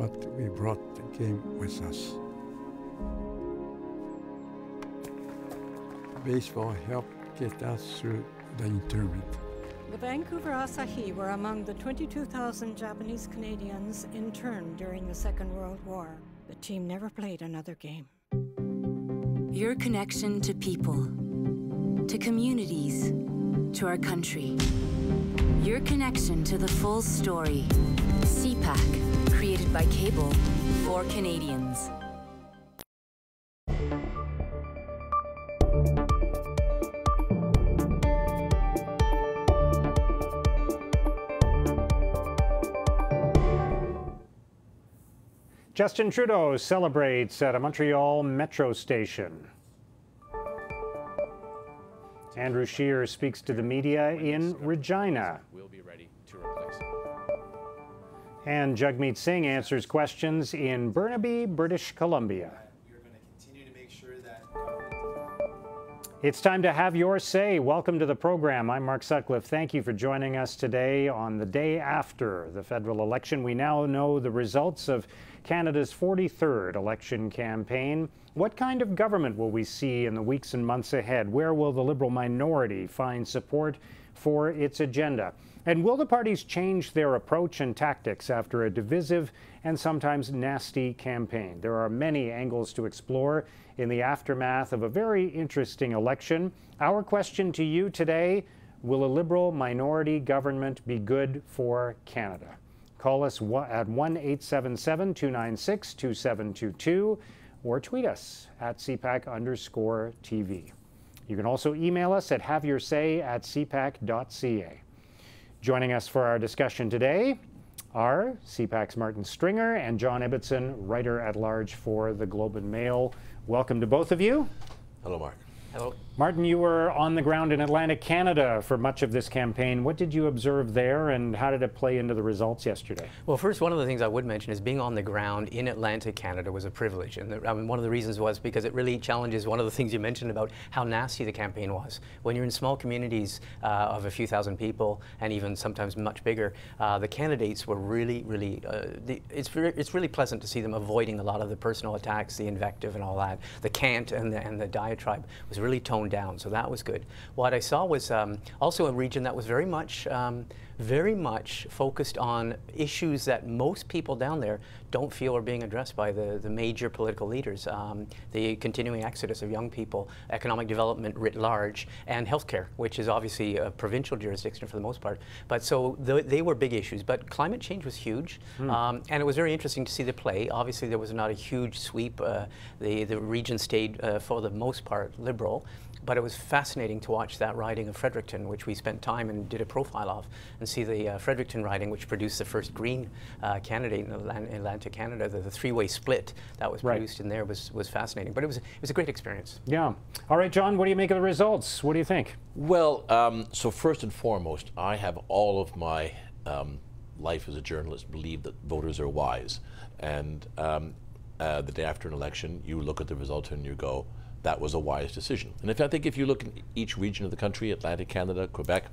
but we brought the game with us. Baseball helped get us through the internment. The Vancouver Asahi were among the 22,000 Japanese Canadians interned during the Second World War. The team never played another game. Your connection to people, to communities, to our country. Your connection to the full story. CPAC, created by Cable for Canadians. Justin Trudeau celebrates at a Montreal metro station. Andrew Scheer speaks to the media in Regina. We'll be ready to replace. And Jagmeet Singh answers questions in Burnaby, British Columbia. It's time to have your say. Welcome to the program. I'm Mark Sutcliffe. Thank you for joining us today on the day after the federal election. We now know the results of Canada's 43rd election campaign. What kind of government will we see in the weeks and months ahead? Where will the Liberal minority find support for its agenda? And will the parties change their approach and tactics after a divisive and sometimes nasty campaign? There are many angles to explore in the aftermath of a very interesting election. Our question to you today Will a Liberal minority government be good for Canada? Call us at 1 877 296 2722 or tweet us at CPAC underscore TV. You can also email us at haveyoursay at cpac.ca. Joining us for our discussion today are CPAC's Martin Stringer and John Ibbitson, writer at large for the Globe and Mail. Welcome to both of you. Hello, Mark. Hello. Martin, you were on the ground in Atlantic Canada for much of this campaign. What did you observe there, and how did it play into the results yesterday? Well, first, one of the things I would mention is being on the ground in Atlantic Canada was a privilege. And the, I mean, one of the reasons was because it really challenges one of the things you mentioned about how nasty the campaign was. When you're in small communities uh, of a few thousand people, and even sometimes much bigger, uh, the candidates were really, really, uh, the, it's, very, it's really pleasant to see them avoiding a lot of the personal attacks, the invective, and all that. The cant and the, and the diatribe was really toned down. So that was good. What I saw was um, also a region that was very much, um, very much focused on issues that most people down there don't feel are being addressed by the, the major political leaders. Um, the continuing exodus of young people, economic development writ large, and healthcare, which is obviously a provincial jurisdiction for the most part. But so th they were big issues. But climate change was huge, mm. and it was very interesting to see the play. Obviously, there was not a huge sweep. Uh, the the region stayed uh, for the most part liberal but it was fascinating to watch that riding of Fredericton, which we spent time and did a profile of, and see the uh, Fredericton riding, which produced the first Green uh, candidate in Atlantic Canada. The, the three-way split that was produced right. in there was, was fascinating, but it was, it was a great experience. Yeah. All right, John, what do you make of the results? What do you think? Well, um, so first and foremost, I have all of my um, life as a journalist believe that voters are wise. And um, uh, the day after an election, you look at the result and you go, that was a wise decision. And if I think if you look in each region of the country, Atlantic Canada, Quebec,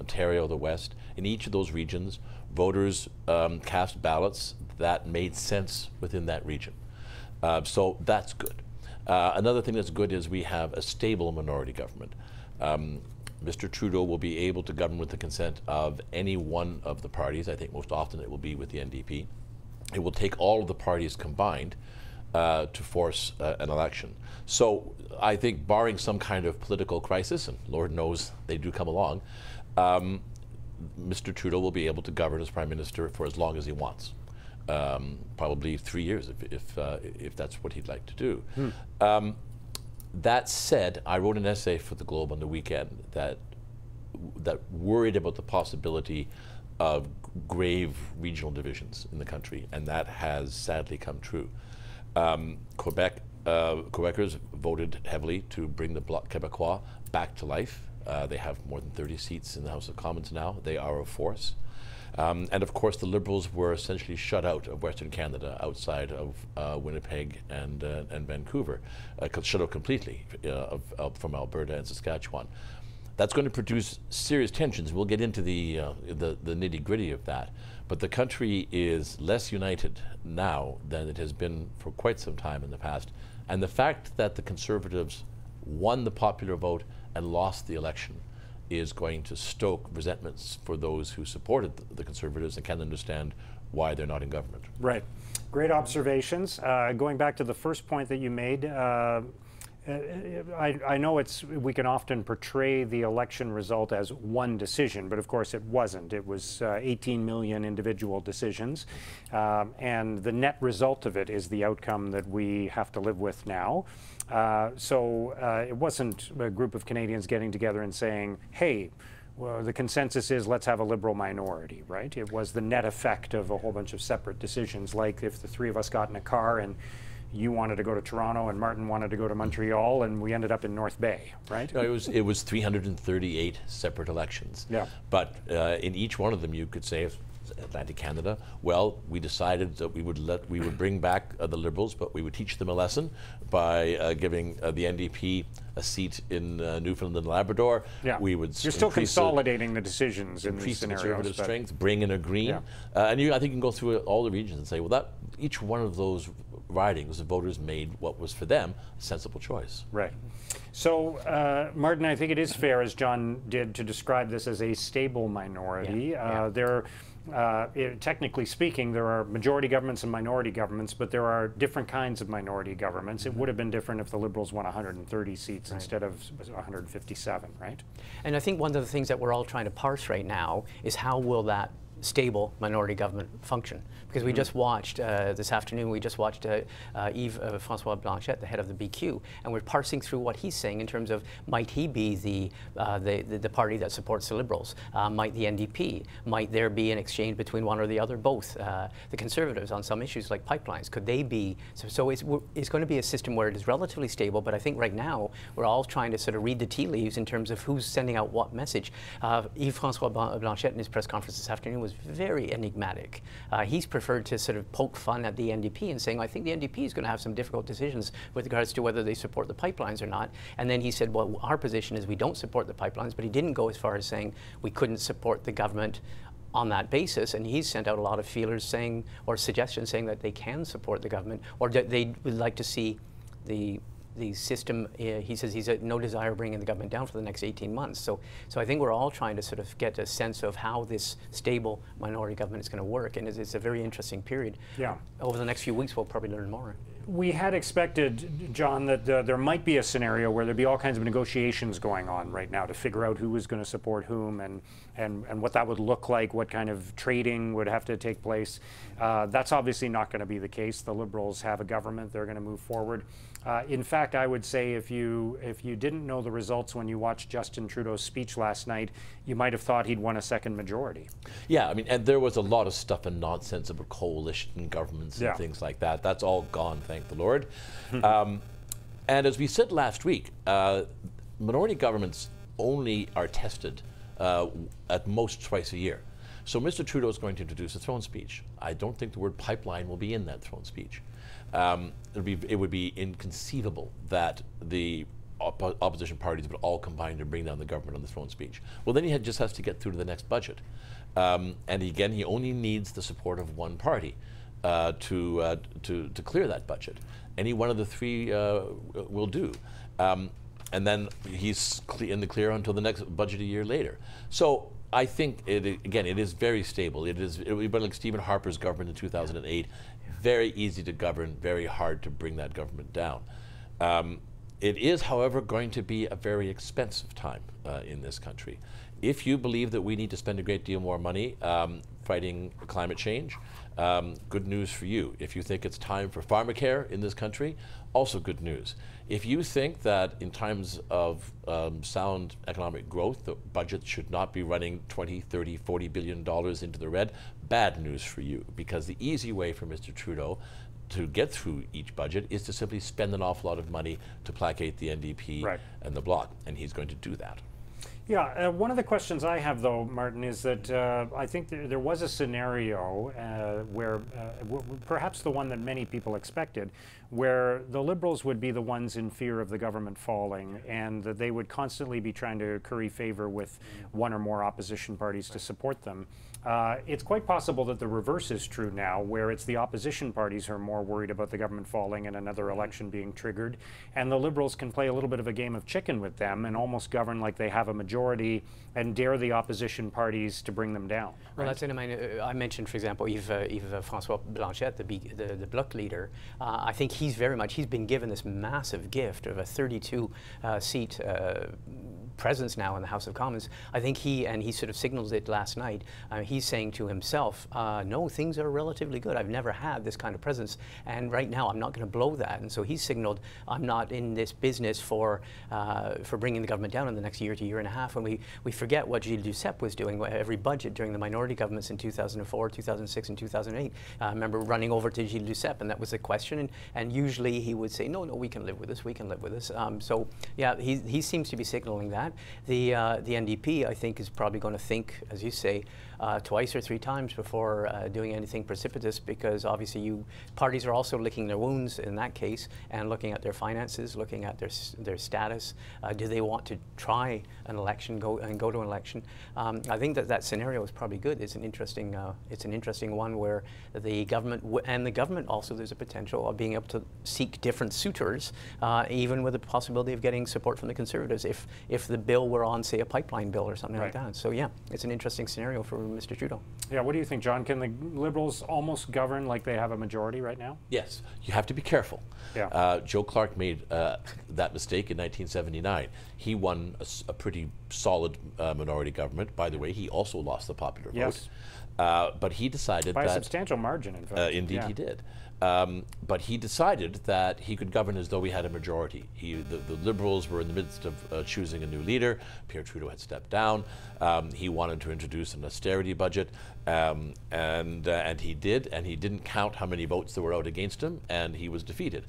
Ontario, the West, in each of those regions, voters um, cast ballots that made sense within that region. Uh, so that's good. Uh, another thing that's good is we have a stable minority government. Um, Mr. Trudeau will be able to govern with the consent of any one of the parties. I think most often it will be with the NDP. It will take all of the parties combined uh, to force uh, an election. So I think, barring some kind of political crisis, and Lord knows they do come along, um, Mr. Trudeau will be able to govern as Prime Minister for as long as he wants. Um, probably three years, if, if, uh, if, that's what he'd like to do. Hmm. Um, that said, I wrote an essay for the Globe on the weekend that that worried about the possibility of grave regional divisions in the country, and that has sadly come true. Um, Quebec uh, Quebecers voted heavily to bring the Bloc Québécois back to life. Uh, they have more than 30 seats in the House of Commons now. They are a force. Um, and of course, the Liberals were essentially shut out of Western Canada, outside of uh, Winnipeg and, uh, and Vancouver, uh, shut out completely uh, of, of, from Alberta and Saskatchewan. That's going to produce serious tensions. We'll get into the, the, the nitty gritty of that. But the country is less united now than it has been for quite some time in the past. And the fact that the Conservatives won the popular vote and lost the election is going to stoke resentments for those who supported the Conservatives and can't understand why they're not in government. Right. Great observations. Uh, going back to the first point that you made, uh, I, I, know it's we can often portray the election result as one decision, but of course it wasn't. It was uh, 18 million individual decisions, um, and the net result of it is the outcome that we have to live with now. Uh, so uh, it wasn't a group of Canadians getting together and saying, "Hey." Well, the consensus is let's have a liberal minority, right? It was the net effect of a whole bunch of separate decisions, like if the three of us got in a car and you wanted to go to Toronto and Martin wanted to go to Montreal, and we ended up in North Bay, right? No, it was it was 338 separate elections. Yeah. But uh, in each one of them, you could say. Atlantic Canada. Well, we decided that we would let we would bring back uh, the Liberals, but we would teach them a lesson by uh, giving uh, the NDP a seat in uh, Newfoundland and Labrador. Yeah. We would You're still consolidating the, the decisions in these scenarios. conservative strength, bring in a green, yeah. Uh, and you, I think you can go through all the regions and say, well, that each one of those ridings, the voters made what was for them a sensible choice. Right. So, uh, Martin, I think it is fair, as John did, to describe this as a stable minority. Yeah. Uh, yeah. There, uh, it, technically speaking, there are majority governments and minority governments, but there are different kinds of minority governments. Mm -hmm. It would have been different if the Liberals won 130 seats right. instead of 157, right? And I think one of the things that we're all trying to parse right now is how will that stable minority government function. Because we mm -hmm. just watched, uh, this afternoon, we just watched uh, uh, Yves uh, Francois Blanchet, the head of the BQ, and we're parsing through what he's saying in terms of might he be the, uh, the, the, the, party that supports the Liberals? Uh, might the NDP? Might there be an exchange between one or the other? Both. the Conservatives on some issues like pipelines, could they be? So, so it's, it's going to be a system where it is relatively stable, but I think right now we're all trying to sort of read the tea leaves in terms of who's sending out what message. Yves Francois Blanchet in his press conference this afternoon was very enigmatic. Uh, he's preferred to sort of poke fun at the NDP and saying, I think the NDP is going to have some difficult decisions with regards to whether they support the pipelines or not. And then he said, well, our position is we don't support the pipelines, but he didn't go as far as saying we couldn't support the government on that basis, and he's sent out a lot of feelers saying, or suggestions saying that they can support the government, or that they would like to see the the system, uh, he says he's no desire of bringing the government down for the next 18 months. So, so I think we're all trying to sort of get a sense of how this stable minority government is going to work, and it's, it's, a very interesting period. Yeah. Over the next few weeks, we'll probably learn more. We had expected, John, that uh, there might be a scenario where there'd be all kinds of negotiations going on right now to figure out who was going to support whom and, and, and what that would look like, what kind of trading would have to take place. Uh, that's obviously not going to be the case. The Liberals have a government, they're going to move forward. Uh, in fact, I would say if you if you didn't know the results when you watched Justin Trudeau's speech last night, you might have thought he'd won a second majority. Yeah, I mean, and there was a lot of stuff and nonsense about coalition governments and yeah. things like that. That's all gone, thank the Lord. um, and as we said last week, uh, minority governments only are tested uh, at most twice a year. So Mr. Trudeau is going to introduce a throne speech. I don't think the word pipeline will be in that throne speech. Um, be, it would be inconceivable that the op opposition parties would all combine to bring down the government on the throne speech. Well, then he just has to get through to the next budget. Um, and again, he only needs the support of one party uh, to, uh, to, to clear that budget. Any one of the three uh, will do. Um, and then he's in the clear until the next budget a year later. So I think, it, again, it is very stable. It is it be like Stephen Harper's government in 2008 very easy to govern, very hard to bring that government down. Um, it is, however, going to be a very expensive time uh, in this country. If you believe that we need to spend a great deal more money um, fighting climate change, um, good news for you. If you think it's time for pharmacare in this country, also good news. If you think that in times of um, sound economic growth, the budget should not be running 20, 30, 40 billion dollars into the red, bad news for you because the easy way for Mr. Trudeau to get through each budget is to simply spend an awful lot of money to placate the NDP right. and the Bloc, and he's going to do that. Yeah, uh, one of the questions I have, though, Martin, is that uh, I think th there was a scenario uh, where, uh, perhaps the one that many people expected, where the Liberals would be the ones in fear of the government falling, and that they would constantly be trying to curry favor with one or more opposition parties to support them. Uh, it's quite possible that the reverse is true now, where it's the opposition parties who are more worried about the government falling and another election being triggered, and the Liberals can play a little bit of a game of chicken with them and almost govern like they have a majority and dare the opposition parties to bring them down. Well, that's in my, uh, I mentioned, for example, Yves, uh, Yves uh, Francois Blanchet, the, the, the Bloc leader. Uh, I think he's very much, he's been given this massive gift of a 32 uh, seat uh, presence now in the House of Commons. I think he, and he sort of signals it last night, uh, he's saying to himself, uh, no, things are relatively good. I've never had this kind of presence. And right now, I'm not going to blow that. And so he signaled, I'm not in this business for, uh, for bringing the government down in the next year to year and a half. And we, we forget what Gilles Duceppe was doing every budget during the minority governments in 2004, 2006, and 2008. Uh, I remember running over to Gilles Duceppe, and that was the question. And, and usually he would say, no, no, we can live with this, we can live with this. Um, so yeah, he, he seems to be signaling that that. The, uh, the NDP, I think, is probably going to think, as you say, uh, twice or three times before uh, doing anything precipitous because obviously you parties are also licking their wounds in that case and looking at their finances, looking at their, their status. Uh, do they want to try an election go and go to an election? Um, I think that that scenario is probably good. It's an interesting, uh, it's an interesting one where the government and the government also there's a potential of being able to seek different suitors, uh, even with the possibility of getting support from the Conservatives if if the bill were on say a pipeline bill or something right. like that. So yeah, it's an interesting scenario for Mr. Trudeau. Yeah, what do you think, John? Can the Liberals almost govern like they have a majority right now? Yes, you have to be careful. Yeah. Uh, Joe Clark made uh, that mistake in 1979. He won a, a pretty solid uh, minority government. By the way, he also lost the popular yes. vote. Uh, but he decided by that, a substantial margin, in fact. Uh, indeed, yeah. he did. Um, but he decided that he could govern as though he had a majority. He, the, the Liberals were in the midst of uh, choosing a new leader. Pierre Trudeau had stepped down. Um, he wanted to introduce an austerity budget, um, and uh, and he did. And he didn't count how many votes there were out against him, and he was defeated.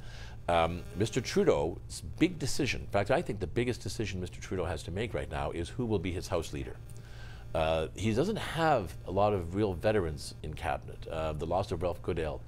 Um, Mr. Trudeau's big decision, in fact, I think the biggest decision Mr. Trudeau has to make right now is who will be his House leader. Uh, he doesn't have a lot of real veterans in cabinet. Uh, the loss of Ralph Goodale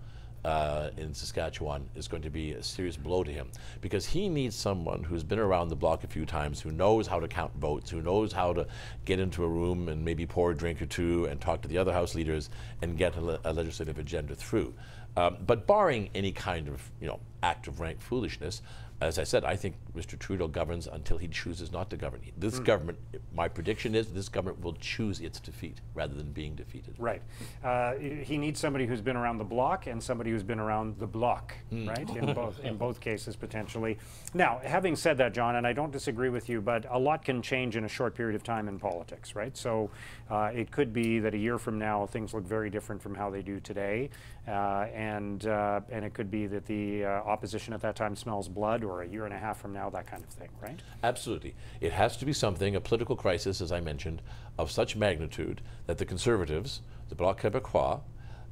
uh, in Saskatchewan is going to be a serious blow to him because he needs someone who's been around the block a few times, who knows how to count votes, who knows how to get into a room and maybe pour a drink or two and talk to the other House leaders and get a, le a legislative agenda through. Um, but barring any kind of you know act of rank foolishness, as I said, I think Mr. Trudeau governs until he chooses not to govern. This mm. government, my prediction is this government will choose its defeat rather than being defeated. Right. Uh, he needs somebody who's been around the block and somebody who's been around the block, mm. right? In both, in both cases, potentially. Now, having said that, John, and I don't disagree with you, but a lot can change in a short period of time in politics, right? So uh, it could be that a year from now things look very different from how they do today, uh, and uh, and it could be that the uh, opposition at that time smells blood or a year and a half from now, that kind of thing, right? Absolutely. It has to be something, a political crisis, as I mentioned, of such magnitude that the Conservatives, the Bloc Québécois,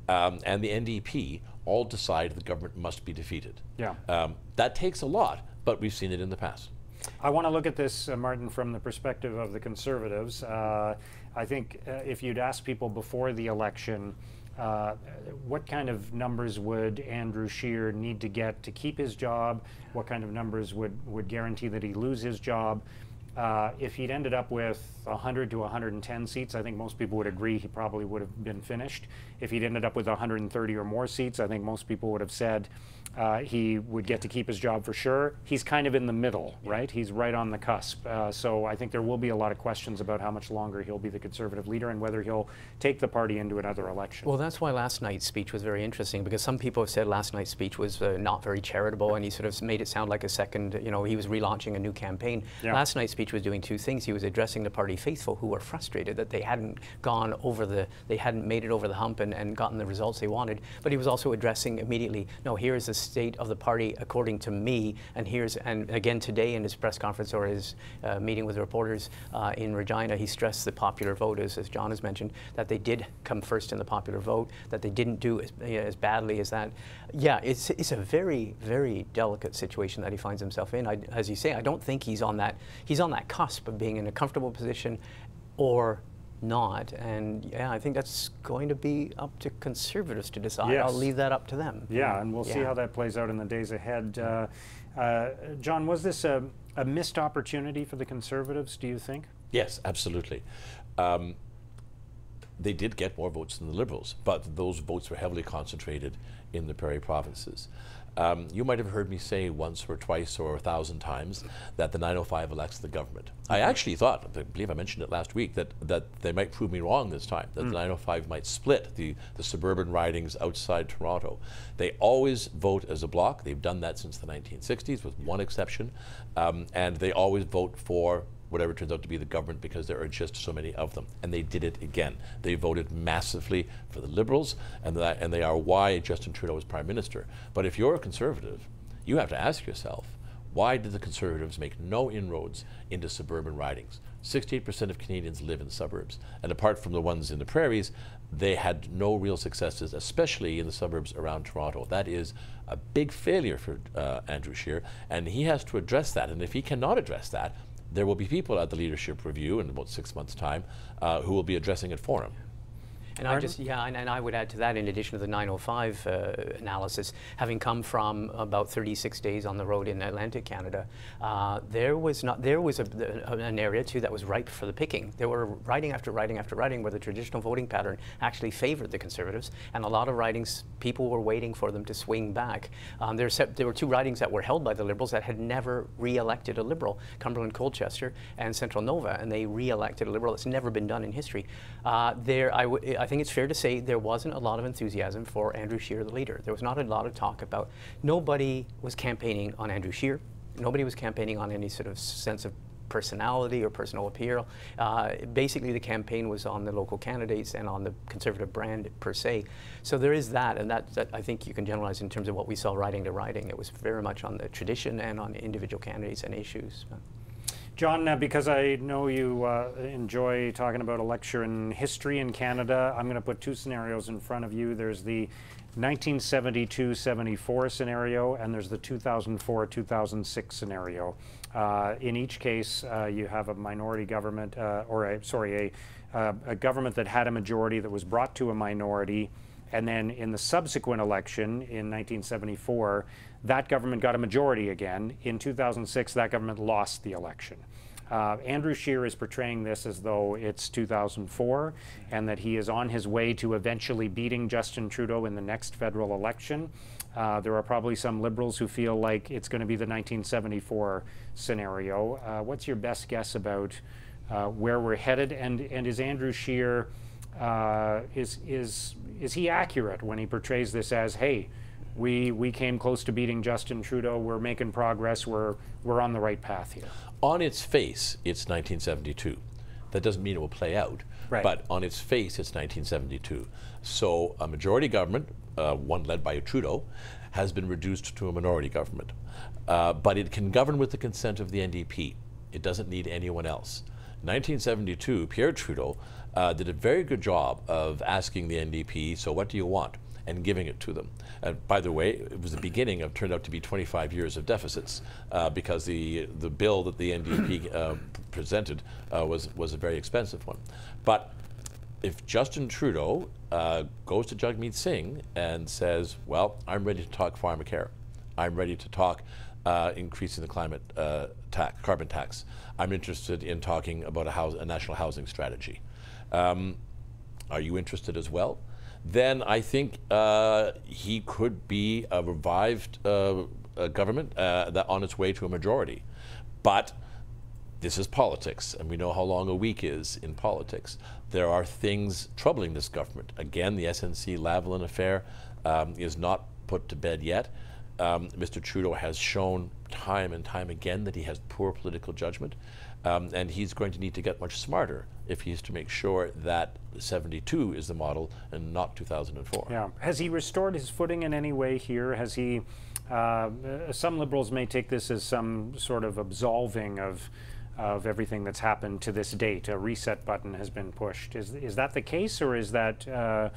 um, and the NDP all decide the government must be defeated. Yeah. Um, that takes a lot, but we've seen it in the past. I want to look at this, uh, Martin, from the perspective of the Conservatives. Uh, I think uh, if you'd asked people before the election, uh, what kind of numbers would Andrew Scheer need to get to keep his job? What kind of numbers would, would guarantee that he lose his job? Uh, if he'd ended up with 100 to 110 seats, I think most people would agree he probably would have been finished. If he'd ended up with 130 or more seats, I think most people would have said uh, he would get to keep his job for sure. He's kind of in the middle, right? He's right on the cusp. Uh, so I think there will be a lot of questions about how much longer he'll be the conservative leader and whether he'll take the party into another election. Well, that's why last night's speech was very interesting because some people have said last night's speech was uh, not very charitable and he sort of made it sound like a second, you know, he was relaunching a new campaign. Yeah. Last night's speech was doing two things. He was addressing the party faithful who were frustrated that they hadn't gone over the, they hadn't made it over the hump and, and gotten the results they wanted. But he was also addressing immediately, no, here is the state of the party according to me. And here's, and again today in his press conference or his uh, meeting with reporters uh, in Regina, he stressed the popular vote, as, as John has mentioned, that they did come first in the popular vote, that they didn't do as, as badly as that. Yeah, it's, it's a very, very delicate situation that he finds himself in. I, as you say, I don't think he's on that, he's on that cusp of being in a comfortable position or not. And yeah, I think that's going to be up to conservatives to decide. Yes. I'll leave that up to them. Yeah, and we'll yeah. see how that plays out in the days ahead. Uh, uh, John, was this a, a, missed opportunity for the conservatives, do you think? Yes, absolutely. Um, they did get more votes than the Liberals, but those votes were heavily concentrated in the Prairie provinces. Um, you might have heard me say once or twice or a thousand times that the 905 elects the government. I actually thought, I believe I mentioned it last week, that, that they might prove me wrong this time, that mm. the 905 might split the, the suburban ridings outside Toronto. They always vote as a bloc. They've done that since the 1960s, with one exception. Um, and they always vote for whatever turns out to be the government because there are just so many of them. And they did it again. They voted massively for the Liberals, and, that, and they are why Justin Trudeau was Prime Minister. But if you're a Conservative, you have to ask yourself, why did the Conservatives make no inroads into suburban ridings? 68% of Canadians live in suburbs. And apart from the ones in the prairies, they had no real successes, especially in the suburbs around Toronto. That is a big failure for uh, Andrew Scheer, and he has to address that. And if he cannot address that, there will be people at the leadership review in about six months' time uh, who will be addressing it for him. And I just, yeah, and, and, I would add to that, in addition to the 905 uh, analysis, having come from about 36 days on the road in Atlantic Canada, uh, there was not, there was a, an area too that was ripe for the picking. There were riding after riding after riding where the traditional voting pattern actually favored the Conservatives, and a lot of ridings, people were waiting for them to swing back. Um, there, there were two ridings that were held by the Liberals that had never re-elected a Liberal, Cumberland Colchester and Central Nova, and they re-elected a Liberal. It's never been done in history. Uh, there, I, I think it's fair to say there wasn't a lot of enthusiasm for Andrew Scheer, the leader. There was not a lot of talk about, nobody was campaigning on Andrew Scheer. Nobody was campaigning on any sort of sense of personality or personal appeal. Uh, basically, the campaign was on the local candidates and on the conservative brand per se. So there is that, and that, that I think you can generalize in terms of what we saw riding to riding. It was very much on the tradition and on individual candidates and issues. John, uh, because I know you uh, enjoy talking about a lecture in history in Canada, I'm going to put two scenarios in front of you. There's the 1972-74 scenario, and there's the 2004-2006 scenario. Uh, in each case, uh, you have a minority government, uh, or a, sorry, a, uh, a government that had a majority that was brought to a minority, and then in the subsequent election in 1974, that government got a majority again. In 2006, that government lost the election. Uh, Andrew Scheer is portraying this as though it's 2004 and that he is on his way to eventually beating Justin Trudeau in the next federal election. Uh, there are probably some liberals who feel like it's going to be the 1974 scenario. Uh, what's your best guess about uh, where we're headed? And, and is Andrew Scheer, uh, is, is, is he accurate when he portrays this as, hey, we, we came close to beating Justin Trudeau. We're making progress. We're, we're on the right path here. On its face, it's 1972. That doesn't mean it will play out. Right. But on its face, it's 1972. So a majority government, uh, one led by Trudeau, has been reduced to a minority government. Uh, but it can govern with the consent of the NDP. It doesn't need anyone else. 1972, Pierre Trudeau uh, did a very good job of asking the NDP, so what do you want? And giving it to them. And by the way, it was the beginning of turned out to be 25 years of deficits uh, because the the bill that the NDP uh, presented uh, was was a very expensive one. But if Justin Trudeau uh, goes to Jagmeet Singh and says, "Well, I'm ready to talk pharmacare. I'm ready to talk." Uh, increasing the climate uh, tax, carbon tax. I'm interested in talking about a, house, a national housing strategy. Um, are you interested as well? Then I think uh, he could be a revived uh, a government uh, that on its way to a majority. But this is politics, and we know how long a week is in politics. There are things troubling this government. Again, the SNC Lavalin affair um, is not put to bed yet. Um, Mr. Trudeau has shown time and time again that he has poor political judgment. Um, and he's going to need to get much smarter if he's to make sure that 72 is the model and not 2004. Yeah. Has he restored his footing in any way here? Has he, uh, some liberals may take this as some sort of absolving of, of everything that's happened to this date. A reset button has been pushed. Is, is that the case or is that uh,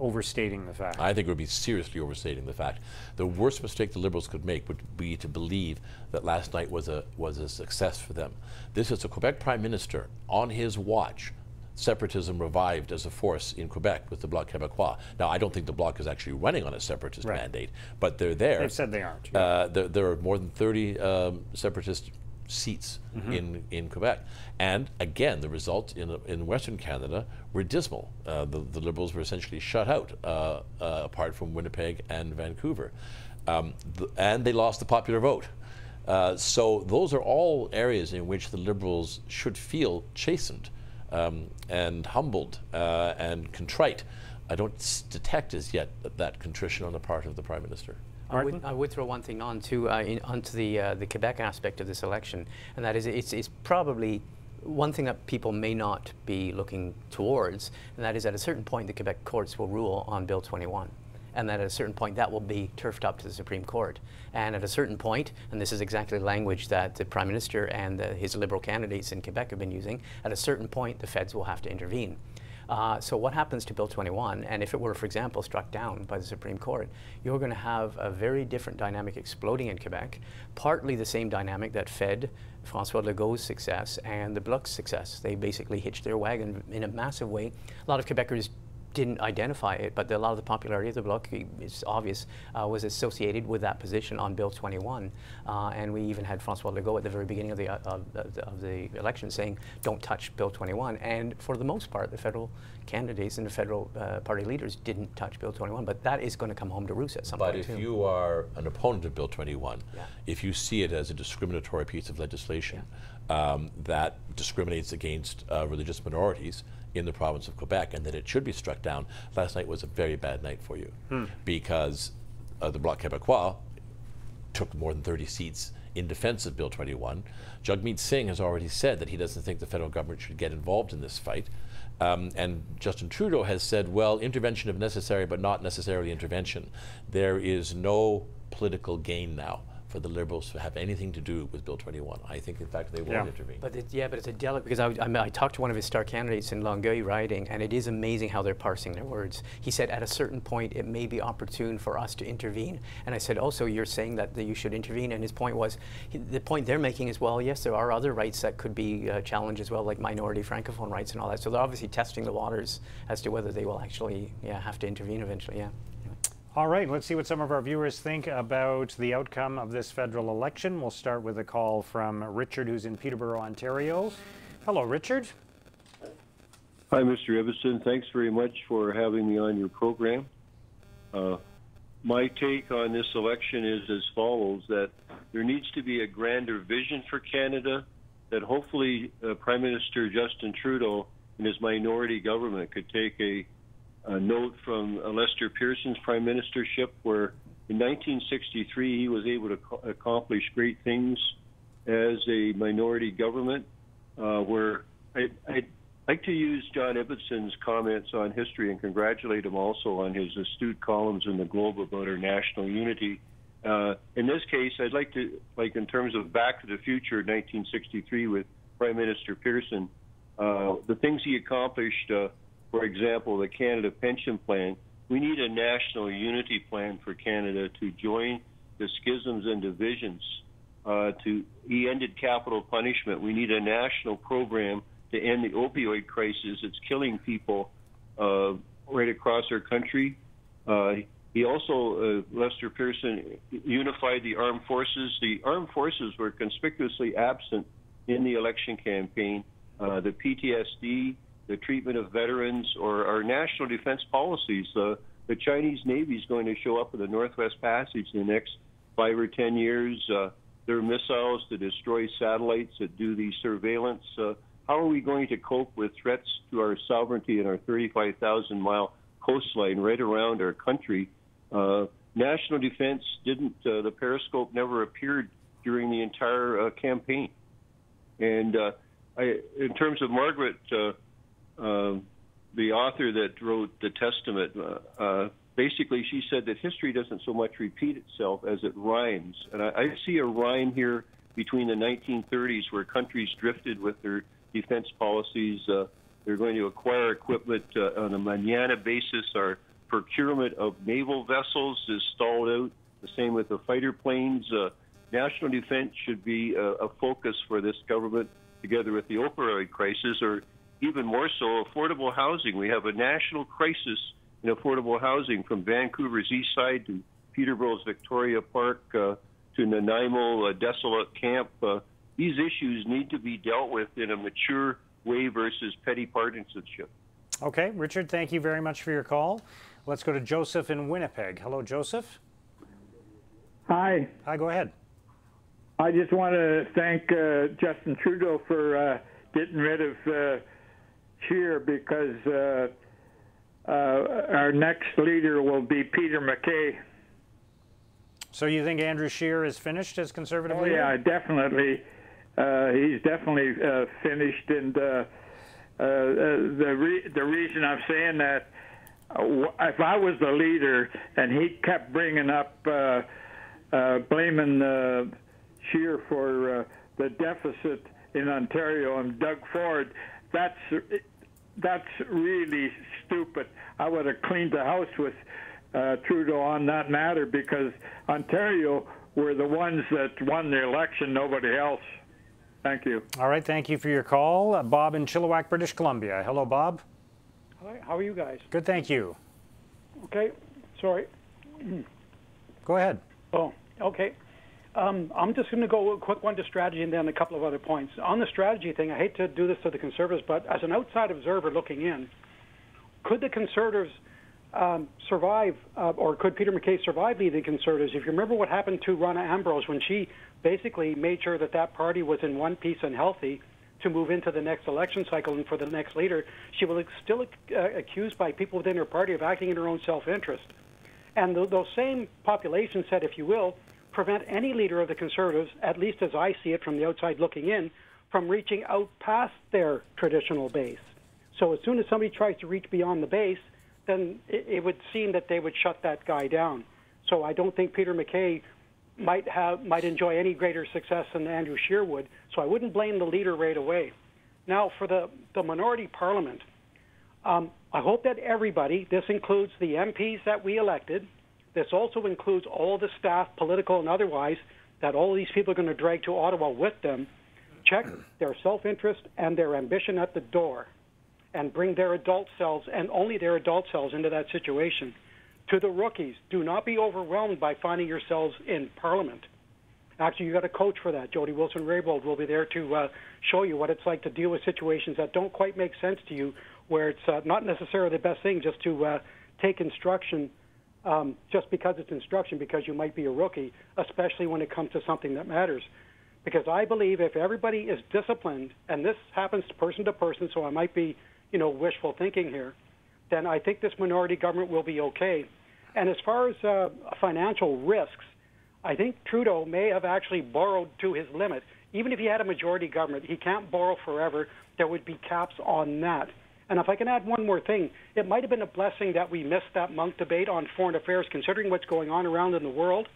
overstating the fact. I think it would be seriously overstating the fact. The worst mistake the Liberals could make would be to believe that last night was a, was a success for them. This is a Quebec Prime Minister on his watch. Separatism revived as a force in Quebec with the Bloc Québécois. Now, I don't think the Bloc is actually running on a separatist right. mandate, but they're there. They've said they aren't. Yeah. Uh, there, there, are more than 30 um, separatist seats in, in Quebec. And again, the results in, in Western Canada were dismal. Uh, the, the Liberals were essentially shut out, uh, uh, apart from Winnipeg and Vancouver. Um, th- and they lost the popular vote. Uh, so those are all areas in which the Liberals should feel chastened um, and humbled uh, and contrite. I don't s- detect as yet that, that contrition on the part of the Prime Minister. I would, I would throw one thing on to uh, in, onto the uh, the Quebec aspect of this election, and that is it's, it's probably one thing that people may not be looking towards, and that is at a certain point the Quebec courts will rule on Bill 21. And that at a certain point that will be turfed up to the Supreme Court. And at a certain point, and this is exactly the language that the Prime Minister and uh, his Liberal candidates in Quebec have been using, at a certain point the feds will have to intervene. Uh, so what happens to Bill 21? And if it were, for example, struck down by the Supreme Court, you're going to have a very different dynamic exploding in Quebec, partly the same dynamic that fed Francois Legault's success and the Bloc's success. They basically hitched their wagon in a massive way. A lot of Quebecers didn't identify it, but the, a lot of the popularity of the Bloc, it's obvious, uh, was associated with that position on Bill 21. Uh, and we even had Francois Legault at the very beginning of the, uh, of, the- of the election saying, don't touch Bill 21. And for the most part, the federal candidates and the federal uh, party leaders didn't touch Bill 21. But that is going to come home to roost at some But point, if too. you are an opponent of Bill 21, Yeah. if you see it as a discriminatory piece of legislation um, that discriminates against uh, religious minorities in the province of Quebec and that it should be struck down, last night was a very bad night for you because uh, the Bloc Québécois took more than 30 seats in defense of Bill 21. Jagmeet Singh has already said that he doesn't think the federal government should get involved in this fight. Um, and Justin Trudeau has said, well, intervention if necessary, but not necessarily intervention. There is no political gain now for the Liberals to have anything to do with Bill 21. I think, in fact, they won't Yeah. intervene. But it, yeah, but it's a delicate because I, I, mean, I talked to one of his star candidates in Longueuil riding, and it is amazing how they're parsing their words. He said, at a certain point, it may be opportune for us to intervene. And I said, oh, so you're saying that, that you should intervene? And his point was, he, the point they're making is, well, yes, there are other rights that could be uh, challenged as well, like minority francophone rights and all that. So they're obviously testing the waters as to whether they will actually, yeah, have to intervene eventually. Yeah. All right, let's see what some of our viewers think about the outcome of this federal election. We'll start with a call from Richard, who's in Peterborough, Ontario. Hello, Richard. Hi, Mr. Ibbitson. Thanks very much for having me on your program. Uh, my take on this election is as follows that there needs to be a grander vision for Canada, that hopefully uh, Prime Minister Justin Trudeau and his minority government could take a, a note from Lester Pearson's prime ministership, where in 1963 he was able to co- accomplish great things as a minority government, uh, where I, I'd like to use John Ibbitson's comments on history and congratulate him also on his astute columns in the Globe about our national unity. Uh, in this case, I'd like to, like in terms of Back to the Future 1963 with Prime Minister Pearson, uh, the things he accomplished, uh, for example, the Canada Pension Plan, we need a national unity plan for Canada to join the schisms and divisions. Uh, to he ended capital punishment. We need a national program to end the opioid crisis. It's killing people uh, right across our country. Uh, he also, uh, Lester Pearson, unified the armed forces. The armed forces were conspicuously absent in the election campaign. Uh, the PTSD, the treatment of veterans, or our national defense policies. Uh, the Chinese Navy is going to show up in the Northwest Passage in the next five or ten years. Uh, there are missiles to destroy satellites that do the surveillance. Uh, how are we going to cope with threats to our sovereignty and our 35,000 mile coastline right around our country? Uh, national defense didn't, uh, the periscope never appeared during the entire uh, campaign. And uh, I, in terms of Margaret, uh, uh, the author that wrote the Testament, uh, uh, basically she said that history doesn't so much repeat itself as it rhymes. And I, I see a rhyme here between the 1930s where countries drifted with their defense policies. Uh, they're going to acquire equipment uh, on a manana basis. Our procurement of naval vessels is stalled out. The same with the fighter planes. Uh, national defense should be a, a focus for this government, together with the opioid crisis, or even more so, affordable housing. We have a national crisis in affordable housing from Vancouver's east side to Peterborough's Victoria Park uh, to Nanaimo, a desolate camp. Uh, these issues need to be dealt with in a mature way versus petty partisanship. Okay, Richard, thank you very much for your call. Let's go to Joseph in Winnipeg. Hello, Joseph. Hi. Hi, go ahead. I just want to thank uh, Justin Trudeau for uh, getting rid of Scheer because uh, uh, our next leader will be Peter MacKay. So you think Andrew Scheer is finished as conservative Oh, leader? yeah, definitely. Uh, he's definitely uh, finished, and uh, uh, the re- the reason I'm saying that, uh, w- if I was the leader and he kept bringing up uh, uh, blaming uh, Scheer for uh, the deficit in Ontario and Doug Ford, that's that's really stupid. I would have cleaned the house with uh, Trudeau on that matter because Ontario were the ones that won the election, nobody else. Thank you. All right, thank you for your call. Uh, Bob in Chilliwack, British Columbia. Hello, Bob. Hi, how are you guys? Good, thank you. Okay, sorry. Go ahead. Oh, okay. Um, I'm just going to go a quick one to strategy and then a couple of other points. On the strategy thing, I hate to do this to the Conservatives, but as an outside observer looking in, could the Conservatives um, survive, uh, or could Peter MacKay survive leading the Conservatives? If you remember what happened to Rona Ambrose when she basically made sure that that party was in one piece and healthy to move into the next election cycle and for the next leader, she was still uh, accused by people within her party of acting in her own self-interest. And th- those same population set, if you will, prevent any leader of the Conservatives, at least as I see it from the outside looking in, from reaching out past their traditional base. So as soon as somebody tries to reach beyond the base, then it, would seem that they would shut that guy down. So I don't think Peter MacKay might have might enjoy any greater success than Andrew Scheer would. So I wouldn't blame the leader right away. Now for the the minority parliament, um, I hope that everybody, this includes the MPs that we elected, this also includes all the staff, political and otherwise, that all these people are going to drag to Ottawa with them, check their self-interest and their ambition at the door, and bring their adult selves and only their adult selves into that situation to the rookies. Do not be overwhelmed by finding yourselves in Parliament. Actually, you've got a coach for that. Jody Wilson Raybould will be there to uh, show you what it's like to deal with situations that don't quite make sense to you, where it's uh, not necessarily the best thing just to uh, take instruction um, just because it's instruction, because you might be a rookie, especially when it comes to something that matters. Because I believe if everybody is disciplined, and this happens person to person, so I might be, you know, wishful thinking here then I think this minority government will be okay. And as far as uh, financial risks, I think Trudeau may have actually borrowed to his limit. Even if he had a majority government, he can't borrow forever. There would be caps on that. And if I can add one more thing, it might have been a blessing that we missed that month debate on foreign affairs, considering what's going on around in the world,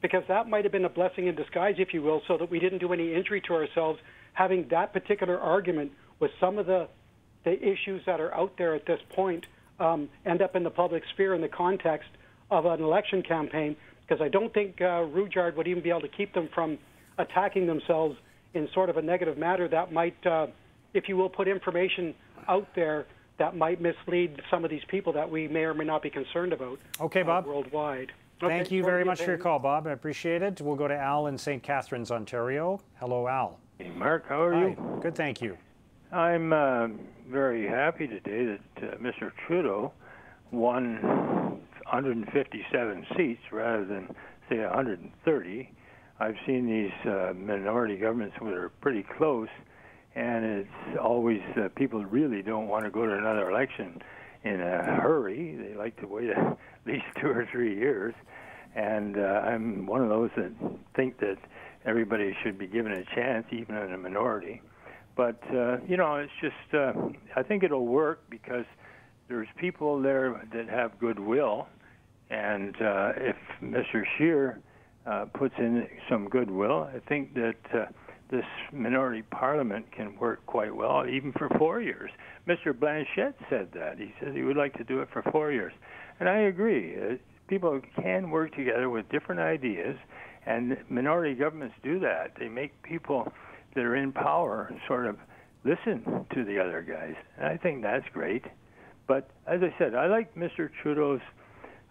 because that might have been a blessing in disguise, if you will, so that we didn't do any injury to ourselves having that particular argument with some of the the issues that are out there at this point um, end up in the public sphere in the context of an election campaign, because I don't think uh, Rouillard would even be able to keep them from attacking themselves in sort of a negative manner that might, uh, if you will, put information out there that might mislead some of these people that we may or may not be concerned about. Okay, Bob. Uh, worldwide. Thank you very much for your call, Bob. I appreciate it. We'll go to Al in St. Catharines, Ontario. Hello, Al. Hey, Mark, how are Hi. you? Good, thank you. I'm uh, very happy today that uh, Mr. Trudeau won 157 seats rather than, say, 130. I've seen these uh, minority governments that are pretty close, and it's always uh, people really don't want to go to another election in a hurry. They like to wait at least two or three years. And uh, I'm one of those that think that everybody should be given a chance, even in a minority but uh, you know, it's just uh, I think it'll work because there's people there that have goodwill, and uh, if Mr. Scheer uh, puts in some goodwill, I think that uh, this minority parliament can work quite well, even for four years. Mr. Blanchet said that. He said he would like to do it for four years, and I agree. Uh, people can work together with different ideas, and minority governments do that. They make people that are in power sort of listen to the other guys. And I think that's great. But as I said, I like Mr. Trudeau's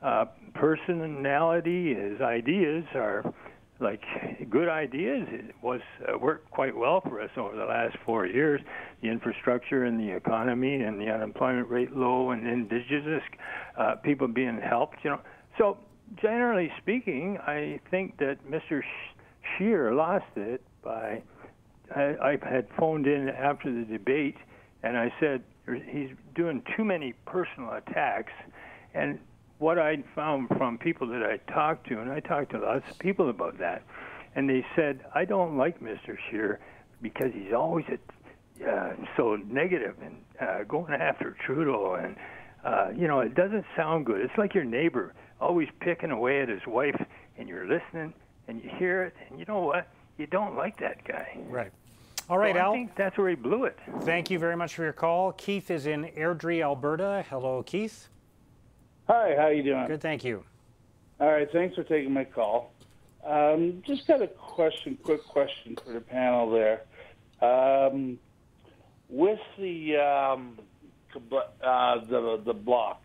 uh, personality. His ideas are like good ideas. It was uh, worked quite well for us over the last four years. The infrastructure and the economy and the unemployment rate low and indigenous uh, people being helped. You know, so generally speaking, I think that Mr. Scheer lost it by. I, I had phoned in after the debate, and I said he's doing too many personal attacks, and what I found from people that I talked to, and I talked to lots of people about that, and they said, I don't like Mr. Scheer because he's always uh, so negative and uh, going after Trudeau, and uh, you know, it doesn't sound good. It's like your neighbor always picking away at his wife, and you're listening, and you hear it, and you know what? You don't like that guy. Right. All right, so Al. I think that's where he blew it. Thank you very much for your call. Keith is in Airdrie, Alberta. Hello, Keith. Hi, how you doing? Good, thank you. All right, thanks for taking my call. Um, just got a question, quick question for the panel there. Um, with the um, uh, the the Bloc,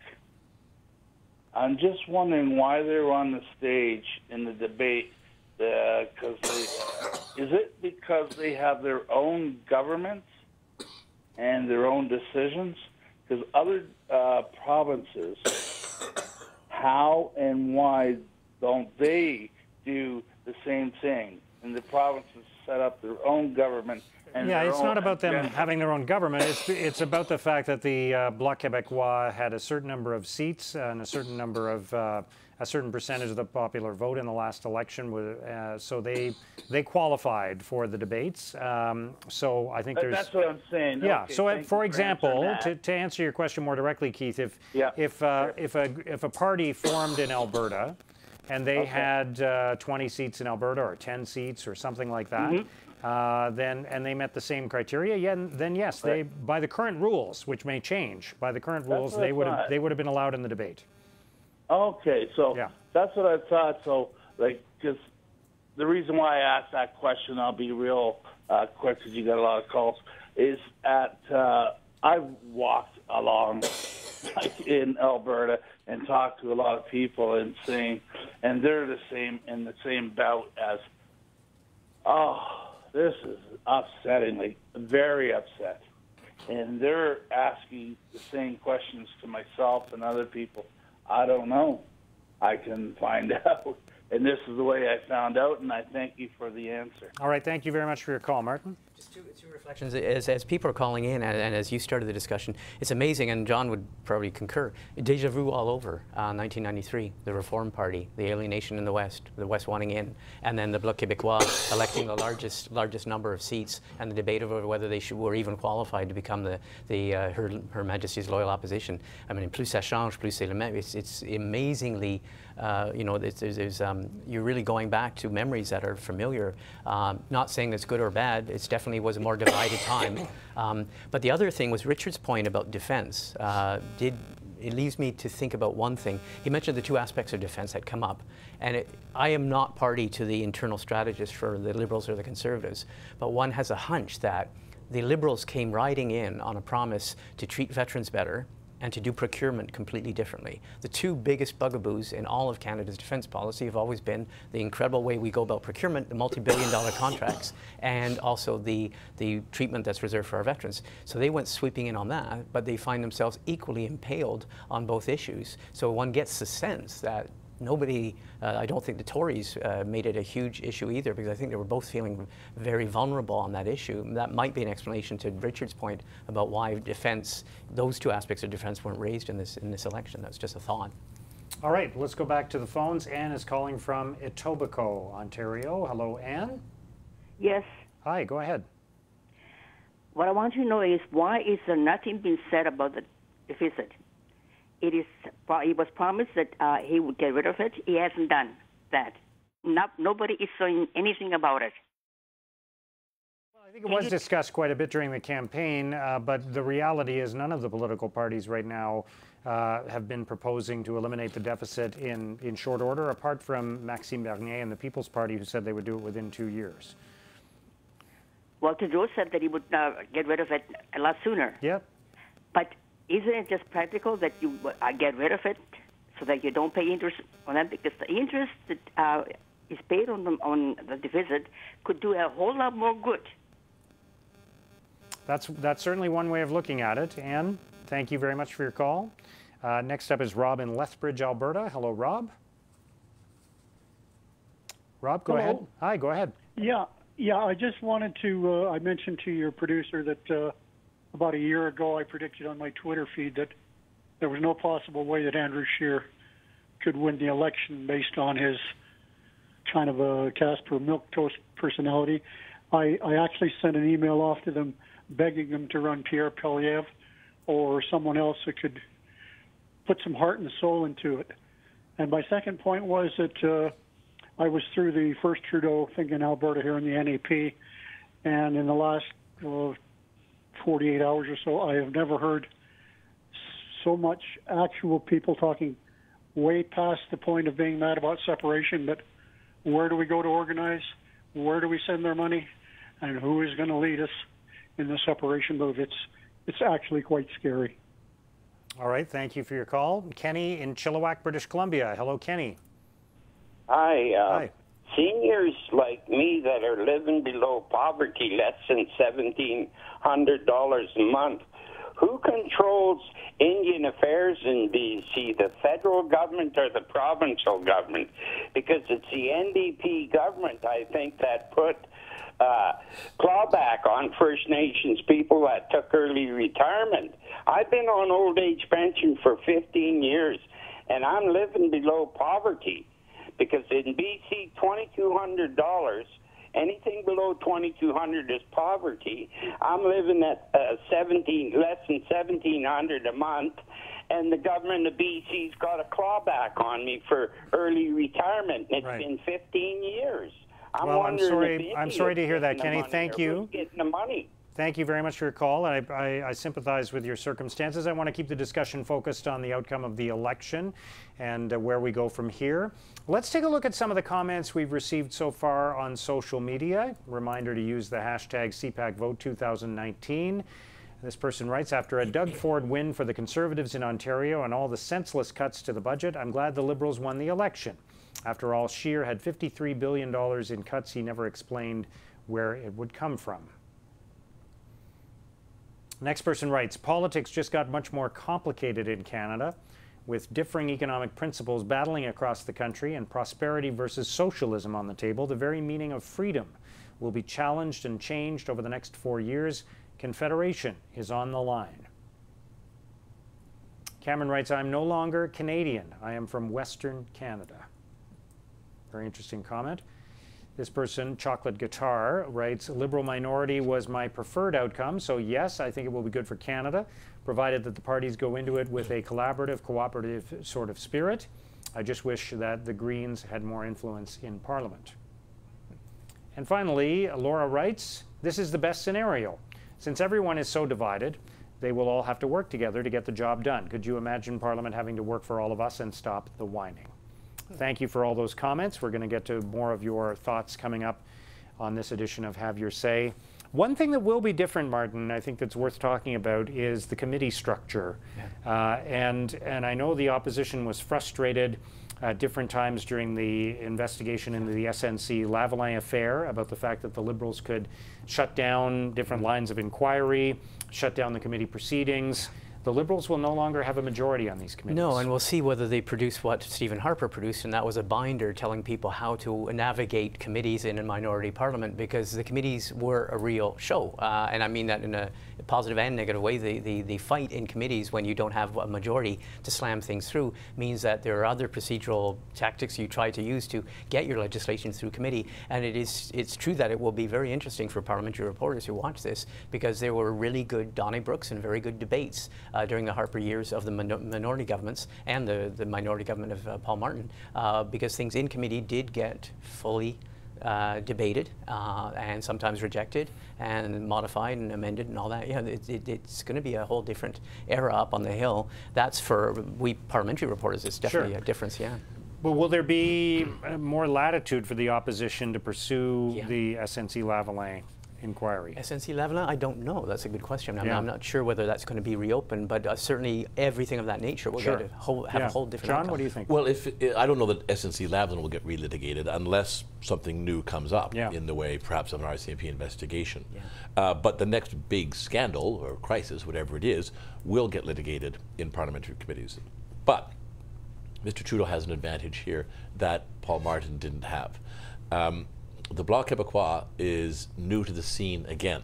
I'm just wondering why they're on the stage in the debate. Because uh, is it because they have their own governments and their own decisions? Because other uh, provinces how and why don't they do the same thing? And the provinces set up their own government. Yeah, it's not about them agenda. having their own government. It's it's about the fact that the uh, Bloc Québécois had a certain number of seats and a certain number of uh, a certain percentage of the popular vote in the last election. Uh, so they they qualified for the debates. Um, so I think there's That's what I'm saying. Yeah. Okay, so, for example, to, to answer your question more directly, Keith, if Yeah, if uh, if a if a party formed in Alberta, and they Okay. had uh, 20 seats in Alberta or 10 seats or something like that. Mhm. Uh, then and they met the same criteria. Yeah, then yes, they by the current rules, which may change, by the current That's rules, they would have they would have been allowed in the debate. Okay, so that's what I thought. So, like, because the reason why I asked that question, I'll be real uh, quick because you got a lot of calls, is at uh, I've walked along like in Alberta and talked to a lot of people and saying, and they're the same in the same bout as, oh, this is upsetting, like very upset. And they're asking the same questions to myself and other people. I don't know. I can find out. And this is the way I found out, and I thank you for the answer. All right, thank you very much for your call, Martin. Reflections as, as people are calling in and, and as you started the discussion, it's amazing, and John would probably concur. Deja vu all over. Uh, 1993, the Reform Party, the alienation in the West, the West wanting in, and then the Bloc Québécois electing the largest largest number of seats, and the debate over whether they should, were even qualified to become the, the uh, Her, Her Majesty's loyal opposition. I mean, plus ça change, plus c'est le même. It's, it's amazingly, uh, you know, there's, there's, there's, um, you're really going back to memories that are familiar. Um, not saying that's good or bad. It definitely was a more divided time. Um, but the other thing was Richard's point about defense. Uh, did it leaves me to think about one thing. He mentioned the two aspects of defense that come up. And it, I am not party to the internal strategist for the Liberals or the Conservatives, but one has a hunch that the Liberals came riding in on a promise to treat veterans better and to do procurement completely differently. The two biggest bugaboos in all of Canada's defence policy have always been the incredible way we go about procurement, the multi-billion dollar contracts, and also the, the treatment that's reserved for our veterans. So they went sweeping in on that, but they find themselves equally impaled on both issues. So one gets the sense that nobody, uh, I don't think the Tories uh, made it a huge issue either because I think they were both feeling very vulnerable on that issue. That might be an explanation to Richard's point about why defense, those two aspects of defense weren't raised in this, in this election. That's just a thought. All right, let's go back to the phones. Anne is calling from Etobicoke, Ontario. Hello, Anne. Yes. Hi, go ahead. What I want to know is why is there nothing being said about the deficit? It is. It was promised that uh, he would get rid of it. He hasn't done that. Not, nobody is saying anything about it. I think it was discussed quite a bit during the campaign, uh, but the reality is none of the political parties right now uh, have been proposing to eliminate the deficit in, in short order, apart from Maxime Bernier and the People's Party, who said they would do it within two years. Well, Trudeau said that he would uh, get rid of it a lot sooner. Yep. But isn't it just practical that you uh, get rid of it so that you don't pay interest on that? Because the interest that uh, is paid on the, on the deficit could do a whole lot more good. That's, that's certainly one way of looking at it. Anne, thank you very much for your call. Uh, next up is Rob in Lethbridge, Alberta. Hello, Rob. Rob, go Hello. ahead. Hi, go ahead. Yeah, yeah. I just wanted to. Uh, I mentioned to your producer that uh, about a year ago I predicted on my Twitter feed that there was no possible way that Andrew Scheer could win the election based on his kind of a Caspar Milquetoast personality. I, I actually sent an email off to them begging them to run Pierre Poilievre or someone else that could put some heart and soul into it. And my second point was that uh, I was through the first Trudeau thing in Alberta here in the NAP, and in the last uh, 48 hours or so, I have never heard so much actual people talking way past the point of being mad about separation, but where do we go to organize? Where do we send their money? And who is going to lead us in the separation move? It's it's actually quite scary. All right, thank you for your call. Kenny in Chilliwack, British Columbia. Hello, Kenny. Hi, uh, Hi. Seniors like me that are living below poverty, less than seventeen hundred dollars a month. Who controls Indian affairs in BC, the federal government or the provincial government? Because it's the NDP government, I think, that put uh, clawback on First Nations people that took early retirement. I've been on old age pension for 15 years, and I'm living below poverty because in BC, $2,200, anything below 2200 is poverty. I'm living at uh, 17, less than 1700 a month, and the government of BC's got a clawback on me for early retirement. It's Right. been 15 years. I'm Well, I'm wondering sorry- if I'm sorry to hear that, Kenny. getting the money Thank you. Getting the money. Thank you very much for your call. I, I, I sympathize with your circumstances. I want to keep the discussion focused on the outcome of the election and uh, where we go from here. Let's take a look at some of the comments we've received so far on social media. Reminder to use the hashtag CPAC Vote 2019. This person writes After a Doug Ford win for the Conservatives in Ontario and all the senseless cuts to the budget, I'm glad the Liberals won the election. After all, Scheer had $53 billion in cuts he never explained where it would come from. Next person writes Politics just got much more complicated in Canada, with differing economic principles battling across the country and prosperity versus socialism on the table. The very meaning of freedom will be challenged and changed over the next four years. Confederation is on the line. Cameron writes I'm no longer Canadian, I am from Western Canada. Very interesting comment. This person, Chocolate Guitar, writes Liberal minority was my preferred outcome, so yes, I think it will be good for Canada, provided that the parties go into it with a collaborative, cooperative sort of spirit. I just wish that the Greens had more influence in Parliament. And finally, Laura writes This is the best scenario. Since everyone is so divided, they will all have to work together to get the job done. Could you imagine Parliament having to work for all of us and stop the whining? Thank you for all those comments. We're going to get to more of your thoughts coming up on this edition of Have Your Say. One thing that will be different, Martin, I think that's worth talking about is the committee structure. Uh, and, and I know the opposition was frustrated at different times during the investigation into the SNC Lavalin affair about the fact that the Liberals could shut down different lines of inquiry, shut down the committee proceedings. The Liberals will no longer have a majority on these committees. No, and we'll see whether they produce what Stephen Harper produced, and that was a binder telling people how to navigate committees in a minority parliament because the committees were a real show. Uh, and I mean that in a positive and negative way. The, the, the fight in committees when you don't have a majority to slam things through means that there are other procedural tactics you try to use to get your legislation through committee. And it is, it's true that it will be very interesting for parliamentary reporters who watch this because there were really good Donnybrooks and very good debates uh, during the Harper years of the minor- minority governments and the, the minority government of uh, Paul Martin, uh, because things in committee did get fully uh, debated uh, and sometimes rejected and modified and amended and all that. Yeah, it, it, it's going to be a whole different era up on the Hill. That's for we parliamentary reporters. It's definitely Sure. a difference. Yeah. Well, will there be uh, more latitude for the opposition to pursue Yeah. the SNC Lavalin inquiry? SNC Lavalin, I don't know. That's a good question. I'm, Yeah. I'm not sure whether that's going to be reopened, but uh, certainly everything of that nature will Sure. get a whole, have Yeah. a whole different John, outcome. what do you think? Well, if I don't know that SNC Lavalin will get relitigated unless something new comes up Yeah. in the way, perhaps, of an RCMP investigation. Uh, but the next big scandal or crisis, whatever it is, will get litigated in parliamentary committees. But Mr. Trudeau has an advantage here that Paul Martin didn't have. Um, the Bloc Québécois is new to the scene again,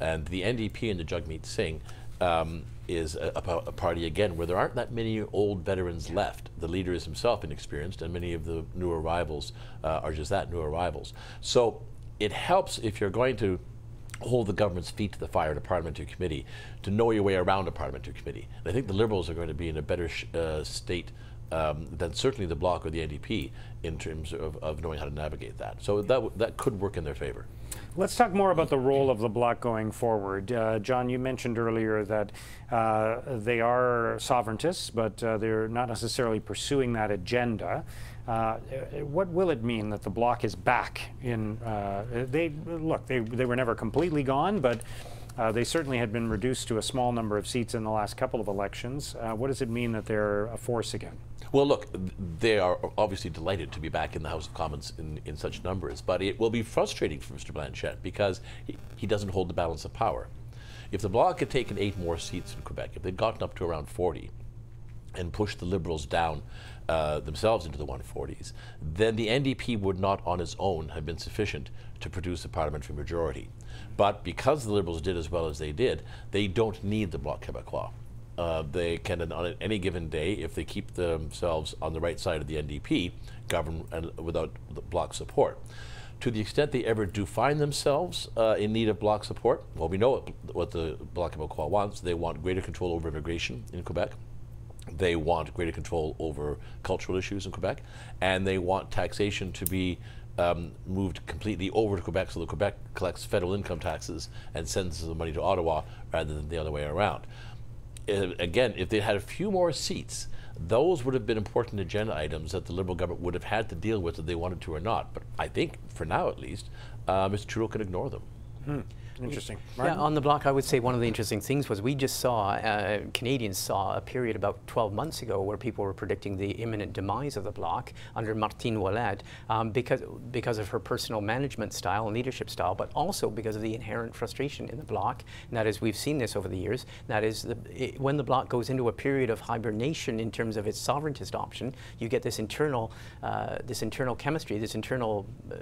and the NDP and the Jagmeet Singh um, is a, a, party again where there aren't that many old veterans left. The leader is himself inexperienced, and many of the new arrivals uh, are just that new arrivals. So it helps if you're going to hold the government's feet to the fire in a parliamentary committee to know your way around a parliamentary committee. And I think the Liberals are going to be in a better uh, state um, than certainly the Bloc or the NDP in terms of, of knowing how to navigate that. So that, that could work in their favor. Let's talk more about the role of the bloc going forward. Uh, John, you mentioned earlier that uh, they are sovereigntists, but uh, they're not necessarily pursuing that agenda. Uh, what will it mean that the bloc is back in? Uh, they look, they, they were never completely gone, but uh, they certainly had been reduced to a small number of seats in the last couple of elections. Uh, what does it mean that they're a force again? Well, look, they are obviously delighted to be back in the House of Commons in, in such numbers, but it will be frustrating for Mr. Blanchet because he, he doesn't hold the balance of power. If the Bloc had taken eight more seats in Quebec, if they'd gotten up to around 40 and pushed the Liberals down uh, themselves into the 140s, then the NDP would not on its own have been sufficient to produce a parliamentary majority. But because the Liberals did as well as they did, they don't need the Bloc Québécois. Uh, they can, on any given day, if they keep themselves on the right side of the NDP, govern without bloc support. To the extent they ever do find themselves uh, in need of bloc support, well, we know what, what the Bloc Québécois wants. They want greater control over immigration in Quebec. They want greater control over cultural issues in Quebec, and they want taxation to be um, moved completely over to Quebec so that Quebec collects federal income taxes and sends the money to Ottawa rather than the other way around. Uh, again, if they had a few more seats, those would have been important agenda items that the Liberal government would have had to deal with, whether they wanted to or not. But I think, for now at least, uh, Mr. Trudeau can ignore them. Hmm. Interesting. Yeah, on the Bloc, I would say one of the interesting things was we just saw, uh, Canadians saw a period about 12 months ago where people were predicting the imminent demise of the Bloc under Martine Ouellet um, because, because of her personal management style and leadership style, but also because of the inherent frustration in the Bloc. And that is, we've seen this over the years, that is, the, it, when the block goes into a period of hibernation in terms of its sovereigntist option, you get this internal, uh, this internal chemistry, this internal uh,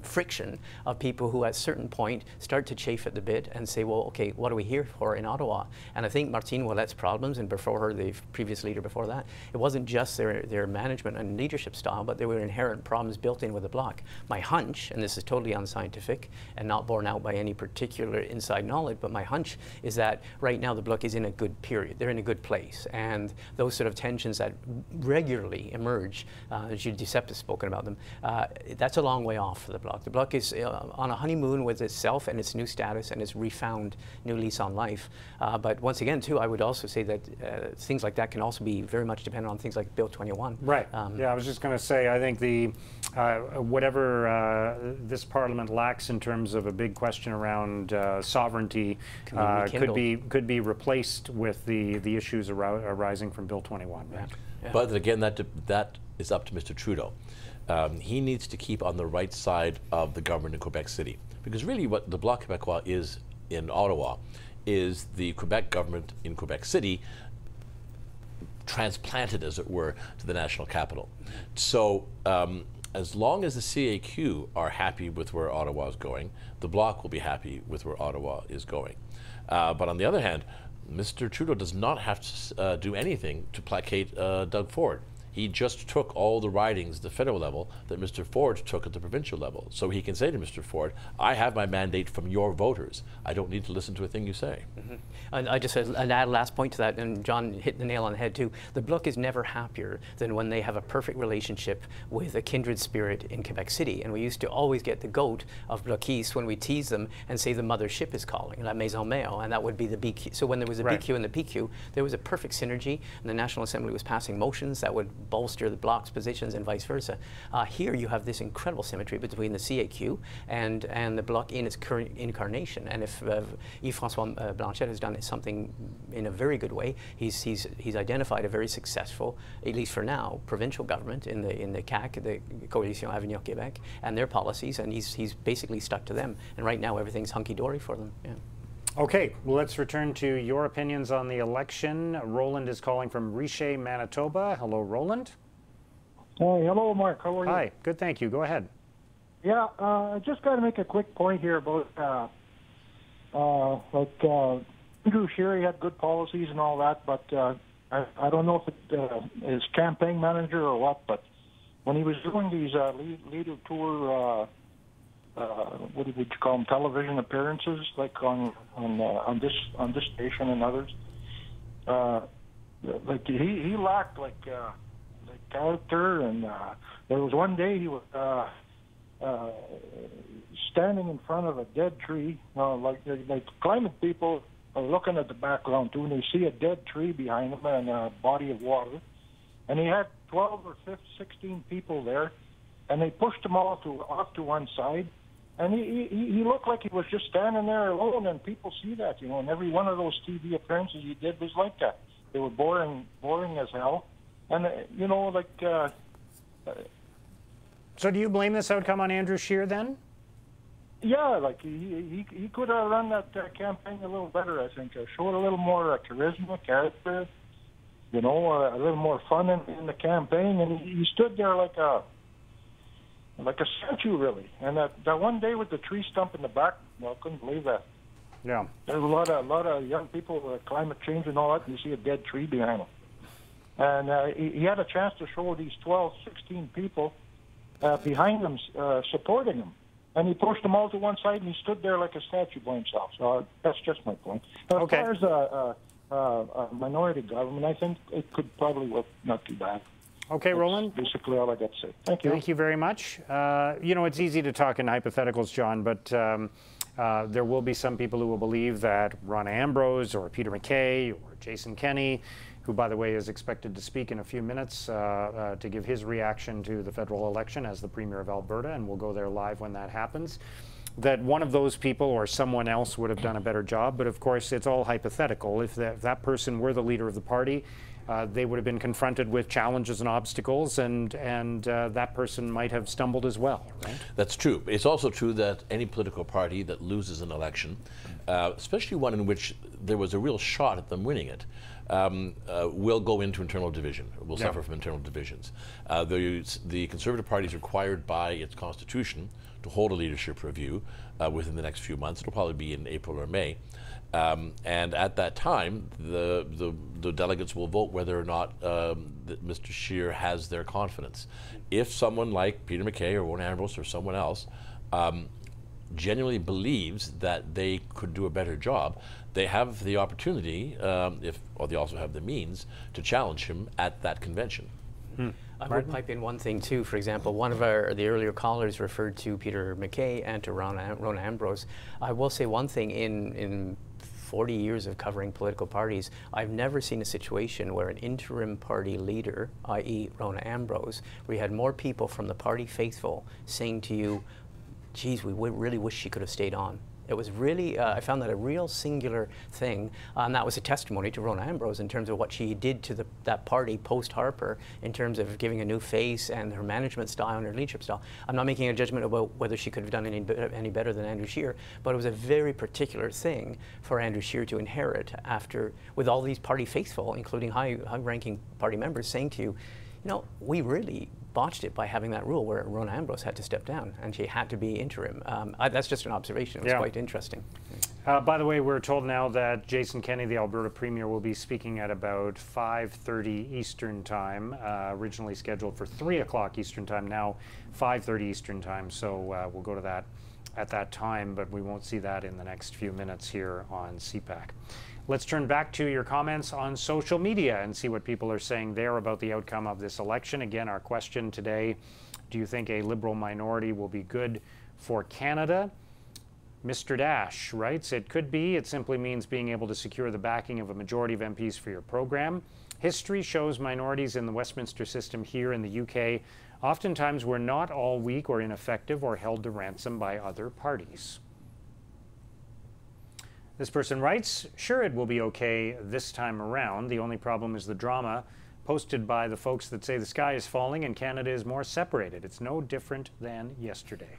friction of people who at a certain point start to chafe at the bit and say, well, okay, what are we here for in Ottawa? And I think Martine Ouellet's problems, and before her, the previous leader before that, it wasn't just their, their management and leadership style, but there were inherent problems built in with the bloc. My hunch, and this is totally unscientific and not borne out by any particular inside knowledge, but my hunch is that right now the bloc is in a good period. They're in a good place. And those sort of tensions that regularly emerge, uh, Gilles Duceppe has spoken about them, uh, that's a long way off for the bloc. The bloc is uh, on a honeymoon with itself and its new status and its refound new lease on life. Uh, but once again, too, I would also say that uh, things like that can also be very much dependent on things like Bill 21. Right. yeah, I was just going to say, I think the uh, whatever uh, this Parliament lacks in terms of a big question around uh, sovereignty be uh, could be could be replaced with the the issues arou- arising from Bill 21. Right? But again, that, de- that is up to Mr. Trudeau. Um, he needs to keep on the right side of the government in Quebec City. Because really, what the Bloc Québécois is in Ottawa is the Quebec government in Quebec City transplanted, as it were, to the national capital. So, um, as long as the CAQ are happy with where Ottawa is going, the Bloc will be happy with where Ottawa is going. Uh, but on the other hand, Mr. Trudeau does not have to uh, do anything to placate uh, Doug Ford. He just took all the ridings at the federal level that Mr. Ford took at the provincial level. So he can say to Mr. Ford, I have my mandate from your voters. I don't need to listen to a thing you say. Mm-hmm. And I just and add a last point to that, and John hit the nail on the head too. The Bloc is never happier than when they have a perfect relationship with a kindred spirit in Quebec City. And we used to always get the goat of Bloquiste when we tease them and say the mother ship is calling, La Maison Mère, and that would be the BQ. So when there was a Right. BQ and the PQ, there was a perfect synergy, and the National Assembly was passing motions that would bolster the bloc's positions and vice versa. Uh, here you have this incredible symmetry between the CAQ and, and the bloc in its current incarnation. And if uh, Yves-François uh, Blanchet has done something in a very good way, he's, he's, he's identified a very successful, at least for now, provincial government in the, in the CAQ, the Coalition Avenir Québec, and their policies, and he's, he's basically stuck to them. And right now everything's hunky-dory for them. Yeah. Okay, well, let's return to your opinions on the election. Roland is calling from Richer, Manitoba. Hello, Roland. Hey, hello, Mark. How are you? Hi, good, thank you. Go ahead. Yeah, uh, I just got to make a quick point here about, uh, uh, like, uh, Andrew Scheer had good policies and all that, but uh, I, I don't know if it uh, is campaign manager or what, but when he was doing these uh, lead, leader tour uh, what would you call them television appearances like on on uh, on this on this station and others? Uh like he he lacked like uh like character and uh there was one day he was uh uh standing in front of a dead tree uh, like like climate people are looking at the background too and they see a dead tree behind him and a body of water. And he had 12 or 15, 16 people there and they pushed them all to off to one side and he, he he looked like he was just standing there alone, and people see that, you know. And every one of those TV appearances he did was like that. They were boring, boring as hell, and uh, you know, like. Uh, so, do you blame this outcome on Andrew Scheer then? Yeah, like he he he could have run that uh, campaign a little better. I think uh, showed a little more uh, charisma, character, you know, uh, a little more fun in, in the campaign, and he, he stood there like a like a statue, really. And that that one day with the tree stump in the back, well, I couldn't believe that. Yeah. There's a lot of a lot of young people, uh, climate change and all that, and you see a dead tree behind him. And uh, he, he had a chance to show these 12, 16 people uh, behind him uh, supporting him. And he pushed them all to one side, and he stood there like a statue by himself. So uh, that's just my point. As okay. far as a, a, a minority government, I think it could probably work not too bad. Okay, That's Roland. Basically, all I got to say. Thank you. Thank you very much. Uh, you know, it's easy to talk in hypotheticals, John, but um, uh, there will be some people who will believe that Ron Ambrose or Peter MacKay or Jason Kenney, who, by the way, is expected to speak in a few minutes uh, uh to give his reaction to the federal election as the Premier of Alberta, and we'll go there live when that happens that one of those people or someone else would have done a better job. But of course, it's all hypothetical. If that, if that person were the leader of the party, uh, they would have been confronted with challenges and obstacles, and and uh, that person might have stumbled as well. Right? That's true. It's also true that any political party that loses an election, uh, especially one in which there was a real shot at them winning it, um, uh, will go into internal division, will yeah. suffer from internal divisions. Uh, the, the Conservative Party is required by its constitution to hold a leadership review uh, within the next few months. It'll probably be in April or May. Um, and at that time, the, the, the, delegates will vote whether or not um, Mr. Scheer has their confidence. If someone like Peter MacKay or Warren Ambrose or someone else um, genuinely believes that they could do a better job, they have the opportunity, um, if or they also have the means, to challenge him at that convention. Hmm. I would pipe in one thing too. For example, one of our the earlier callers referred to Peter MacKay and to Rona, Rona Ambrose. I will say one thing in in 40 years of covering political parties, I've never seen a situation where an interim party leader, i.e., Rona Ambrose, where you had more people from the party faithful saying to you, geez, we really wish she could have stayed on. It was really, uh, I found that a real singular thing, uh, and that was a testimony to Rona Ambrose in terms of what she did to the, that party post Harper in terms of giving a new face and her management style and her leadership style. I'm not making a judgment about whether she could have done any, any better than Andrew Scheer, but it was a very particular thing for Andrew Scheer to inherit after, with all these party faithful, including high, high-ranking party members, saying to you, you know, we really botched it by having that rule where Rona Ambrose had to step down and she had to be interim. Um, I, that's just an observation. It was yeah. quite interesting. Uh, by the way, we're told now that Jason Kenney, the Alberta Premier, will be speaking at about 5.30 Eastern Time, uh, originally scheduled for 3 o'clock Eastern Time, now 5.30 Eastern Time. So uh, we'll go to that at that time, but we won't see that in the next few minutes here on CPAC. Let's turn back to your comments on social media and see what people are saying there about the outcome of this election. Again, our question today, do you think a Liberal minority will be good for Canada? Mr. Dash writes, it could be. It simply means being able to secure the backing of a majority of MPs for your program. History shows minorities in the Westminster system here in the UK oftentimes were not all weak or ineffective or held to ransom by other parties. This person writes, Sure, it will be okay this time around. The only problem is the drama posted by the folks that say the sky is falling and Canada is more separated. It's no different than yesterday.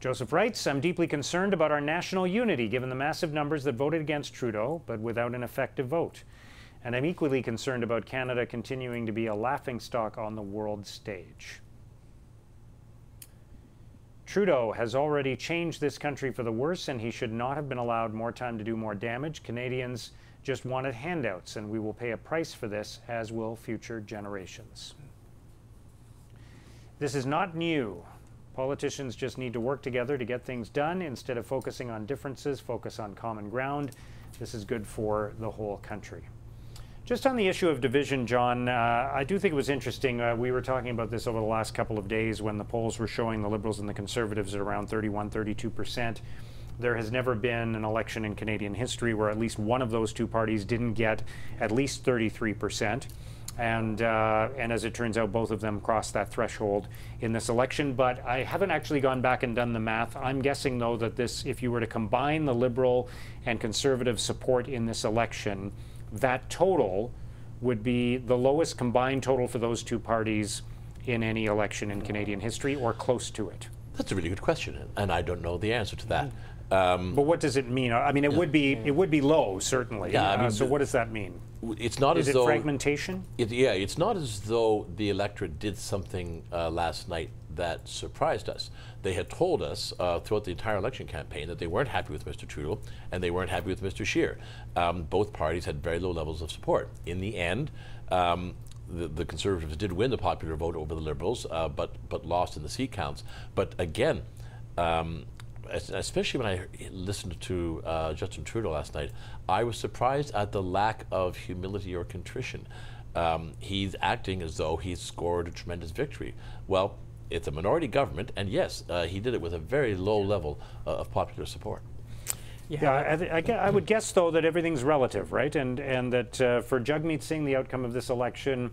Joseph writes, I'm deeply concerned about our national unity given the massive numbers that voted against Trudeau, but without an effective vote. And I'm equally concerned about Canada continuing to be a laughingstock on the world stage. Trudeau has already changed this country for the worse, and he should not have been allowed more time to do more damage. Canadians just wanted handouts, and we will pay a price for this, as will future generations. This is not new. Politicians just need to work together to get things done. Instead of focusing on differences, focus on common ground. This is good for the whole country. Just on the issue of division, John, uh, I do think it was interesting. Uh, we were talking about this over the last couple of days when the polls were showing the Liberals and the Conservatives at around 31, 32 percent. There has never been an election in Canadian history where at least one of those two parties didn't get at least 33 percent. And, uh, and as it turns out, both of them crossed that threshold in this election. But I haven't actually gone back and done the math. I'm guessing, though, that this, if you were to combine the Liberal and Conservative support in this election, that total would be the lowest combined total for those two parties in any election in Canadian history or close to it. That's a really good question, and I don't know the answer to that. Um, but what does it mean? I mean, it would be it would be low certainly. Yeah, I Uh, so what does that mean? It's not Is as it though fragmentation. It, yeah, it's not as though the electorate did something uh, last night that surprised us. They had told us uh, throughout the entire election campaign that they weren't happy with Mr. Trudeau and they weren't happy with Mr. Scheer. Um, both parties had very low levels of support. In the end, um, the, the Conservatives did win the popular vote over the Liberals, uh, but but lost in the seat counts. But again. Um, especially when I listened to uh, Justin Trudeau last night, I was surprised at the lack of humility or contrition. Um, he's acting as though he's scored a tremendous victory. Well, it's a minority government, and yes, uh, he did it with a very low level uh, of popular support. Yeah, I, th- I, gue- I would guess though that everything's relative, right? And and that uh, for Jagmeet Singh, the outcome of this election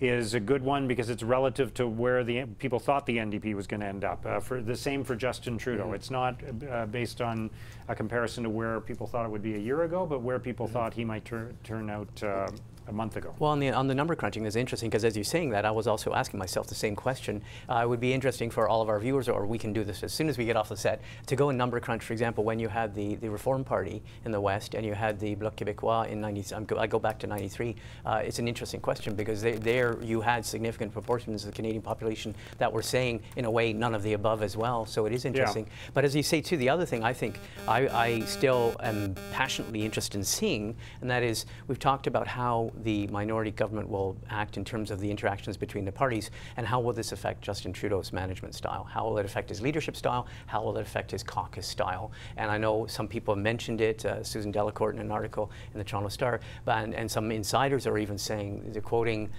is a good one because it's relative to where the people thought the NDP was going to end up. Uh, for the same for Justin Trudeau, Mhm. it's not uh, based on a comparison to where people thought it would be a year ago, but where people thought he might tur- turn out uh, a month ago. Well, on the, on the number crunching is interesting because as you're saying that, I was also asking myself the same question. Uh, it would be interesting for all of our viewers, or we can do this as soon as we get off the set, to go and number crunch, for example, when you had the, the Reform Party in the West and you had the Bloc Québécois in 90, I'm go, I go back to 93, uh, it's an interesting question because they, there you had significant proportions of the Canadian population that were saying, in a way, none of the above as well. So it is interesting. But as you say, too, the other thing I think I, I still am passionately interested in seeing, and that is we've talked about how the minority government will act in terms of the interactions between the parties, and how will this affect Justin Trudeau's management style? How will it affect his leadership style? How will it affect his caucus style? And I know some people have mentioned it, uh, Susan Delacourt in an article in the Toronto Star, but, and, and some insiders are even saying, they're quoting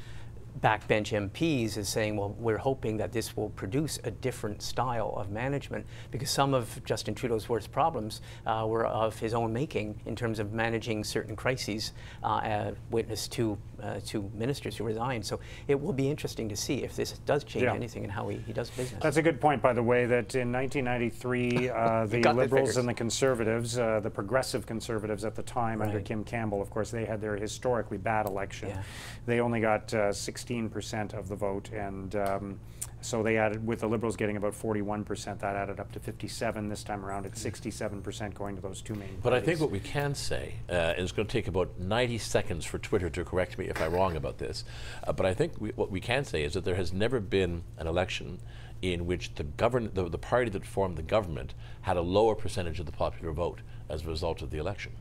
backbench MPs is saying, well, we're hoping that this will produce a different style of management because some of Justin Trudeau's worst problems uh, were of his own making in terms of managing certain crises, uh, uh, witness to uh, to ministers who resigned. So it will be interesting to see if this does change yeah. anything in how he, he does business. That's a good point, by the way, that in 1993, uh, the Liberals and the Conservatives, uh, the Progressive Conservatives at the time right. under Kim Campbell, of course, they had their historically bad election. Yeah. They only got 16 15% of the vote. And um, so they added, with the Liberals getting about 41%, that added up to 57 this time around. It's mm-hmm. 67% going to those two main But parties. I think what we can say, uh, and it's going to take about 90 seconds for Twitter to correct me if I'm wrong about this, uh, but I think we, what we can say is that there has never been an election in which the, govern the, the party that formed the government had a lower percentage of the popular vote as a result of the election.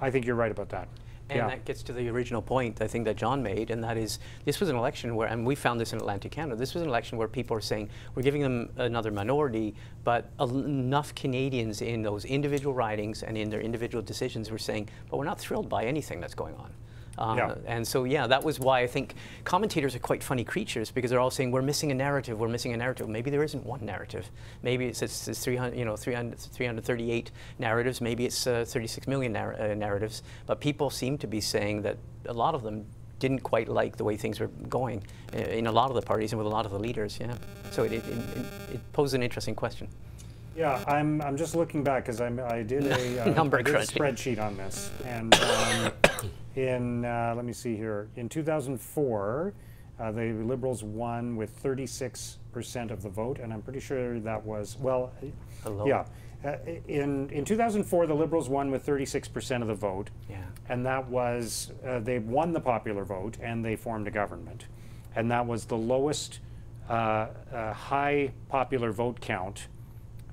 I think you're right about that. And yeah. that gets to the original point I think that John made, and that is this was an election where, and we found this in Atlantic Canada, this was an election where people are saying we're giving them another minority, but enough Canadians in those individual ridings and in their individual decisions were saying, but we're not thrilled by anything that's going on. Uh, Yeah. And so, yeah, that was why I think commentators are quite funny creatures because they're all saying we're missing a narrative, we're missing a narrative. Maybe there isn't one narrative. Maybe it's, it's, it's 300, you know, 300, 338 narratives. Maybe it's uh, 36 million uh, narratives. But people seem to be saying that a lot of them didn't quite like the way things were going uh, in a lot of the parties and with a lot of the leaders. Yeah. So it, it, it, it posed an interesting question. Yeah, I'm, I'm just looking back because I did a, uh, Number I did a crunching. spreadsheet on this. And um, in, uh, let me see here, in 2004, uh, the Liberals won with 36% of the vote, and I'm pretty sure that was, well, Hello? yeah. Uh, in, in 2004, the Liberals won with 36% of the vote. Yeah. And that was, uh, they won the popular vote and they formed a government. And that was the lowest uh, uh, high popular vote count,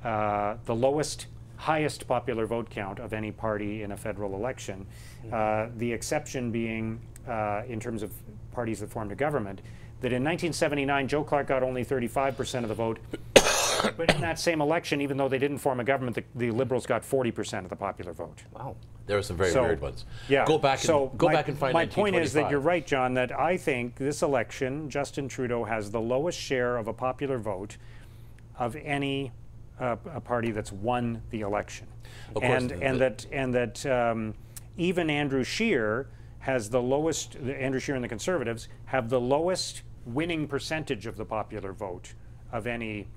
uh, the lowest, highest popular vote count of any party in a federal election. Uh, the exception being, uh, in terms of parties that formed a government, that in 1979, Joe Clark got only 35% of the vote. but in that same election, even though they didn't form a government, the, the Liberals got 40% of the popular vote. Wow. There are some very So, weird ones. Yeah. Go back and so go my, back and find My point is that you're right, John. That I think this election, Justin Trudeau has the lowest share of a popular vote of any uh, a party that's won the election, Of and and that and that um, even Andrew Scheer has the lowest. Andrew Scheer and the Conservatives have the lowest winning percentage of the popular vote of any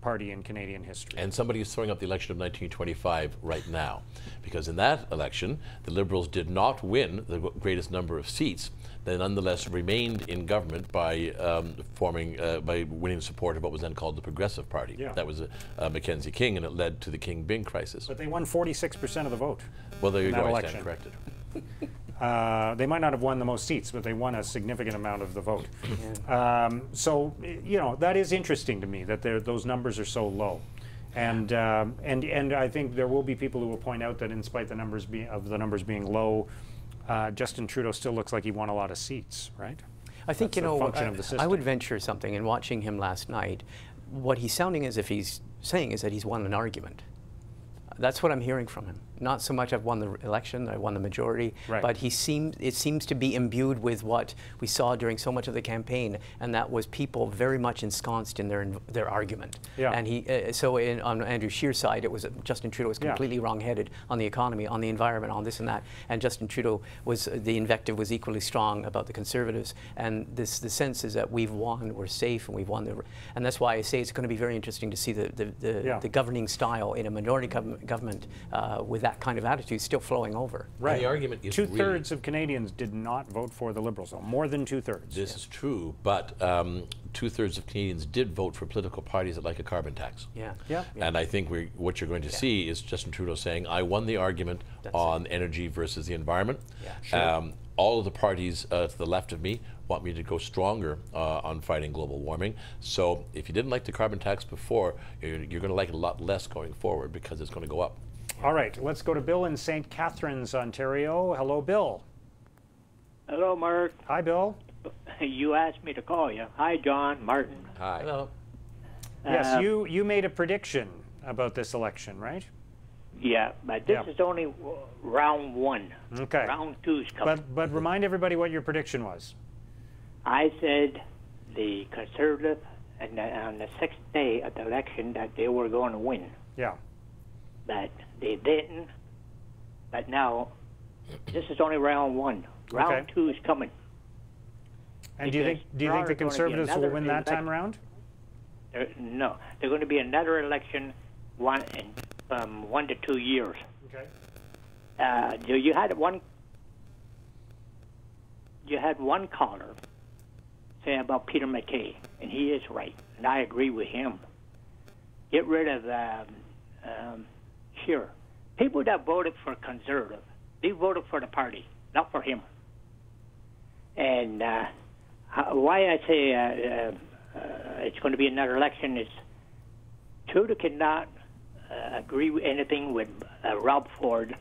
party in Canadian history. And somebody is throwing up the election of 1925 right now. Because in that election, the Liberals did not win the greatest number of seats. They nonetheless remained in government by um, forming, uh, by winning support of what was then called the Progressive Party. Yeah. That was uh, uh, Mackenzie King, and it led to the King-Byng crisis. But they won 46% of the vote. Well, there you go. that I election. stand corrected. Uh, they might not have won the most seats, but they won a significant amount of the vote. Um, so, you know, that is interesting to me that those numbers are so low. And, um, and, and I think there will be people who will point out that in spite the numbers be, of the numbers being low, uh, Justin Trudeau still looks like he won a lot of seats, right? I think That's you know. function I, of the I would venture something in watching him last night. What he's sounding as if he's saying is that he's won an argument. That's what I'm hearing from him. Not so much I've won the election, I won the majority, Right. but he seems it seems to be imbued with what we saw during so much of the campaign, and that was people very much ensconced in their their argument. Yeah. And he uh, so in, on Andrew Scheer's side, it was uh, Justin Trudeau was Yeah. completely wrong-headed on the economy, on the environment, on this and that, and Justin Trudeau was the invective was equally strong about the Conservatives, and this the sense is that we've won, we're safe, and we've won the, and that's why I say it's going to be very interesting to see the the, the, Yeah. the governing style in a minority gov- government uh, with that kind of attitude still flowing over. Right. the argument is Two really- thirds of Canadians did not vote for the Liberals, so more than two thirds. This is true, but um, two thirds of Canadians did vote for political parties that like a carbon tax. Yeah. Yeah. And I think we what you're going to see is Justin Trudeau saying, I won the argument on energy versus the environment. Yeah, sure. Um, all of the parties uh, to the left of me want me to go stronger uh, on fighting global warming. So if you didn't like the carbon tax before, you're, you're going to like it a lot less going forward because it's going to go up. All right, let's go to Bill in St. Catharines, Ontario. Hello, Bill. Hello, Mark. Hi, Bill. You asked me to call you. Hi, John. Martin. Hi. Hello. Yes, Uh, you, you made a prediction about this election, right? Yeah, but this Yeah. is only uh, round one. Okay. Round two's coming. But, but remind everybody what your prediction was. I said the conservative, and the, on the sixth day of the election, that they were going to win. Yeah. But they didn't. But now, this is only round one. Round Okay. two is coming. And do you think do you think the there are gonna be Conservatives will win that time around? There, no, there's going to be another election, one in um, one to two years. Okay. Uh, you you had one. You had one caller say about Peter MacKay, and he is right, and I agree with him. Get rid of um, um, Shearer. People that voted for conservative, they voted for the party, not for him. And uh, why I say uh, uh, it's going to be another election is Trudeau cannot uh, agree with anything with uh, Rob Ford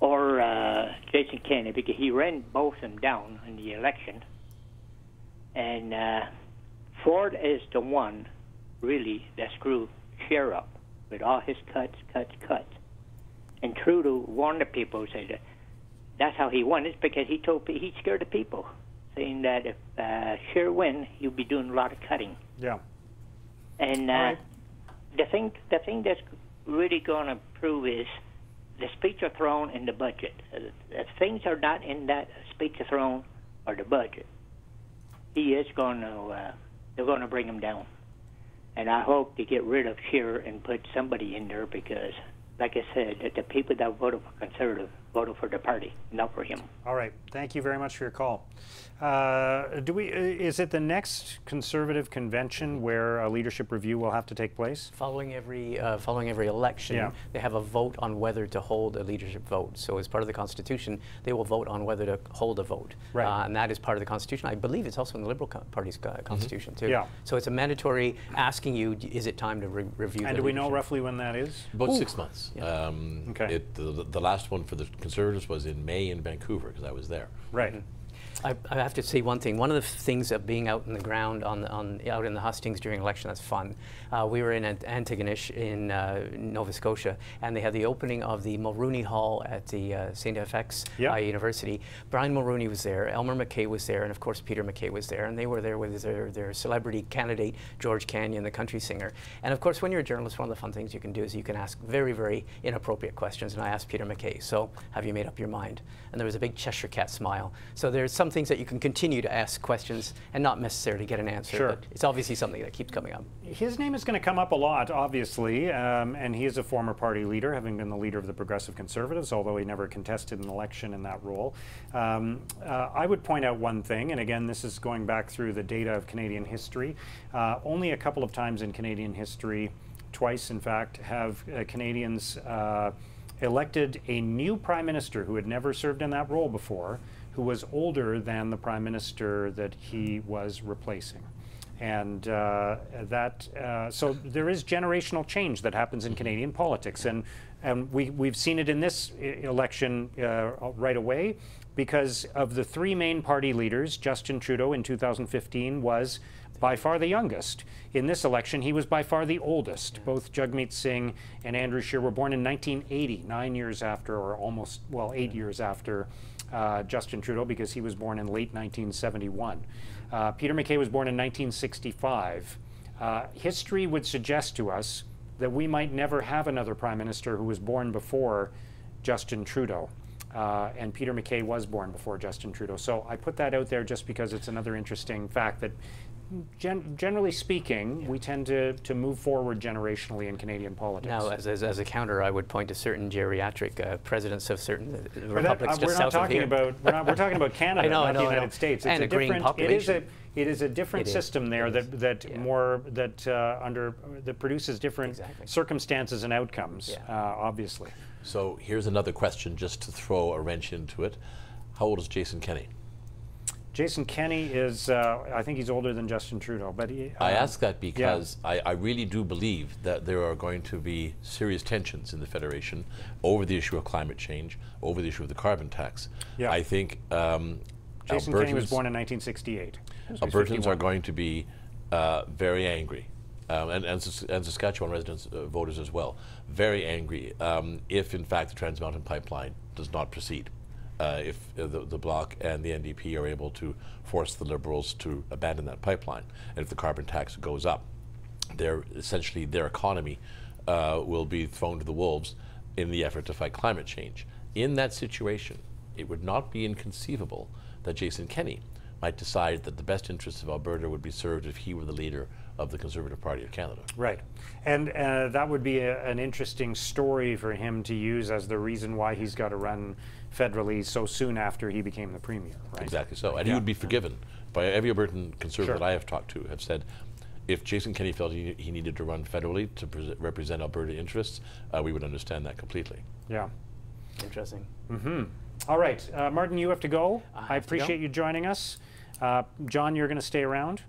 or uh, Jason Kenney because he ran both of them down in the election. And Ford is the one, really, that screwed Scheer up with all his cuts, cuts, cuts. And Trudeau warned the people, said, that's how he won. It's because he told he scared the people, saying that if uh, Scheer win, he'll be doing a lot of cutting. Yeah. And uh, the thing, the thing that's really going to prove is the speech of throne and the budget. Uh, If things are not in that speech of throne or the budget, he is going to. Uh, they're going to bring him down. And I hope to get rid of Scheer and put somebody in there because, like I said, the people that voted for conservative voted for the party, not for him. All right. Thank you very much for your call. Uh, do we? uh, Is it the next conservative convention where a leadership review will have to take place? Following every uh, following every election, Yeah. they have a vote on whether to hold a leadership vote. So, as part of the Constitution, they will vote on whether to hold a vote, Right. uh, and that is part of the Constitution. I believe it's also in the Liberal co- Party's uh, Constitution too. Yeah. So it's a mandatory asking you: Is it time to re- review? And the do we know roughly when that is? About Ooh. six months. Yeah. Um, Okay. It, the, the last one for the Conservatives was in May in Vancouver because I was there. Right. I, I have to say one thing. One of the things of being out in the ground, on, on out in the hustings during election, that's fun. Uh, we were in Ant- Antigonish in uh, Nova Scotia, and they had the opening of the Mulroney Hall at the uh, St. FX Yeah. uh, University. Brian Mulroney was there, Elmer MacKay was there, and of course Peter MacKay was there, and they were there with their, their celebrity candidate George Canyon, the country singer. And of course, when you're a journalist, one of the fun things you can do is you can ask very, very inappropriate questions. And I asked Peter MacKay, "So, have you made up your mind?" And there was a big Cheshire cat smile. So there's some things that you can continue to ask questions and not necessarily get an answer. Sure. But it's obviously something that keeps coming up. His name is going to come up a lot, obviously, um, and he is a former party leader, having been the leader of the Progressive Conservatives, although he never contested an election in that role. Um, uh, I would point out one thing, and again, this is going back through the data of Canadian history. Uh, only a couple of times in Canadian history, twice in fact, have uh, Canadians uh, elected a new prime minister who had never served in that role before, who was older than the prime minister that he was replacing. And uh, that, uh, so there is generational change that happens in Canadian politics. And, and we, we've seen it in this e- election uh, right away because of the three main party leaders, Justin Trudeau in 2015 was by far the youngest. In this election, he was by far the oldest. Both Jagmeet Singh and Andrew Scheer were born in 1980, nine years after, or almost, well, eight years after uh, Justin Trudeau, because he was born in late 1971. Uh, Peter MacKay was born in 1965. Uh, history would suggest to us that we might never have another prime minister who was born before Justin Trudeau. Uh, and Peter MacKay was born before Justin Trudeau. So I put that out there just because it's another interesting fact that, gen- generally speaking, we tend to, to move forward generationally in Canadian politics. Now, as, as, as a counter, I would point to certain geriatric uh, presidents of certain uh, But that- republics uh, just we're not south of talking here. about we're, not, we're talking about Canada, I know, not I know, the I United know. States. It's and a agreeing different. It is a it is a different It is. system there that that Yeah. more that uh, under that produces different circumstances and outcomes. Yeah. Uh, obviously. So here's another question just to throw a wrench into it. How old is Jason Kenney? Jason Kenney is uh, I think he's older than Justin Trudeau, but he, I um, ask that because I, I really do believe that there are going to be serious tensions in the Federation over the issue of climate change, over the issue of the carbon tax. Yeah. I think um, Jason Kenney was born in 1968. So he's Albertans 51. are going to be uh, very angry, um, and, and, and Saskatchewan residents, uh, voters as well, very angry um, if, in fact, the Trans Mountain Pipeline does not proceed. Uh, if uh, the, the Bloc and the NDP are able to force the Liberals to abandon that pipeline, and if the carbon tax goes up, their essentially their economy uh, will be thrown to the wolves in the effort to fight climate change. In that situation, it would not be inconceivable that Jason Kenney might decide that the best interests of Alberta would be served if he were the leader of the Conservative Party of Canada. Right. And uh, that would be a, an interesting story for him to use as the reason why he's got to run federally so soon after he became the premier. Right? Exactly so. And he would be forgiven by every Albertan conservative Sure. that I have talked to have said if Jason Kenney felt he, he needed to run federally to pres- represent Alberta interests, uh, we would understand that completely. Yeah. Interesting. Mm-hmm. All right, uh, Martin, you have to go. I, have to go. appreciate you joining us. Uh, John, you're going to stay around.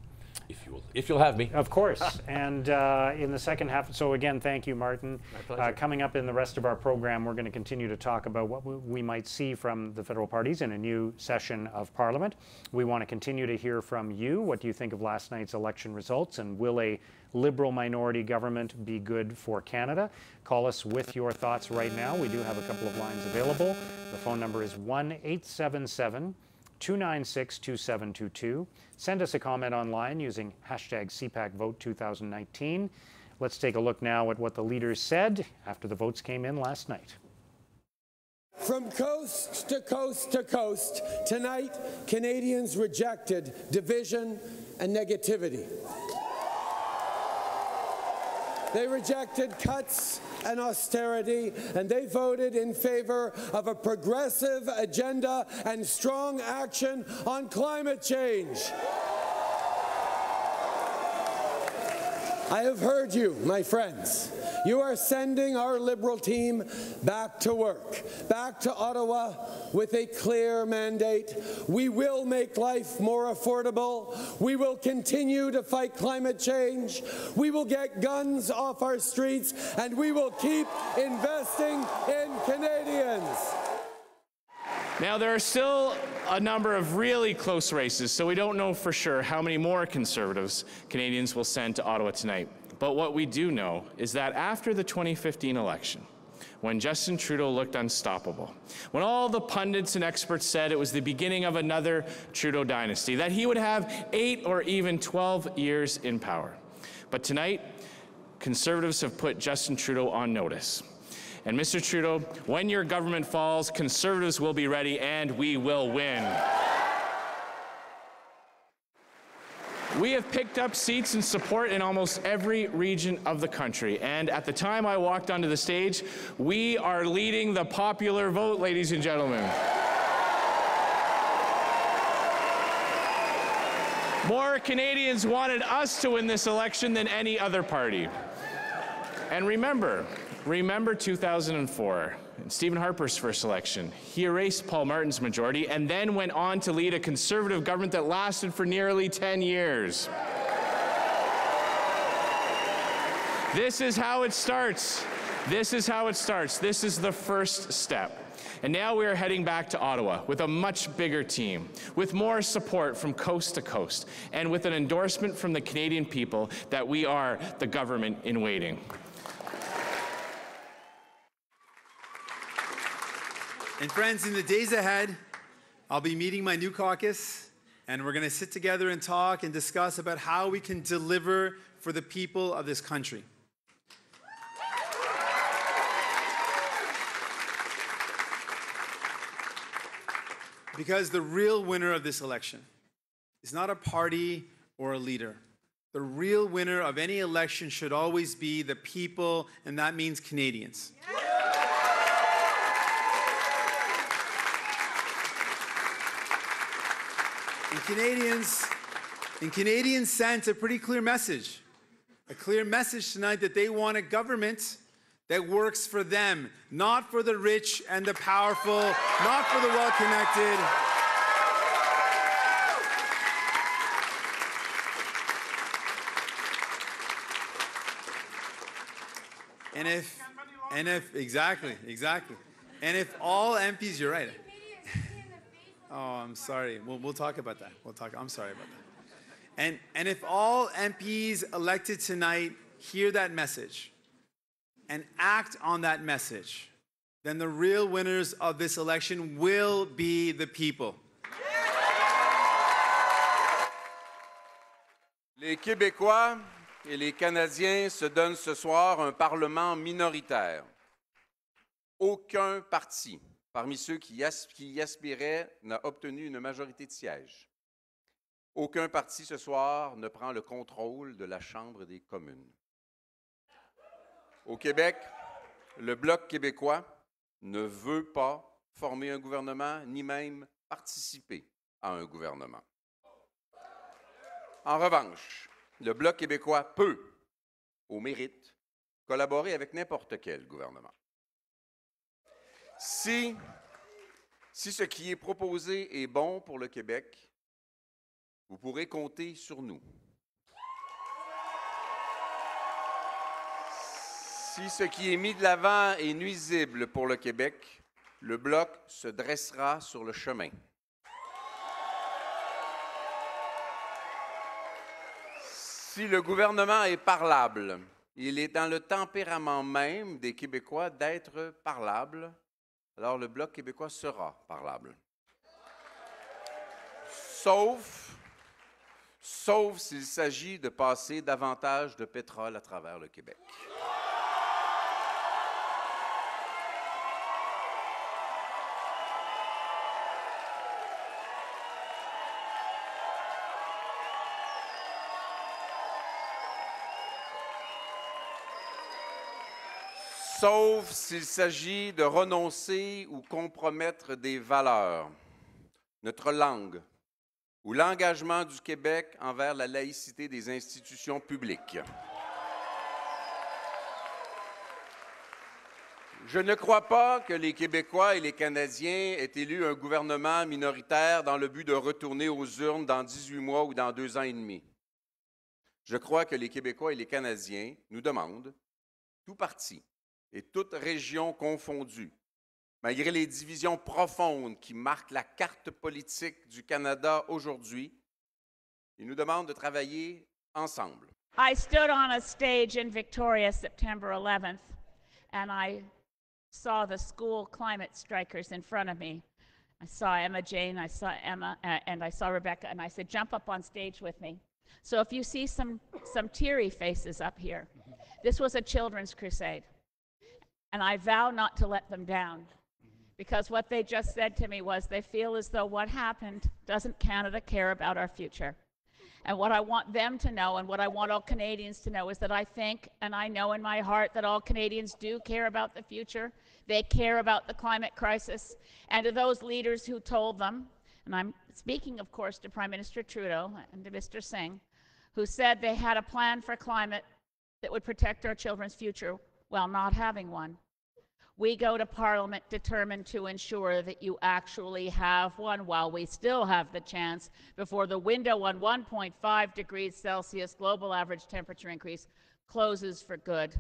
If you'll, if you'll have me. Of course. and uh, in the second half, so again, thank you, Martin. pleasure. Uh, coming up in the rest of our program, we're going to continue to talk about what we- we might see from the federal parties in a new session of Parliament. We want to continue to hear from you. What do you think of last night's election results? And will a Liberal minority government be good for Canada? Call us with your thoughts right now. We do have a couple of lines available. The phone number is 1 877 296 2722. Send us a comment online using hashtag CPACVote 2019. Let's take a look now at what the leaders said after the votes came in last night. From coast to coast to coast, tonight, Canadians rejected division and negativity. They rejected cuts and austerity, and they voted in favor of a progressive agenda and strong action on climate change. I have heard you, my friends. You are sending our Liberal team back to work, back to Ottawa with a clear mandate. We will make life more affordable. We will continue to fight climate change. We will get guns off our streets, and we will keep investing in Canadians. Now, there are still a number of really close races, so we don't know for sure how many more Conservatives Canadians will send to Ottawa tonight. But what we do know is that after the 2015 election, when Justin Trudeau looked unstoppable, when all the pundits and experts said it was the beginning of another Trudeau dynasty, that he would have eight or even 12 years in power. But tonight, Conservatives have put Justin Trudeau on notice. And Mr. Trudeau, when your government falls, Conservatives will be ready and we will win. We have picked up seats and support in almost every region of the country. And at the time I walked onto the stage, we are leading the popular vote, ladies and gentlemen. More Canadians wanted us to win this election than any other party. And remember, remember 2004, Stephen Harper's first election. He erased Paul Martin's majority and then went on to lead a conservative government that lasted for nearly 10 years. This is how it starts. This is how it starts. This is the first step. And now we are heading back to Ottawa with a much bigger team, with more support from coast to coast, and with an endorsement from the Canadian people that we are the government in waiting. And friends, in the days ahead, I'll be meeting my new caucus, and we're going to sit together and talk and discuss about how we can deliver for the people of this country. Because the real winner of this election is not a party or a leader. The real winner of any election should always be the people, and that means Canadians. And Canadians, and Canadians sent a pretty clear message. A clear message tonight that they want a government that works for them, not for the rich and the powerful, not for the well connected. And if, and if, exactly, exactly. And if all MPs, you're right. Oh, I'm sorry. We'll, we'll talk about that. We'll talk. I'm sorry about that. And, and if all MPs elected tonight hear that message and act on that message, then the real winners of this election will be the people. Les Québécois et les Canadiens se donnent ce soir un Parlement minoritaire. Aucun parti parmi ceux qui, y aspiraient n'a obtenu une majorité de sièges. Aucun parti ce soir ne prend le contrôle de la Chambre des communes. Au Québec, le Bloc québécois ne veut pas former un gouvernement ni même participer à un gouvernement. En revanche, le Bloc québécois peut, au mérite, collaborer avec n'importe quel gouvernement. Si, si ce qui est proposé est bon pour le Québec, vous pourrez compter sur nous. Si ce qui est mis de l'avant est nuisible pour le Québec, le bloc se dressera sur le chemin. Si le gouvernement est parlable, il est dans le tempérament même des Québécois d'être parlable alors le Bloc québécois sera parlable. Sauf, sauf s'il s'agit de passer davantage de pétrole à travers le Québec. Sauf s'il s'agit de renoncer ou compromettre des valeurs, notre langue ou l'engagement du Québec envers la laïcité des institutions publiques. Je ne crois pas que les Québécois et les Canadiens aient élu un gouvernement minoritaire dans le but de retourner aux urnes dans 18 mois ou dans deux ans et demi. Je crois que les Québécois et les Canadiens nous demandent, tout parti, et toutes régions confondues, malgré les divisions profondes qui marquent la carte politique du Canada aujourd'hui, ils nous demandent de travailler ensemble. I stood on a stage in Victoria September 11th, and I saw the school climate strikers in front of me. I saw Emma Jane, I saw Emma, uh, and I saw Rebecca, and I said, jump up on stage with me. So if you see some, some teary faces up here, this was a children's crusade. And I vow not to let them down. Because what they just said to me was they feel as though what happened doesn't Canada care about our future. And what I want them to know and what I want all Canadians to know is that I think and I know in my heart that all Canadians do care about the future. They care about the climate crisis. And to those leaders who told them, and I'm speaking, of course, to Prime Minister Trudeau and to Mr. Singh, who said they had a plan for climate that would protect our children's future while not having one. We go to Parliament determined to ensure that you actually have one while we still have the chance before the window on 1.5 degrees Celsius global average temperature increase closes for good.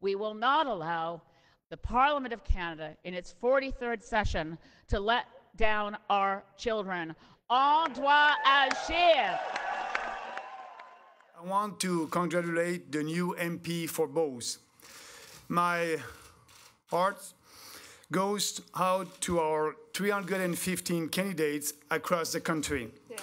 We will not allow the Parliament of Canada in its 43rd session to let down our children. On doit agir. I want to congratulate the new MP for Beauce. My heart goes out to our 315 candidates across the country. Yeah.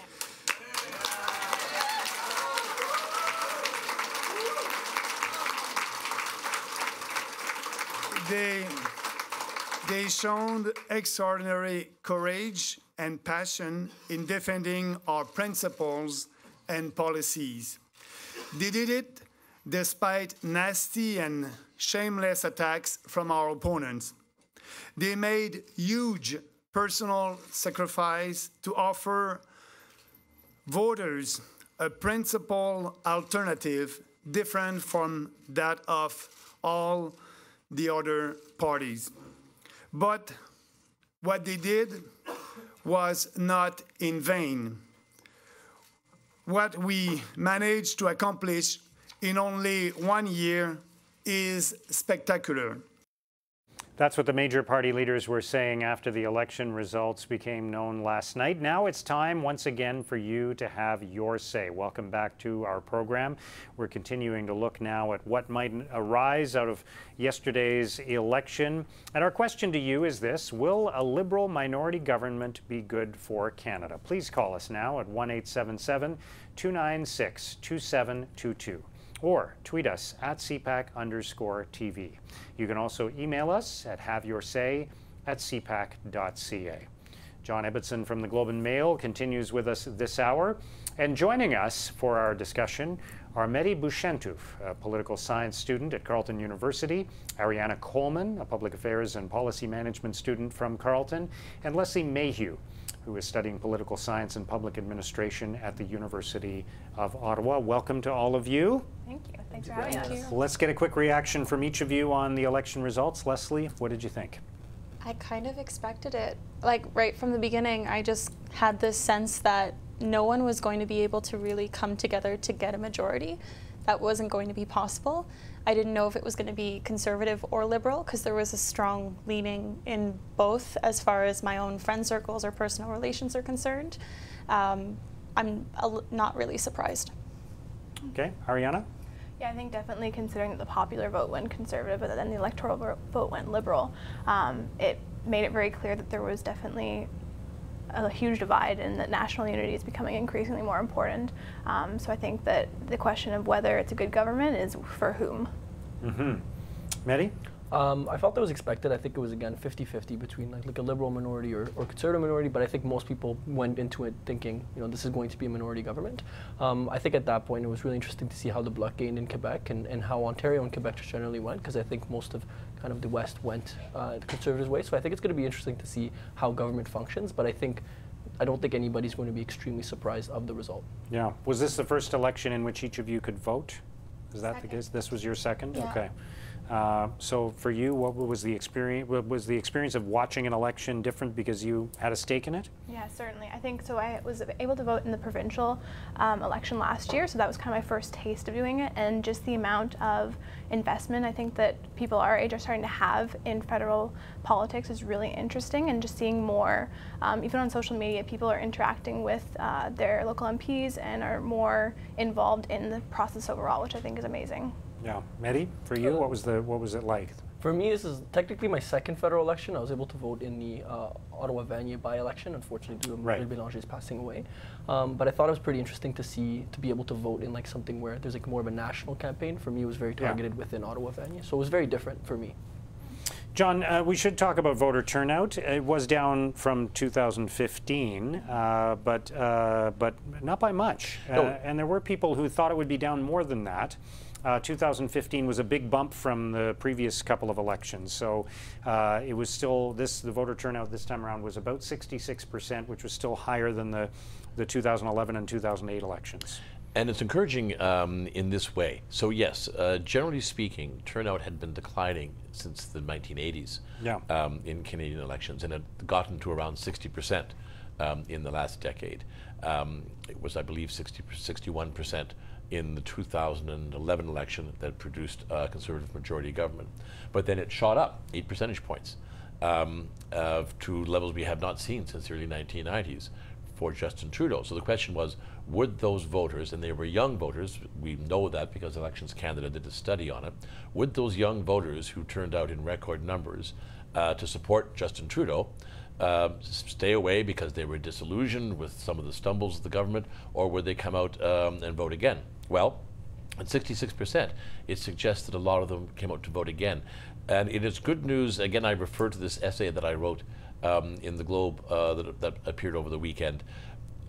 They, they showed extraordinary courage and passion in defending our principles and policies. They did it despite nasty and shameless attacks from our opponents. They made huge personal sacrifice to offer voters a principal alternative different from that of all the other parties. But what they did was not in vain. What we managed to accomplish in only one year is spectacular. That's what the major party leaders were saying after the election results became known last night. Now it's time once again for you to have your say. Welcome back to our program. We're continuing to look now at what might arise out of yesterday's election. And our question to you is this Will a Liberal minority government be good for Canada? Please call us now at 1 877 296 2722 or tweet us at CPAC underscore TV. You can also email us at haveyoursay at cpac.ca. John Ibbitson from the Globe and Mail continues with us this hour. And joining us for our discussion are Mehdi Bouchentouf, a political science student at Carleton University, Ariana Coleman, a public affairs and policy management student from Carleton, and Leslie Mayhew, who is studying political science and public administration at the University of Ottawa. Welcome to all of you. Thank you. Thanks for having us. Let's get a quick reaction from each of you on the election results. Leslie, what did you think? I kind of expected it. Like right from the beginning, I just had this sense that no one was going to be able to really come together to get a majority. that wasn't going to be possible. I didn't know if it was going to be conservative or liberal because there was a strong leaning in both as far as my own friend circles or personal relations are concerned. Um, I'm not really surprised. Okay, Ariana? Yeah, I think definitely considering that the popular vote went conservative, but then the electoral vote went liberal, um, it made it very clear that there was definitely a huge divide and that national unity is becoming increasingly more important. Um, so I think that the question of whether it's a good government is for whom. Mm-hmm. Mehdi? Um, I felt that was expected. I think it was again 50-50 between like, like a liberal minority or, or, conservative minority, but I think most people went into it thinking, you know, this is going to be a minority government. Um, I think at that point it was really interesting to see how the Bloc gained in Quebec and, and how Ontario and Quebec just generally went, because I think most of kind of the West went uh, the conservative way. So I think it's going to be interesting to see how government functions, but I think I don't think anybody's going to be extremely surprised of the result. Yeah. Was this the first election in which each of you could vote? Is that second. the case? This was your second? Yeah. Okay. Uh, so for you, what was the experience? Was the experience of watching an election different because you had a stake in it? Yeah, certainly. I think so. I was able to vote in the provincial um, election last year, so that was kind of my first taste of doing it, and just the amount of investment I think that people our age are starting to have in federal politics is really interesting, and just seeing more, um, even on social media, people are interacting with uh, their local MPs and are more involved in the process overall, which I think is amazing. Yeah, Mehdi, for you, what was the what was it like? For me, this is technically my second federal election. I was able to vote in the uh, Ottawa Vanier by-election, unfortunately due to right. Bélanger's passing away. Um, but I thought it was pretty interesting to see, to be able to vote in like something where there's like more of a national campaign. For me, it was very targeted yeah. within Ottawa Vanier. So it was very different for me. John, uh, we should talk about voter turnout. It was down from 2015, uh, but uh, but not by much. No. Uh, and there were people who thought it would be down more than that. Uh, 2015 was a big bump from the previous couple of elections. So uh, it was still this the voter turnout this time around was about 66 percent, which was still higher than the the 2011 and 2008 elections. And it's encouraging um, in this way. So yes, uh, generally speaking, turnout had been declining since the 1980s yeah. um, in Canadian elections, and had gotten to around 60 percent um, in the last decade. Um, it was, I believe, 60, 61 percent in the 2011 election that produced a conservative majority government. But then it shot up eight percentage points um, uh, to levels we have not seen since the early 1990s for Justin Trudeau. So the question was, would those voters, and they were young voters, we know that because Elections Canada did a study on it, would those young voters who turned out in record numbers uh, to support Justin Trudeau uh, stay away because they were disillusioned with some of the stumbles of the government, or would they come out um, and vote again? Well, at 66%, it suggests that a lot of them came out to vote again. And it is good news. Again, I refer to this essay that I wrote um, in the Globe uh, that, that appeared over the weekend.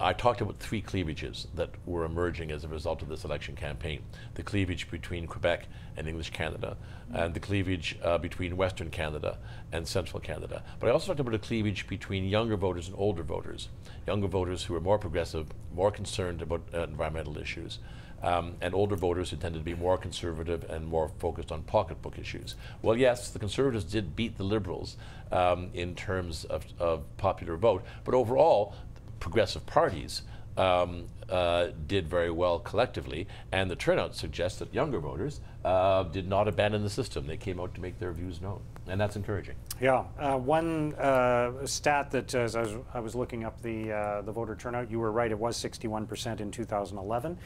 I talked about three cleavages that were emerging as a result of this election campaign the cleavage between Quebec and English Canada, and the cleavage uh, between Western Canada and Central Canada. But I also talked about a cleavage between younger voters and older voters, younger voters who are more progressive, more concerned about uh, environmental issues, um, and older voters who tended to be more conservative and more focused on pocketbook issues. Well, yes, the Conservatives did beat the Liberals um, in terms of, of, popular vote, but overall, progressive parties um, uh, did very well collectively, and the turnout suggests that younger voters uh, did not abandon the system. They came out to make their views known, and that's encouraging. Yeah, uh, one uh, stat that as I was, I was looking up the uh, the voter turnout, you were right. It was 61% in 2011,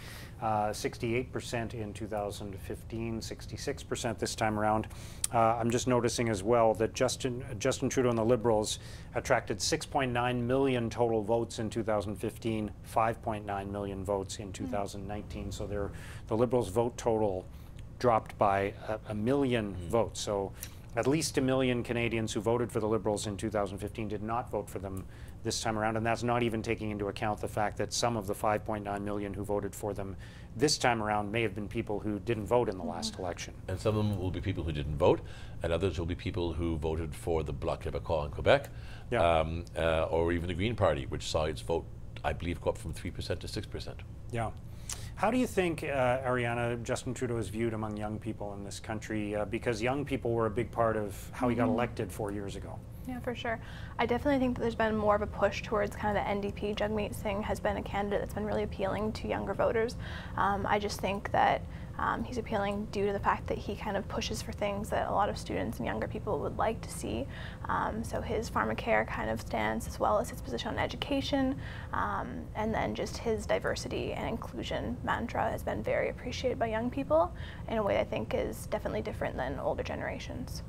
68% uh, in 2015, 66% this time around. Uh, I'm just noticing as well that Justin Justin Trudeau and the Liberals attracted 6.9 million total votes in 2015, 5.9 million votes in 2019. Mm. So the Liberals' vote total dropped by a, a 1000000 mm. votes. So at least a million Canadians who voted for the Liberals in 2015 did not vote for them this time around, and that's not even taking into account the fact that some of the 5.9 million who voted for them this time around may have been people who didn't vote in the last mm-hmm. election. And some of them will be people who didn't vote, and others will be people who voted for the Bloc Québécois in Quebec, yeah. um, uh, or even the Green Party, which saw its vote, I believe, go up from 3% to 6%. Yeah. How do you think, uh, Ariana, Justin Trudeau is viewed among young people in this country? Uh, because young people were a big part of how mm-hmm. he got mm-hmm. elected four years ago. Yeah, for sure. I definitely think that there's been more of a push towards kind of the NDP. Jagmeet Singh has been a candidate that's been really appealing to younger voters. Um, I just think that Um, he's appealing due to the fact that he kind of pushes for things that a lot of students and younger people would like to see. Um, so his pharmacare kind of stance, as well as his position on education, um, and then just his diversity and inclusion mantra has been very appreciated by young people in a way I think is definitely different than older generations.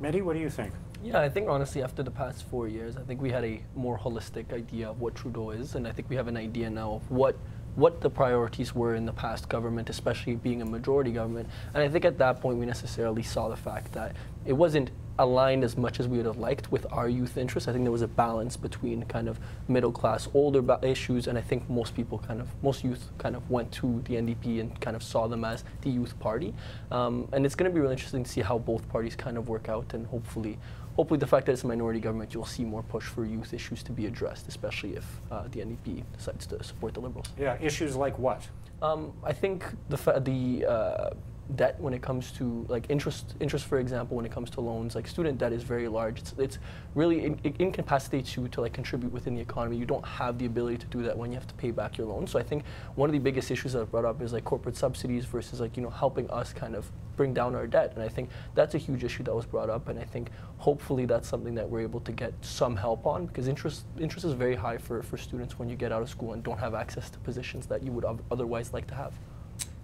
Mehdi, what do you think? Yeah, I think honestly, after the past four years, I think we had a more holistic idea of what Trudeau is, and I think we have an idea now of what what the priorities were in the past government, especially being a majority government. And I think at that point we necessarily saw the fact that it wasn't aligned as much as we would have liked with our youth interests. I think there was a balance between kind of middle class, older issues, and I think most people kind of, most youth kind of went to the NDP and kind of saw them as the youth party. Um, and it's going to be really interesting to see how both parties kind of work out and hopefully hopefully the fact that it's a minority government, you'll see more push for youth issues to be addressed, especially if uh, the NDP decides to support the Liberals. Yeah, issues like what? Um, I think the the uh, debt when it comes to like interest interest for example when it comes to loans like student debt is very large. It's, it's really in, it incapacitates you to like contribute within the economy. You don't have the ability to do that when you have to pay back your loan. So i think one of the biggest issues that i've brought up is like corporate subsidies versus like you know helping us kind of bring down our debt. And i think that's a huge issue that was brought up. And i think hopefully that's something that we're able to get some help on because interest interest is very high for, for students when you get out of school and don't have access to positions that you would otherwise like to have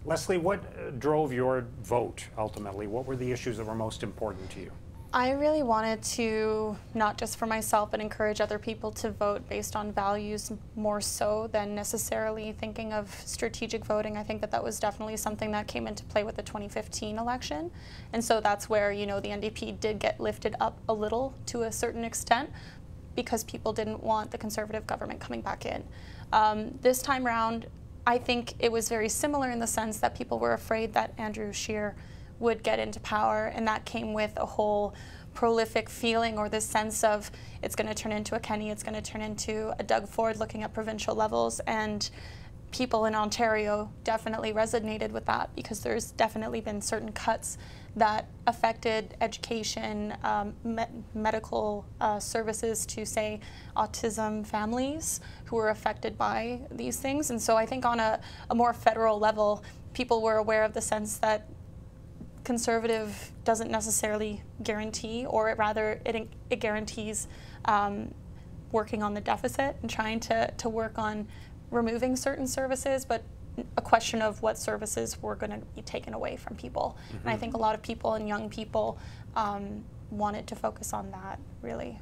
Leslie, what uh, drove your vote ultimately? What were the issues that were most important to you? I really wanted to, not just for myself, but encourage other people to vote based on values more so than necessarily thinking of strategic voting. I think that that was definitely something that came into play with the 2015 election. And so that's where, you know, the NDP did get lifted up a little to a certain extent because people didn't want the Conservative government coming back in. Um, this time around, I think it was very similar in the sense that people were afraid that Andrew Scheer would get into power, and that came with a whole prolific feeling or this sense of it's going to turn into a Kenney, it's going to turn into a Doug Ford looking at provincial levels. And people in Ontario definitely resonated with that because there's definitely been certain cuts that affected education, um, me medical uh, services to, say, autism families who were affected by these things. And so I think on a, a more federal level, people were aware of the sense that conservative doesn't necessarily guarantee, or rather, it, it guarantees um, working on the deficit and trying to, to work on removing certain services, but a question of what services were going to be taken away from people. Mm-hmm. And I mm-hmm. think a lot of people and young people um, wanted to focus on that, really.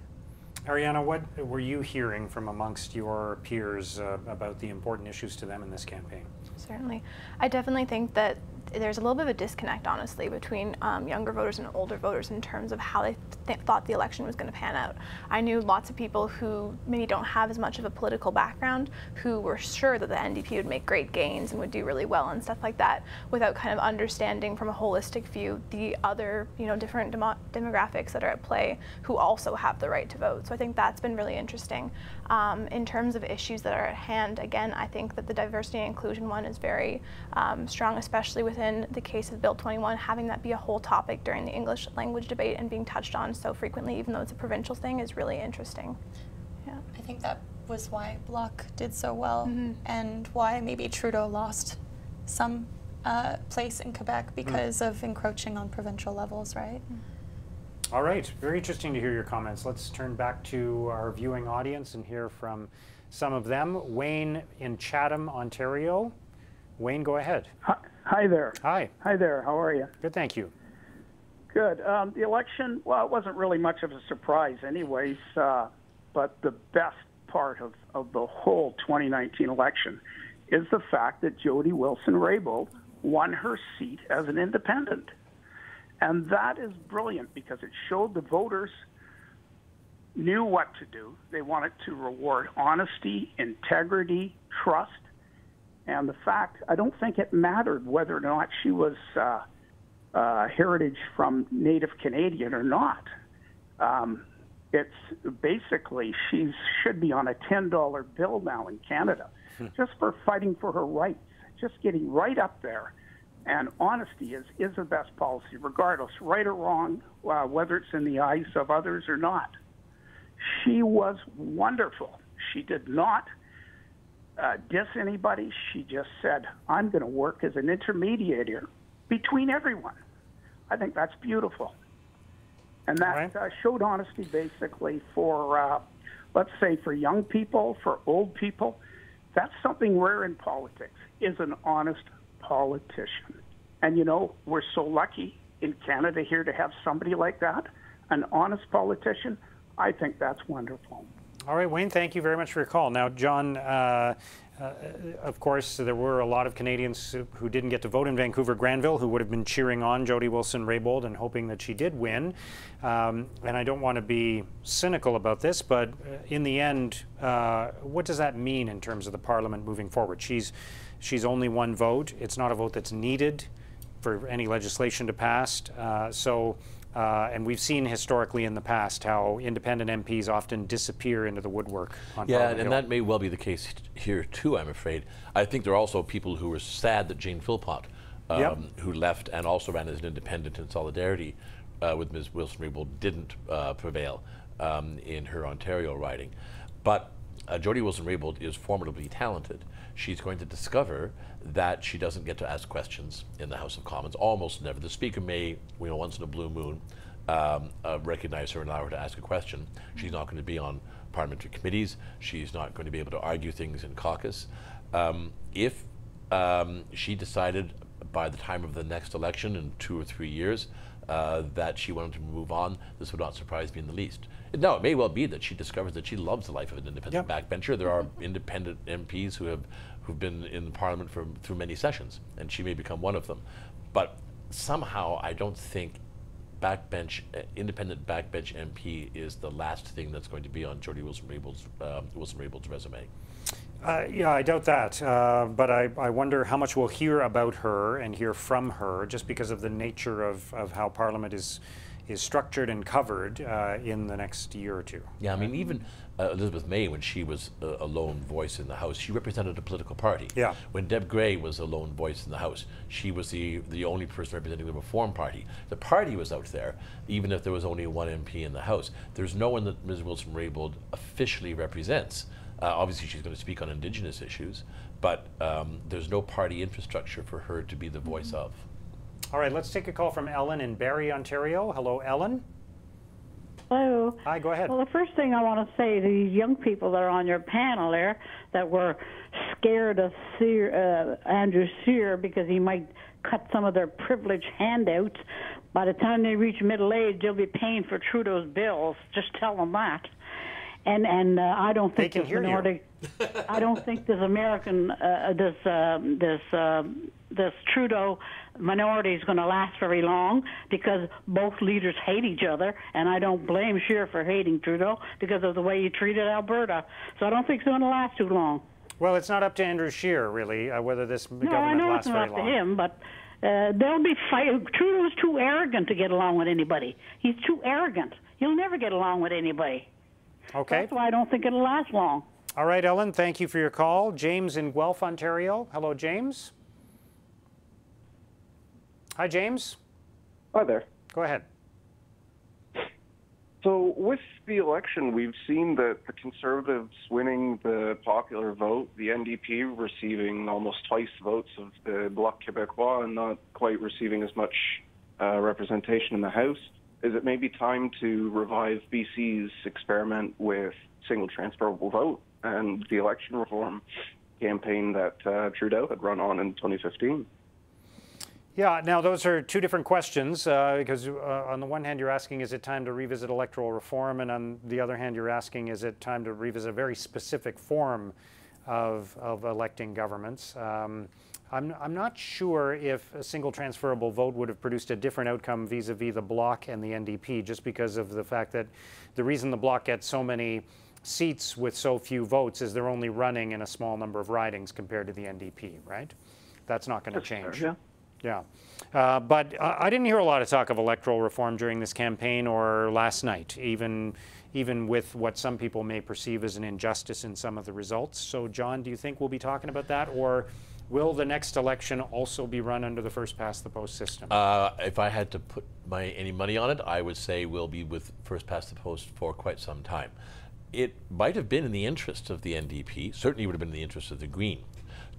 Ariana, what were you hearing from amongst your peers uh, about the important issues to them in this campaign? Certainly. I definitely think that there's a little bit of a disconnect, honestly, between um, younger voters and older voters in terms of how they th thought the election was going to pan out. I knew lots of people who maybe don't have as much of a political background who were sure that the NDP would make great gains and would do really well and stuff like that without kind of understanding from a holistic view the other, you know, different demo demographics that are at play who also have the right to vote. So I think that's been really interesting. Um, in terms of issues that are at hand, again, I think that the diversity and inclusion one is very um, strong, especially within the case of Bill 21, having that be a whole topic during the English language debate and being touched on so frequently, even though it's a provincial thing, is really interesting. Yeah. I think that was why Bloc did so well mm -hmm. and why maybe Trudeau lost some uh, place in Quebec mm. because mm. of encroaching on provincial levels, right? Mm. All right, very interesting to hear your comments. Let's turn back to our viewing audience and hear from some of them. Wayne in Chatham, Ontario. Wayne, go ahead. Hi, hi there. Hi. Hi there. How are you? Good, thank you. Good. Um, the election, well, it wasn't really much of a surprise, anyways. Uh, but the best part of, of the whole 2019 election is the fact that Jody Wilson Raybould won her seat as an independent. And that is brilliant because it showed the voters knew what to do. They wanted to reward honesty, integrity, trust. And the fact, I don't think it mattered whether or not she was uh, uh, heritage from Native Canadian or not. Um, it's basically she should be on a $10 bill now in Canada hmm. just for fighting for her rights, just getting right up there and honesty is, is the best policy, regardless, right or wrong, uh, whether it's in the eyes of others or not. She was wonderful. She did not uh, diss anybody. She just said, I'm going to work as an intermediator between everyone. I think that's beautiful. And that right. uh, showed honesty basically for, uh, let's say, for young people, for old people. That's something rare in politics, is an honest politician. And, you know, we're so lucky in Canada here to have somebody like that, an honest politician. I think that's wonderful. All right, Wayne, thank you very much for your call. Now, John, uh, uh, of course, there were a lot of Canadians who didn't get to vote in Vancouver Granville who would have been cheering on Jody Wilson-Raybould and hoping that she did win. Um, and I don't want to be cynical about this, but uh, in the end, uh, what does that mean in terms of the Parliament moving forward? She's, she's only one vote. It's not a vote that's needed for any legislation to pass. Uh, so uh, and we've seen historically in the past how independent MPs often disappear into the woodwork. yeah, Parliament and Hill. that may well be the case here too. I'm afraid. I think there are also people who were sad that Jane Philpott, um, Yep. who left and also ran as an independent in solidarity uh, with Ms. Wilson-Raybould, didn't uh, prevail um, in her Ontario riding. But uh, Jody Wilson-Raybould is formidably talented. She's going to discover that she doesn't get to ask questions in the House of Commons almost never. The Speaker may, you know, once in a blue moon, um, uh, recognize her and allow her to ask a question. She's not going to be on parliamentary committees. She's not going to be able to argue things in caucus. Um, if um, she decided by the time of the next election in two or three years uh, that she wanted to move on, this would not surprise me in the least. Now, it may well be that she discovers that she loves the life of an independent backbencher. There are independent MPs who have who've been in Parliament for through many sessions, and she may become one of them. But somehow, I don't think backbench, uh, independent backbench MP is the last thing that's going to be on Jody Wilson-Raybould's um, Wilson-Raybould's resume. Uh, yeah, I doubt that. Uh, but I, I wonder how much we'll hear about her and hear from her just because of the nature of, of how Parliament is is structured and covered uh, in the next year or two. Yeah, I mean, even uh, Elizabeth May, when she was a, a lone voice in the House, she represented a political party. Yeah. When Deb Grey was a lone voice in the House, she was the, the only person representing the Reform Party. The party was out there, even if there was only one MP in the House. There's no one that Ms. Wilson-Raybould officially represents. Uh, obviously, she's going to speak on Indigenous issues, but um, there's no party infrastructure for her to be the voice of. All right, let's take a call from Ellen in Barrie, Ontario. Hello, Ellen. Hello. Hi, go ahead. Well, the first thing I want to say to these young people that are on your panel there that were scared of Sear, uh, Andrew Sear because he might cut some of their privilege handouts. By the time they reach middle age, they'll be paying for Trudeau's bills. Just tell them that. And and uh, I don't think They can this hear you. I don't think this American, uh, this um this um this Trudeau minority is going to last very long because both leaders hate each other, and I don't blame Scheer for hating Trudeau because of the way he treated Alberta. So I don't think it's going to last too long. Well, it's not up to Andrew Scheer, really, uh, whether this No, I government know lasts it's not up to him, but uh, they'll be fighting. Trudeau's too arrogant to get along with anybody. He's too arrogant. He'll never get along with anybody. Okay. That's why I don't think it'll last long. All right, Ellen, thank you for your call. James in Guelph, Ontario. Hello, James. Hi, James. Hi there. Go ahead. So, with the election, we've seen that the Conservatives winning the popular vote, the NDP receiving almost twice the votes of the Bloc Québécois and not quite receiving as much uh, representation in the House. Is it maybe time to revive BC's experiment with single transferable vote and the election reform campaign that uh, Trudeau had run on in 2015? Yeah, now those are two different questions uh, because uh, on the one hand you're asking is it time to revisit electoral reform and on the other hand you're asking is it time to revisit a very specific form of, of electing governments. Um, I'm, I'm not sure if a single transferable vote would have produced a different outcome vis-a-vis the Bloc and the NDP just because of the fact that the reason the Bloc gets so many seats with so few votes is they're only running in a small number of ridings compared to the NDP, right? That's not going to fair, change. yeah. Yeah. Uh, but I didn't hear a lot of talk of electoral reform during this campaign or last night, even, even with what some people may perceive as an injustice in some of the results. So, John, do you think we'll be talking about that? Or will the next election also be run under the first past the post system? Uh, if I had to put my any money on it, I would say we'll be with first past the post for quite some time. It might have been in the interest of the NDP, certainly would have been in the interest of the Green,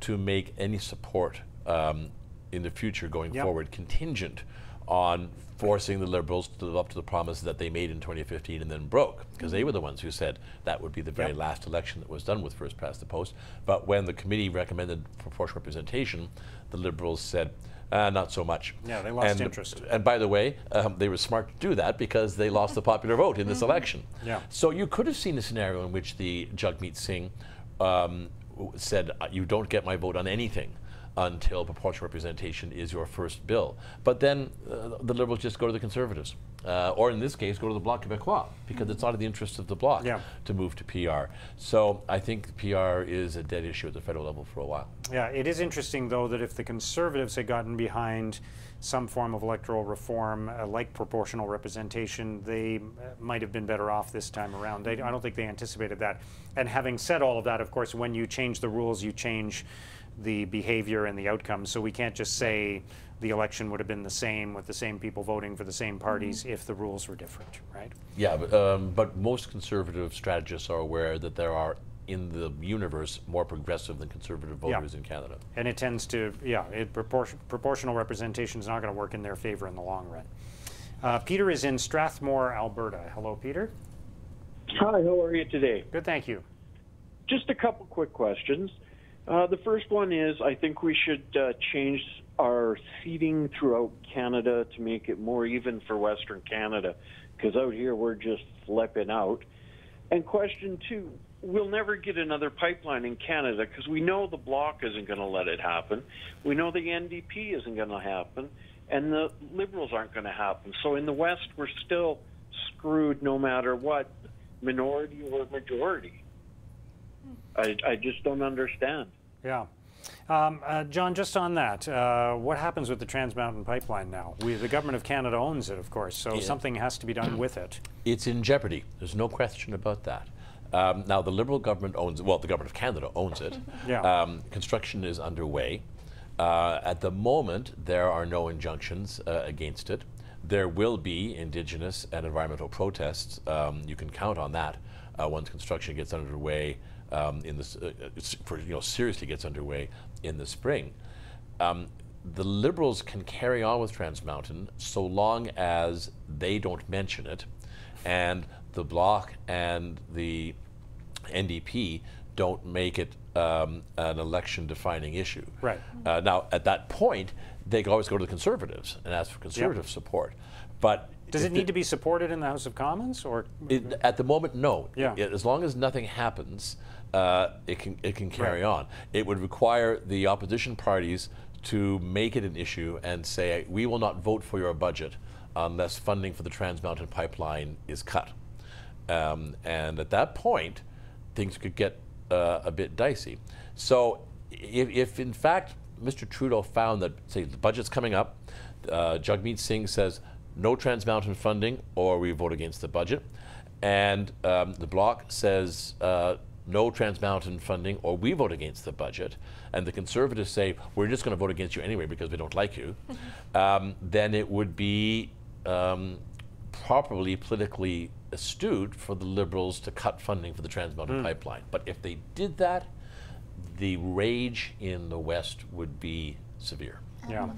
to make any support um, in the future going Yep. forward contingent on forcing the Liberals to live up to the promise that they made in 2015 and then broke, because they were the ones who said that would be the very Yep. last election that was done with first past the post. But when the committee recommended proportional representation, the Liberals said, uh, not so much. Yeah, they lost and, interest. And by the way, um, they were smart to do that because they lost the popular vote in this election. Yeah. So you could have seen a scenario in which the Jagmeet Singh um, said, "Uh, "You don't get my vote on anything." Until proportional representation is your first bill. But then uh, the Liberals just go to the Conservatives. Uh, or in this case, go to the Bloc Québécois, because it's not in the interest of the Bloc Yeah. to move to PR. So I think PR is a dead issue at the federal level for a while. Yeah, it is interesting, though, that if the Conservatives had gotten behind some form of electoral reform, uh, like proportional representation, they uh, might have been better off this time around. They, I don't think they anticipated that. And having said all of that, of course, when you change the rules, you change the behavior and the outcome. So we can't just say the election would have been the same with the same people voting for the same parties if the rules were different, right? Yeah, but, um, but most conservative strategists are aware that there are, in the universe, more progressive than conservative Yeah. voters in Canada. And it tends to, yeah, it proportion, proportional representation is not going to work in their favor in the long run. Uh, Peter is in Strathmore, Alberta. Hello, Peter. Hi, how are you today? Good, thank you. Just a couple quick questions. Uh, the first one is I think we should uh, change our seating throughout Canada to make it more even for Western Canada, because out here we're just flipping out. And question two, we'll never get another pipeline in Canada because we know the Bloc isn't going to let it happen. We know the NDP isn't going to happen, and the Liberals aren't going to happen. So in the West, we're still screwed no matter what, minority or majority. I, I just don't understand. Yeah. Um, uh, John, just on that, uh, what happens with the Trans Mountain Pipeline now? We, the government of Canada owns it, of course, so Yeah. something has to be done with it. It's in jeopardy. There's no question about that. Um, now, the Liberal government owns well, the government of Canada owns it. Yeah. Um, construction is underway. Uh, at the moment, there are no injunctions uh, against it. There will be Indigenous and environmental protests. Um, you can count on that uh, once construction gets underway. Um, in this, uh, for, you know, seriously gets underway in the spring. Um, the Liberals can carry on with Trans Mountain so long as they don't mention it, and the Bloc and the NDP don't make it um, an election-defining issue. Right. Uh, now, at that point, they can always go to the Conservatives and ask for Conservative support. But Does it need the- to be supported in the House of Commons, or it, at the moment, no. Yeah. As long as nothing happens, uh, it can it can carry Right. on. It would require the opposition parties to make it an issue and say we will not vote for your budget unless funding for the Trans Mountain Pipeline is cut. Um, and at that point, things could get uh, a bit dicey. So, if, if in fact Mr. Trudeau found that, say, the budget's coming up, uh, Jagmeet Singh says no Trans Mountain funding or we vote against the budget, and um, the Bloc says uh, no Trans Mountain funding or we vote against the budget, and the Conservatives say we're just going to vote against you anyway because we don't like you, um, then it would be um, properly politically astute for the Liberals to cut funding for the Trans Mountain Hmm. Pipeline. But if they did that, the rage in the West would be severe. Yeah.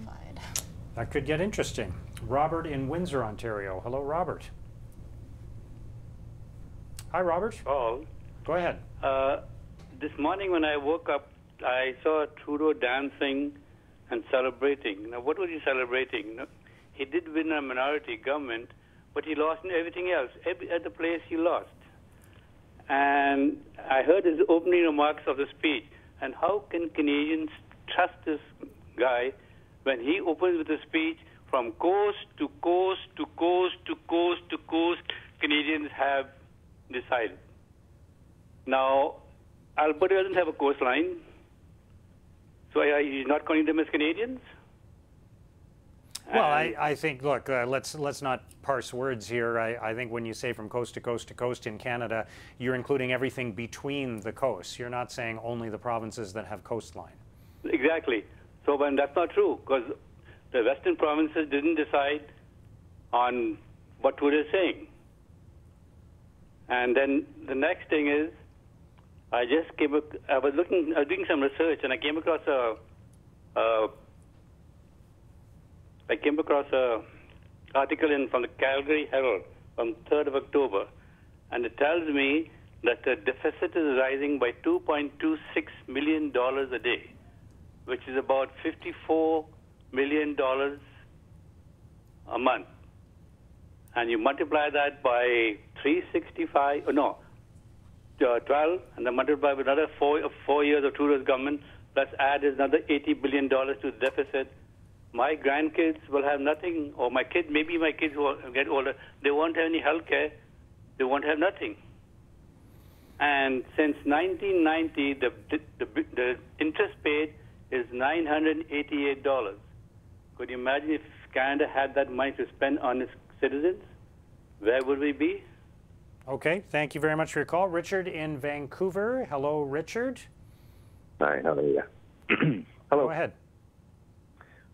That could get interesting. Robert in Windsor, Ontario. Hello, Robert. Hi, Robert. Oh, Go ahead. uh, this morning when I woke up, I saw Trudeau dancing and celebrating. Now, what was he celebrating? He did win a minority government, but he lost in everything else. Every other place he lost. And I heard his opening remarks of the speech. And how can Canadians trust this guy when he opens with a speech from coast to coast to coast to coast to coast? Canadians have decided. Now, Alberta doesn't have a coastline, so are you not calling them as Canadians? Well, I, I think, look, uh, let's let's not parse words here. I, I think when you say from coast to coast to coast in Canada, you're including everything between the coasts. You're not saying only the provinces that have coastline. Exactly. So, when that's not true, because the western provinces didn't decide on what is saying. And then the next thing is, I just came. I was looking, I was doing some research, and I came across a, I came across a article in from the Calgary Herald from 3rd of October, and it tells me that the deficit is rising by 2.26 million dollars a day, which is about 54 million dollars a month. And you multiply that by 365, oh no, uh, 12, and then multiply with another four, four years of Trudeau's government, plus add is another 80 billion dollars to the deficit. My grandkids will have nothing, or my kids, maybe my kids will get older, they won't have any health care, they won't have nothing. And since 1990, the, the, the interest paid is $988. Could you imagine if Canada had that money to spend on its citizens? Where would we be? Okay, thank you very much for your call. Richard in Vancouver. Hello, Richard. Hi, how are you? Hello. Go ahead.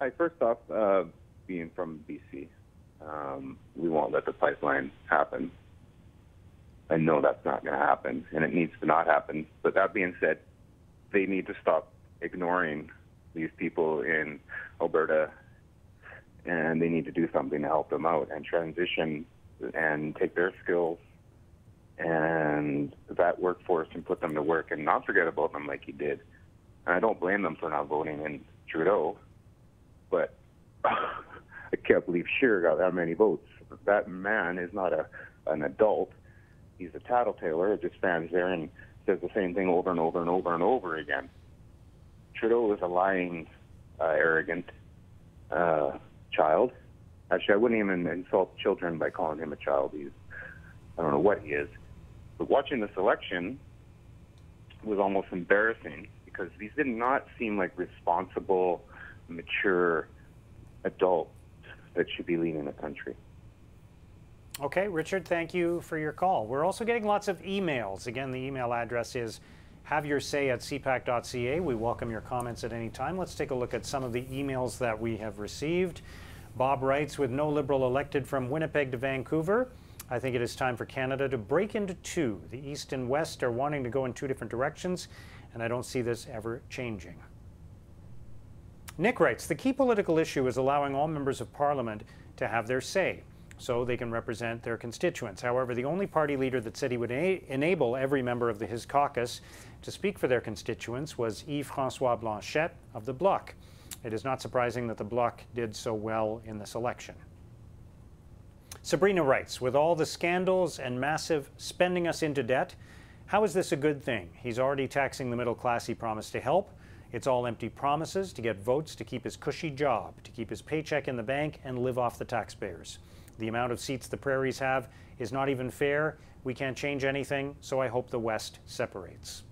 Hi, first off, uh, being from BC, um, we won't let the pipeline happen. I know that's not going to happen, and it needs to not happen. But that being said, they need to stop ignoring these people in Alberta, and they need to do something to help them out and transition and take their skills and that workforce and put them to work and not forget about them like he did. And I don't blame them for not voting in Trudeau, but I can't believe Scheer got that many votes. That man is not a an adult. He's a tattletaler. Just stands there and says the same thing over and over and over and over again. Trudeau is a lying, uh, arrogant uh, child. Actually, I wouldn't even insult children by calling him a child. He's I don't know what he is. But watching this election was almost embarrassing because these did not seem like responsible, mature adults that should be leading the country. Okay, Richard, thank you for your call. We're also getting lots of emails. Again, the email address is have your say at cpac.ca. We welcome your comments at any time. Let's take a look at some of the emails that we have received. Bob writes, with no Liberal elected from Winnipeg to Vancouver, I think it is time for Canada to break into two. The East and West are wanting to go in two different directions, and I don't see this ever changing. Nick writes, the key political issue is allowing all members of parliament to have their say so they can represent their constituents. However, the only party leader that said he would enable every member of the, his caucus to speak for their constituents was Yves-François Blanchet of the Bloc. It is not surprising that the Bloc did so well in this election. Sabrina writes, with all the scandals and massive spending us into debt, how is this a good thing? He's already taxing the middle class he promised to help. It's all empty promises to get votes to keep his cushy job, to keep his paycheck in the bank and live off the taxpayers. The amount of seats the prairies have is not even fair. We can't change anything, so I hope the West separates.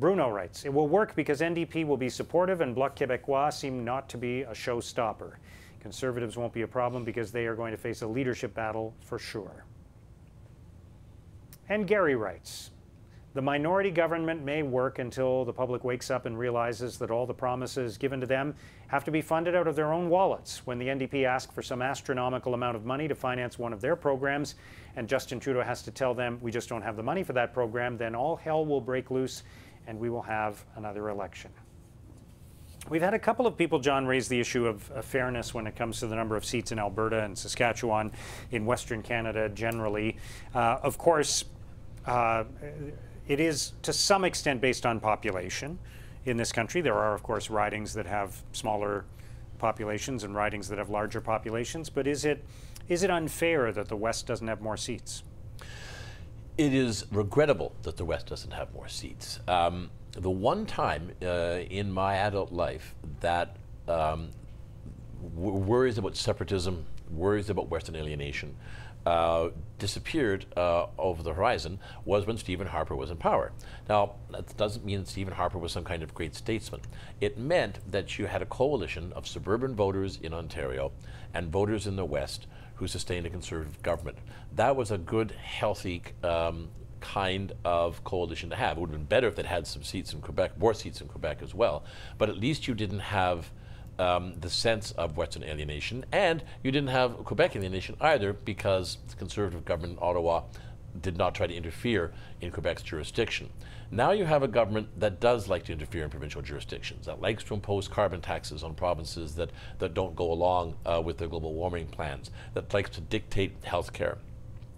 Bruno writes, It will work because NDP will be supportive and Bloc Québécois seem not to be a showstopper. Conservatives won't be a problem because they are going to face a leadership battle for sure. And Gary writes, the minority government may work until the public wakes up and realizes that all the promises given to them have to be funded out of their own wallets. When the NDP ask for some astronomical amount of money to finance one of their programs, and Justin Trudeau has to tell them, we just don't have the money for that program, then all hell will break loose and we will have another election. We've had a couple of people, John, raise the issue of, of, fairness when it comes to the number of seats in Alberta and Saskatchewan, in Western Canada generally. Uh, of course, uh, it is to some extent based on population in this country. There are, of course, ridings that have smaller populations and ridings that have larger populations. But is it is it unfair that the West doesn't have more seats? It is regrettable that the West doesn't have more seats. Um, the one time uh, in my adult life that um, worries about separatism, worries about Western alienation, uh, disappeared uh, over the horizon was when Stephen Harper was in power. Now, that doesn't mean Stephen Harper was some kind of great statesman. It meant that you had a coalition of suburban voters in Ontario and voters in the West who sustained a conservative government. That was a good, healthy um, kind of coalition to have. It would have been better if it had some seats in Quebec, more seats in Quebec as well, but at least you didn't have um, the sense of Western alienation, and you didn't have Quebec alienation either because the conservative government in Ottawa did not try to interfere in Quebec's jurisdiction. Now you have a government that does like to interfere in provincial jurisdictions, that likes to impose carbon taxes on provinces that, that don't go along uh, with their global warming plans, that likes to dictate health care.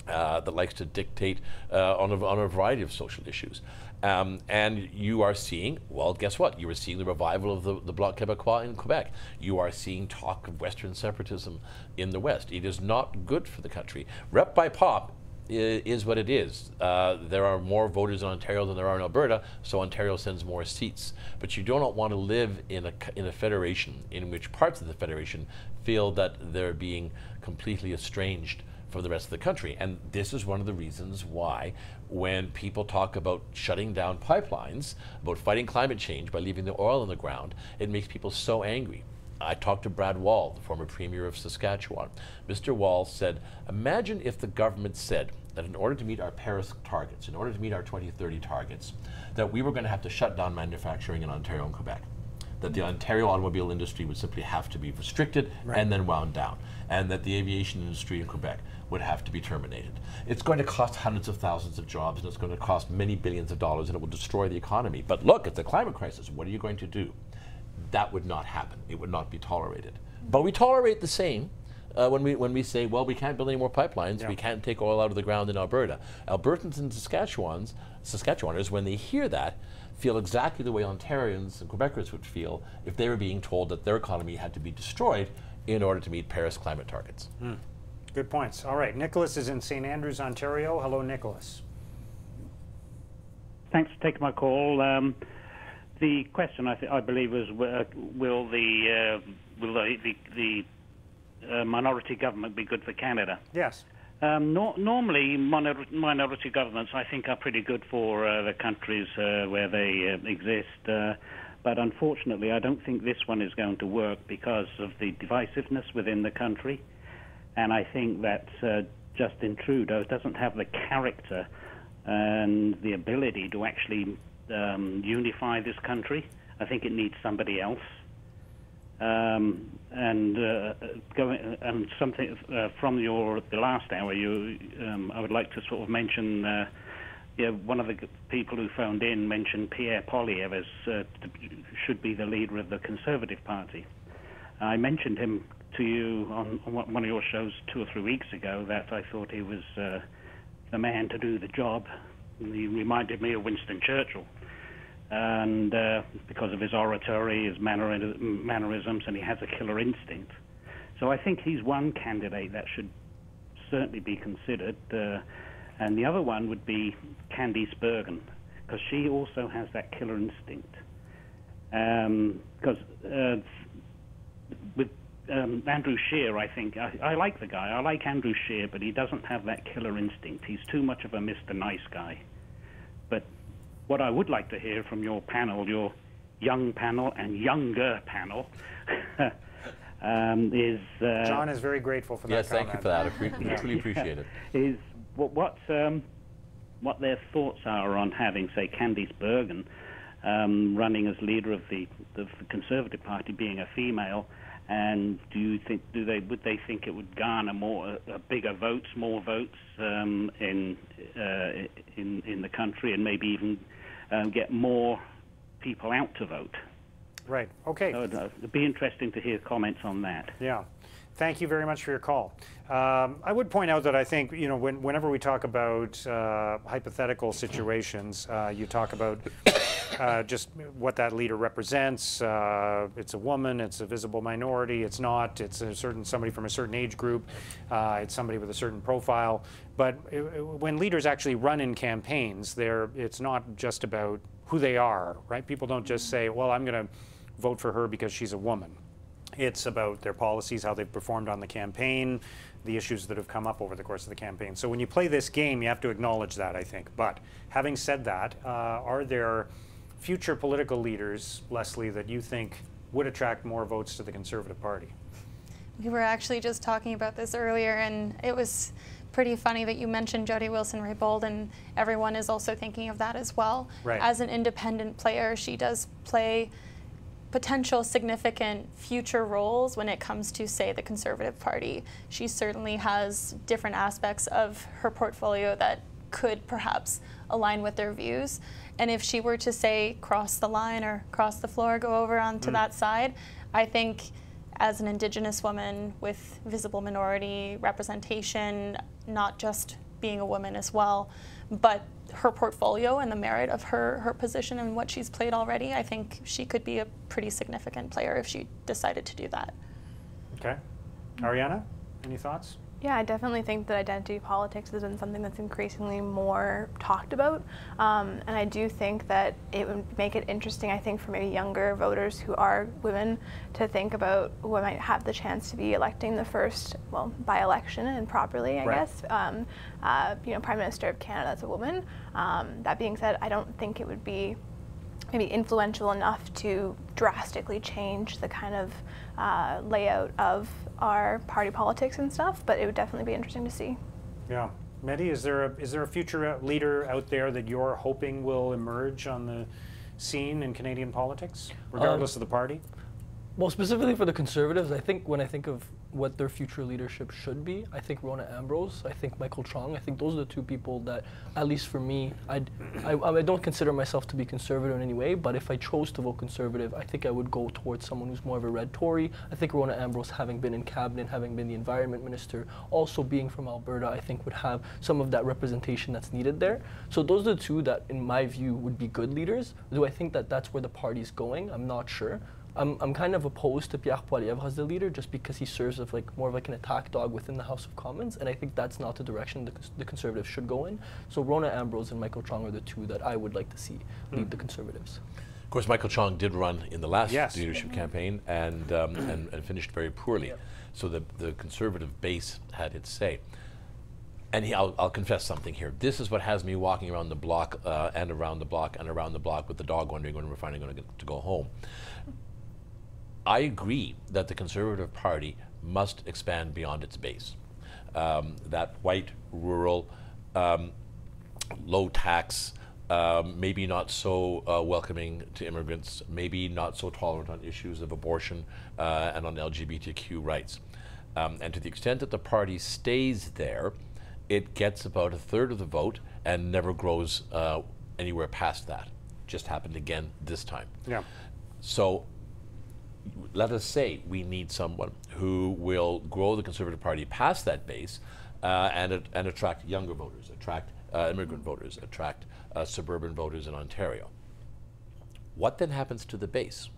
Uh, that likes to dictate uh, on, a, on a variety of social issues. Um, and you are seeing, well, guess what? You are seeing the revival of the, the Bloc Québécois in Quebec. You are seeing talk of Western separatism in the West. It is not good for the country. Rep by pop is what it is. Uh, there are more voters in Ontario than there are in Alberta, so Ontario sends more seats. But you do not want to live in a, in a federation in which parts of the federation feel that they're being completely estranged from the rest of the country. And this is one of the reasons why, when people talk about shutting down pipelines, about fighting climate change by leaving the oil in the ground, it makes people so angry. I talked to Brad Wall, the former Premier of Saskatchewan. Mr. Wall said, Imagine if the government said that in order to meet our Paris targets, in order to meet our 2030 targets, that we were going to have to shut down manufacturing in Ontario and Quebec that the Ontario automobile industry would simply have to be restricted right. and then wound down, and that the aviation industry in Quebec would have to be terminated. It's going to cost hundreds of thousands of jobs and it's going to cost many billions of dollars and it will destroy the economy. But look, it's a climate crisis. What are you going to do? That would not happen. It would not be tolerated. But we tolerate the same uh, when we when we say, well, we can't build any more pipelines, yeah. we can't take oil out of the ground in Alberta. Albertans and Saskatchewans, Saskatchewaners, when they hear that, feel exactly the way Ontarians and Quebecers would feel if they were being told that their economy had to be destroyed in order to meet Paris climate targets. Mm. Good points. All right, Nicholas is in St. Andrews, Ontario. Hello, Nicholas. Thanks for taking my call. Um, the question I, I believe was uh, will the uh, will the, the, the uh, minority government be good for Canada? Yes. Um, no, normally, minor, minority governments, I think, are pretty good for uh, the countries uh, where they uh, exist. but unfortunately, I don't think this one is going to work because of the divisiveness within the country. And I think that uh, Justin Trudeau doesn't have the character and the ability to actually um, unify this country. I think it needs somebody else. Um, and uh, going and something uh, from your the last hour, you um, I would like to sort of mention. Uh, yeah, one of the people who phoned in mentioned Pierre Poilievre as uh, should be the leader of the Conservative Party. I mentioned him to you on, on one of your shows two or three weeks ago that I thought he was uh, the man to do the job. He reminded me of Winston Churchill, and uh, because of his oratory, his manner, mannerisms, and he has a killer instinct. So I think he's one candidate that should certainly be considered. Uh, and the other one would be Candice Bergen, because she also has that killer instinct. Because um, uh, um, Andrew Scheer, I think. I, I, like the guy. I like Andrew Scheer, but he doesn't have that killer instinct. He's too much of a Mr. Nice guy. But what I would like to hear from your panel, your young panel and younger panel, um, is. Uh, John is very grateful for that. Yes, thank you for that. I truly appreciate it. Is what what, um, what their thoughts are on having, say, Candice Bergen um, running as leader of the, of the Conservative Party, being a female and do you think do they would they think it would garner more uh, bigger votes, more votes um, in uh, in in the country, and maybe even um, get more people out to vote? Right. Okay. So it'd, uh, it'd be interesting to hear comments on that. Yeah. Thank you very much for your call. Um, I would point out that I think, you know, when, whenever we talk about uh, hypothetical situations, uh, you talk about uh, just what that leader represents. Uh, it's a woman, it's a visible minority, it's not, it's a certain somebody from a certain age group, uh, it's somebody with a certain profile. But it, it, when leaders actually run in campaigns, they're, it's not just about who they are, right? People don't just say, well, I'm going to vote for her because she's a woman. It's about their policies, how they've performed on the campaign, the issues that have come up over the course of the campaign. So when you play this game, you have to acknowledge that, I think. But having said that, uh, are there future political leaders, Leslie, that you think would attract more votes to the Conservative Party? We were actually just talking about this earlier, and it was pretty funny that you mentioned Jody Wilson-Raybould, and everyone is also thinking of that as well. Right. As an independent player, she does play potential significant future roles when it comes to, say, the Conservative Party. She certainly has different aspects of her portfolio that could perhaps align with their views. And if she were to say cross the line or cross the floor, go over onto Mm. that side, I think as an Indigenous woman with visible minority representation, not just being a woman as well, but her portfolio and the merit of her, her position and what she's played already, I think she could be a pretty significant player if she decided to do that. Okay. Ariana, any thoughts? Yeah, I definitely think that identity politics has been something that's increasingly more talked about. Um, and I do think that it would make it interesting, I think, for maybe younger voters who are women to think about who might have the chance to be electing the first, well, by election and properly, I Right. guess. Um, uh, you know, Prime Minister of Canada as a woman. Um, that being said, I don't think it would be maybe influential enough to drastically change the kind of uh, layout of our party politics and stuff, but it would definitely be interesting to see. Yeah. Mehdi, is there a, is there a future uh, leader out there that you're hoping will emerge on the scene in Canadian politics, regardless of the party? Well, specifically for the Conservatives, I think when I think of what their future leadership should be, I think Rona Ambrose, I think Michael Chong, I think those are the two people that, at least for me, I'd, I, I don't consider myself to be conservative in any way, but if I chose to vote conservative, I think I would go towards someone who's more of a red Tory. I think Rona Ambrose, having been in cabinet, having been the environment minister, also being from Alberta, I think would have some of that representation that's needed there. So those are the two that, in my view, would be good leaders. Do I think that that's where the party's going? I'm not sure. I'm, I'm kind of opposed to Pierre Poilievre as the leader just because he serves as like more of like an attack dog within the House of Commons, and I think that's not the direction the, the Conservatives should go in. So Rona Ambrose and Michael Chong are the two that I would like to see lead the Conservatives. Of course, Michael Chong did run in the last Yes. leadership campaign and, um, and, and finished very poorly. So the, the conservative base had its say. And he, I'll, I'll confess something here. This is what has me walking around the block uh, and around the block and around the block with the dog wondering when we're finally going to get to go home. I agree that the Conservative Party must expand beyond its base. Um, that white, rural, um, low tax, um, maybe not so uh, welcoming to immigrants, maybe not so tolerant on issues of abortion uh, and on LGBTQ rights. Um, and to the extent that the party stays there, it gets about a third of the vote and never grows uh, anywhere past that. Just happened again this time. Yeah. So let us say we need someone who will grow the Conservative Party past that base uh, and, and attract younger voters, attract uh, immigrant voters, attract uh, suburban voters in Ontario. What then happens to the base?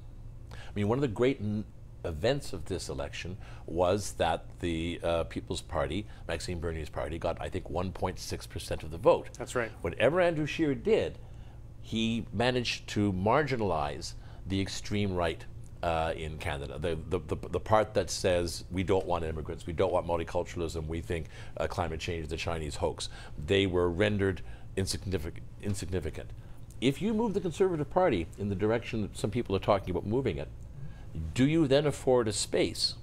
I mean, one of the great n- events of this election was that the uh, People's Party, Maxime Bernier's party, got, I think, 1.6% of the vote. That's right. Whatever Andrew Scheer did, he managed to marginalize the extreme right uh, in Canada. The, the, the, the part that says we don't want immigrants, we don't want multiculturalism, we think uh, climate change is a Chinese hoax. They were rendered insignificant. insignificant. If you move the Conservative Party in the direction that some people are talking about moving it, do you then afford a space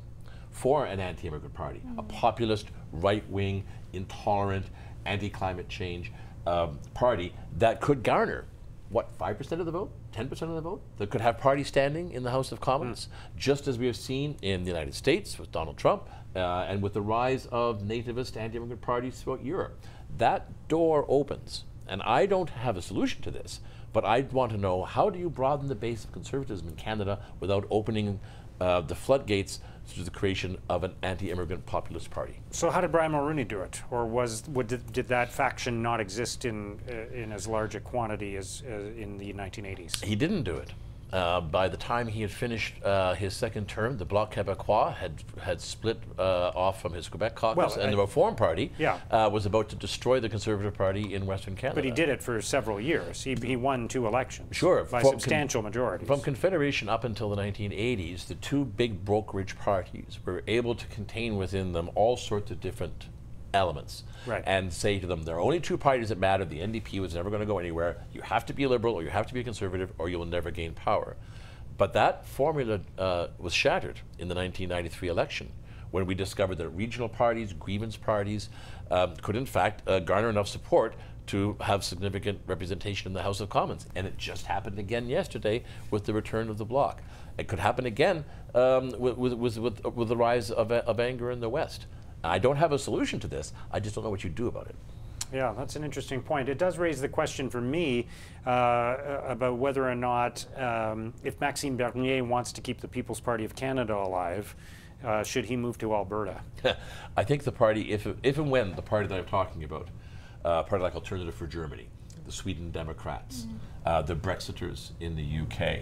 for an anti immigrant party, a populist, right wing, intolerant, anti climate change um, party that could garner, what, 5% of the vote? 10% of the vote? That could have party standing in the House of Commons, just as we have seen in the United States with Donald Trump uh, and with the rise of nativist anti immigrant parties throughout Europe. That door opens. And I don't have a solution to this, but I want to know how do you broaden the base of conservatism in Canada without opening uh, the floodgates to the creation of an anti-immigrant populist party? So how did Brian Mulroney do it, or was would, did, did that faction not exist in uh, in as large a quantity as uh, in the 1980s? He didn't do it. Uh, by the time he had finished uh, his second term, the Bloc Québécois had had split uh, off from his Quebec caucus, Well, and I- the Reform Party Yeah. uh, was about to destroy the Conservative Party in Western Canada. But he did it for several years. He, he won two elections. Sure, by substantial majorities. From Confederation up until the 1980s, the two big brokerage parties were able to contain within them all sorts of different elements Right. and say to them, there are only two parties that matter. The NDP was never going to go anywhere. You have to be a liberal or you have to be a conservative or you will never gain power. But that formula uh, was shattered in the 1993 election when we discovered that regional parties, grievance parties, um, could in fact uh, garner enough support to have significant representation in the House of Commons. And it just happened again yesterday with the return of the bloc. It could happen again um, with, with, with, with, with the rise of, of anger in the West. I don't have a solution to this. I just don't know what you do about it. Yeah, that's an interesting point. It does raise the question for me uh, about whether or not, um, if Maxime Bernier wants to keep the People's Party of Canada alive, uh, should he move to Alberta? I think the party, if, if and when the party that I'm talking about, uh, a party like Alternative for Germany, the Sweden Democrats, uh, the Brexiters in the UK,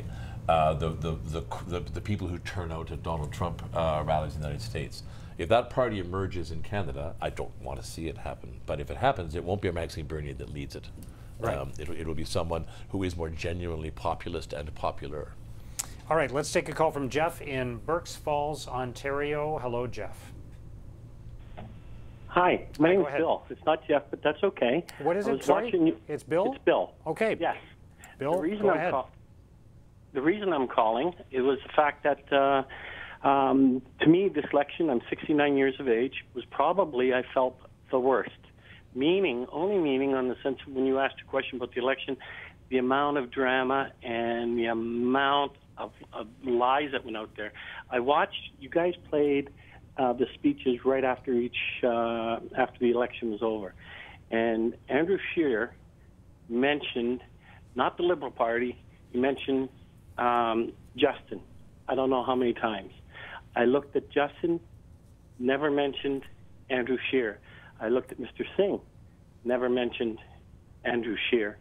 uh, the, the, the, the, the people who turn out at Donald Trump uh, rallies in the United States. If that party emerges in Canada, I don't want to see it happen. But if it happens, it won't be a Maxime Bernier that leads it. Right. Um, it'll, it'll be someone who is more genuinely populist and popular. All right, let's take a call from Jeff in Burk's Falls, Ontario. Hello, Jeff. Hi, my Hi, name is ahead. Bill. It's not Jeff, but that's okay. What is I it? Sorry? you- It's Bill? It's Bill. Okay. Yes. Bill, the reason go I'm ahead. call- the reason I'm calling it was the fact that uh, um, to me this election, I'm 69 years of age, was probably I felt the worst. Meaning, only meaning on the sense of when you asked a question about the election, the amount of drama and the amount of, of lies that went out there. I watched you guys played uh, the speeches right after each uh, after the election was over, and Andrew Scheer mentioned not the Liberal Party. He mentioned um, Justin. I don't know how many times. I looked at Justin, never mentioned Andrew Scheer. I looked at Mr. Singh, never mentioned Andrew Scheer.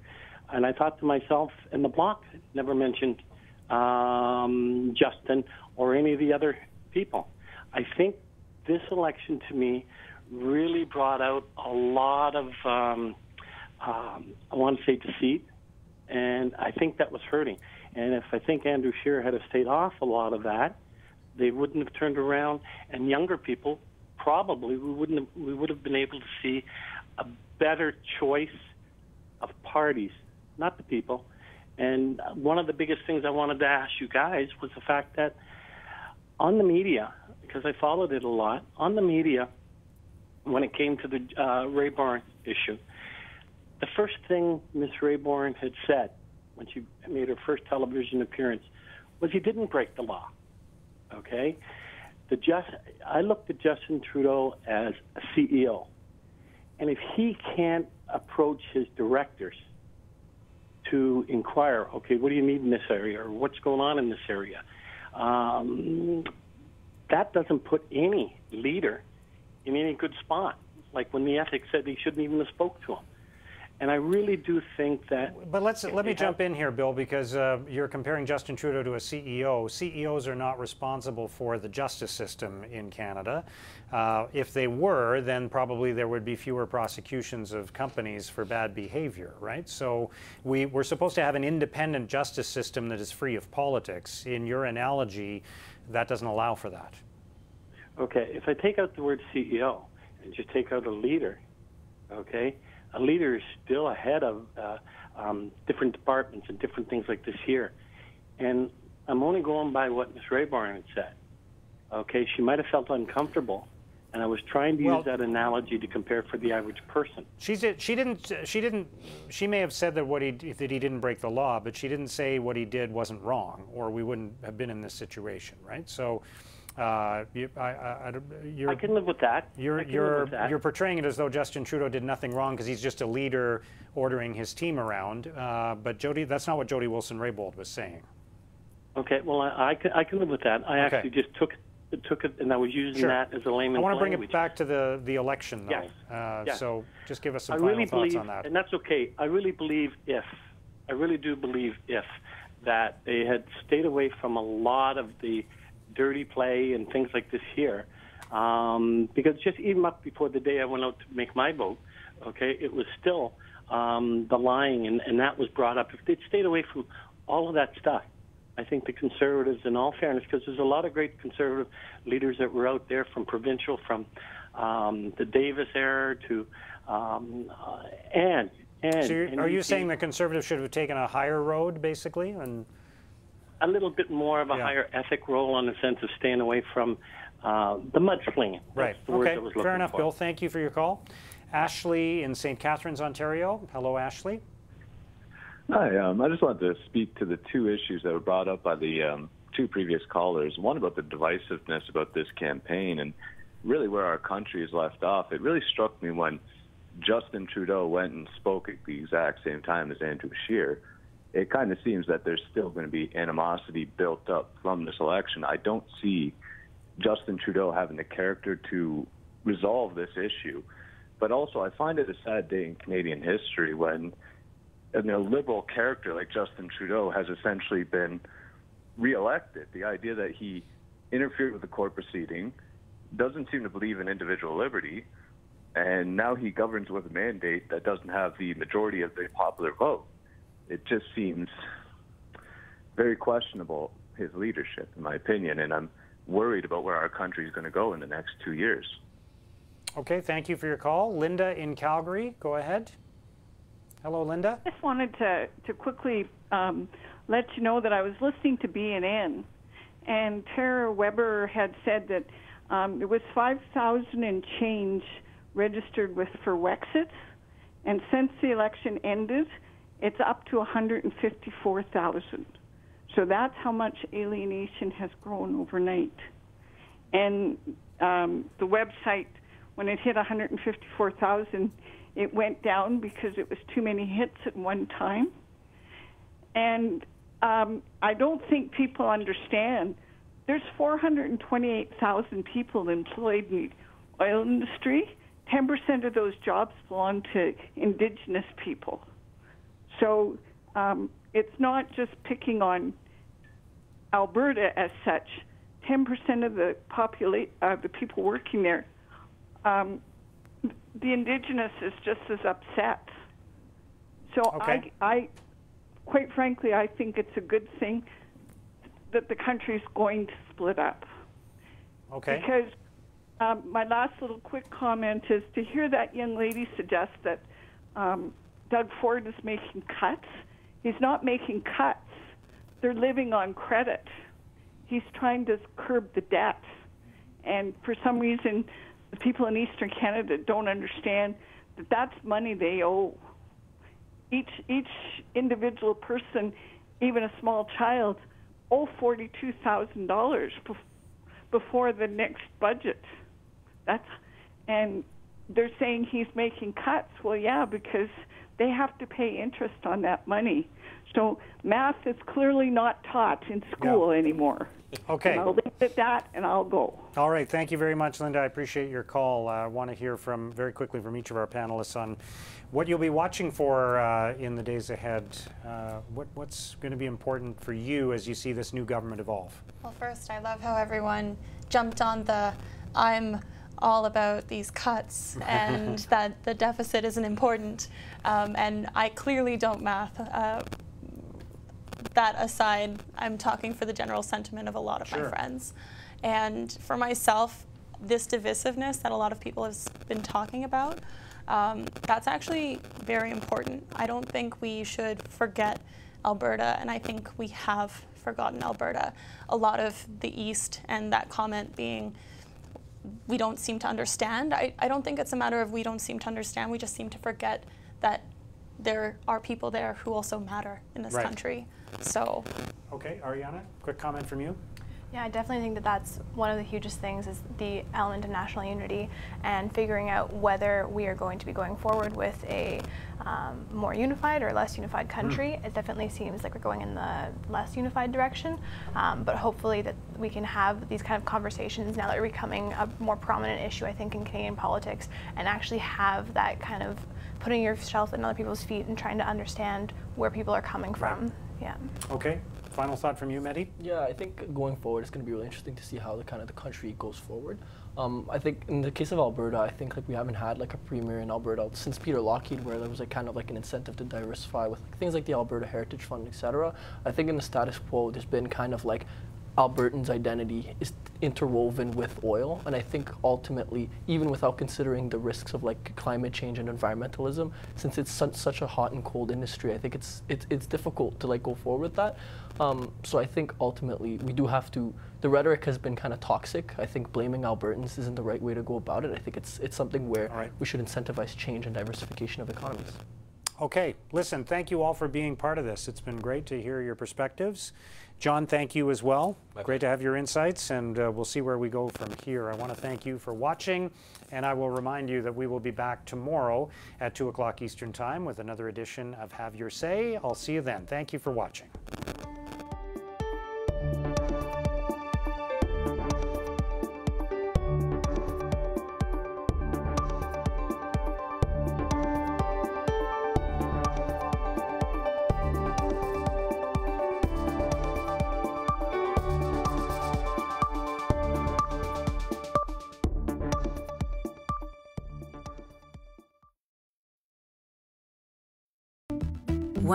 And I thought to myself, and the bloc never mentioned um, Justin or any of the other people. I think this election to me really brought out a lot of, um, um, I want to say deceit, and I think that was hurting. And if I think Andrew Scheer had a stayed off a lot of that, they wouldn't have turned around, and younger people probably we wouldn't have, we would have been able to see a better choice of parties, not the people. And one of the biggest things I wanted to ask you guys was the fact that on the media, because I followed it a lot, on the media, when it came to the uh, Rayborn issue, the first thing Miss Rayborn had said when she made her first television appearance was he didn't break the law. Okay, the just I looked at Justin Trudeau as a CEO, and if he can't approach his directors to inquire, okay, what do you need in this area, or what's going on in this area, um, that doesn't put any leader in any good spot. Like when the ethics said he shouldn't even have spoke to him. And I really do think that. But let's let me jump in here, Bill, because uh, you're comparing Justin Trudeau to a CEO. CEOs are not responsible for the justice system in Canada. Uh, if they were, then probably there would be fewer prosecutions of companies for bad behavior, right? So we, we're supposed to have an independent justice system that is free of politics. In your analogy, that doesn't allow for that. Okay, if I take out the word CEO and just take out a leader, okay, a leader is still ahead of uh, um, different departments and different things like this here. And I'm only going by what Ms. Rayborn had said. Okay, she might have felt uncomfortable, and I was trying to Well- use that analogy to compare for the average person. She did. She didn't. She didn't. She may have said that what he that he didn't break the law, but she didn't say what he did wasn't wrong, or we wouldn't have been in this situation, right? So, uh, you, I, I, I, don't- you're, I can live with that. You're you're with that. you're portraying it as though Justin Trudeau did nothing wrong because he's just a leader ordering his team around. Uh, but Jody, that's not what Jody Wilson-Raybould was saying. Okay, well, I, I, can, I can live with that. I Okay. actually just took took it, and I was using Sure. that as a layman's I want to bring language. it back to the the election, though. Yes. Uh, Yes. So just give us some I final really thoughts believe, on that. and that's okay. I really believe if, I really do believe if, that they had stayed away from a lot of the dirty play and things like this here, um, because just even up before the day I went out to make my vote, okay, it was still um, the lying, and, and that was brought up. If they'd stayed away from all of that stuff, I think the conservatives, in all fairness, because there's a lot of great conservative leaders that were out there from provincial, from um, the Davis era to um, uh, and and. so and are you saying the conservatives should have taken a higher road, basically? And a little bit more of a Yeah. higher ethic role in the sense of staying away from uh, the mudslinging? right. That's the word Okay. I was Fair enough, for. Bill. Thank you for your call. Ashley in St. Catharines, Ontario. Hello, Ashley. Hi, um, I just wanted to speak to the two issues that were brought up by the um, two previous callers. One about the divisiveness about this campaign and really where our country is left off. It really struck me when Justin Trudeau went and spoke at the exact same time as Andrew Scheer, it kind of seems that there's still going to be animosity built up from this election. I don't see Justin Trudeau having the character to resolve this issue. But also, I find it a sad day in Canadian history when a liberal character like Justin Trudeau has essentially been reelected. The idea that he interfered with the court proceeding, doesn't seem to believe in individual liberty, and now he governs with a mandate that doesn't have the majority of the popular vote. It just seems very questionable, his leadership, in my opinion, and I'm worried about where our country is going to go in the next two years. Okay, thank you for your call. Linda in Calgary, go ahead. Hello, Linda. I just wanted to, to quickly um, let you know that I was listening to BNN, and Tara Weber had said that um, there was 5,000 and change registered with for Wexit, and since the election ended, it's up to 154,000. So that's how much alienation has grown overnight. And um, the website, when it hit 154,000, it went down because it was too many hits at one time. And um, I don't think people understand. There's 428,000 people employed in the oil industry. 10% of those jobs belong to indigenous people. So um, it's not just picking on Alberta as such. 10% of the uh, the people working there, um, the indigenous is just as upset. So okay. I, I quite frankly, I think it's a good thing that the country is going to split up. Okay. Because um, my last little quick comment is to hear that young lady suggest that um, Doug Ford is making cuts. He's not making cuts. They're living on credit. He's trying to curb the debt. And for some reason, the people in Eastern Canada don't understand that that's money they owe each each individual person, even a small child, owe forty two thousand dollars before the next budget. That's and they're saying he's making cuts. Well, yeah, because they have to pay interest on that money. So math is clearly not taught in school Yeah. anymore. Okay. And I'll leave it at that, and I'll go. All right, thank you very much, Linda. I appreciate your call. Uh, I want to hear from very quickly from each of our panelists on what you'll be watching for uh, in the days ahead. Uh, what, what's going to be important for you as you see this new government evolve? Well, first, I love how everyone jumped on the I'm all about these cuts and that the deficit isn't important. Um, and I clearly don't math. Uh, that aside, I'm talking for the general sentiment of a lot of Sure. my friends. And for myself, this divisiveness that a lot of people have been talking about, um, that's actually very important. I don't think we should forget Alberta, and I think we have forgotten Alberta. A lot of the East, and that comment being, we don't seem to understand. I, I don't think it's a matter of we don't seem to understand, we just seem to forget that there are people there who also matter in this Right. country. So Okay, Ariana, quick comment from you. Yeah, I definitely think that that's one of the hugest things is the element of national unity and figuring out whether we are going to be going forward with a um, more unified or less unified country. It definitely seems like we're going in the less unified direction, um, but hopefully that we can have these kind of conversations now that we're becoming a more prominent issue, I think, in Canadian politics, and actually have that kind of putting yourself in other people's feet and trying to understand where people are coming from. Yeah. Okay, final thought from you, Mehdi? Yeah, I think going forward, it's going to be really interesting to see how the kind of the country goes forward. Um, I think in the case of Alberta, I think like we haven't had like a premier in Alberta since Peter Lougheed, where there was like kind of like an incentive to diversify with like, things like the Alberta Heritage Fund, etc. I think in the status quo, there's been kind of like Albertans' identity is interwoven with oil, and I think ultimately, even without considering the risks of like climate change and environmentalism, since it's such, such a hot and cold industry, I think it's it's, it's difficult to like go forward with that. Um, so I think ultimately we do have to. The rhetoric has been kind of toxic. I think blaming Albertans isn't the right way to go about it. I think it's it's something where we should incentivize change and diversification of economies. Okay, listen, thank you all for being part of this. It's been great to hear your perspectives. John, thank you as well. My great to have your insights, and uh, we'll see where we go from here. I want to thank you for watching, and I will remind you that we will be back tomorrow at 2 o'clock Eastern Time with another edition of Have Your Say. I'll see you then. Thank you for watching.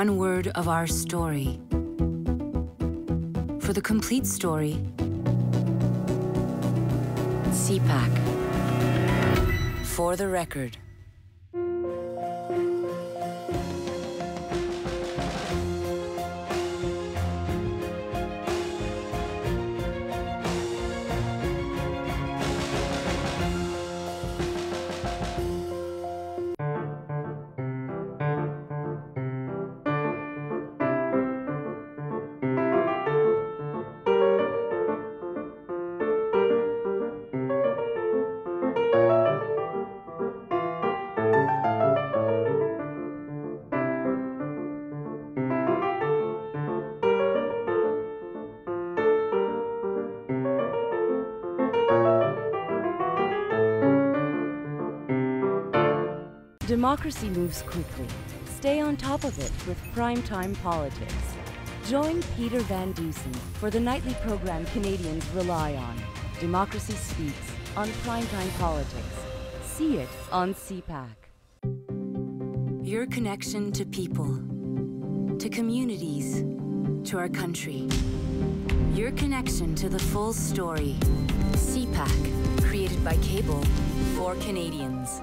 One word of our story. For the complete story, CPAC. For the record. Democracy moves quickly. Stay on top of it with Primetime Politics. Join Peter Van Dusen for the nightly program Canadians rely on. Democracy Speaks on Primetime Politics. See it on CPAC. Your connection to people, to communities, to our country. Your connection to the full story. CPAC, created by Cable for Canadians.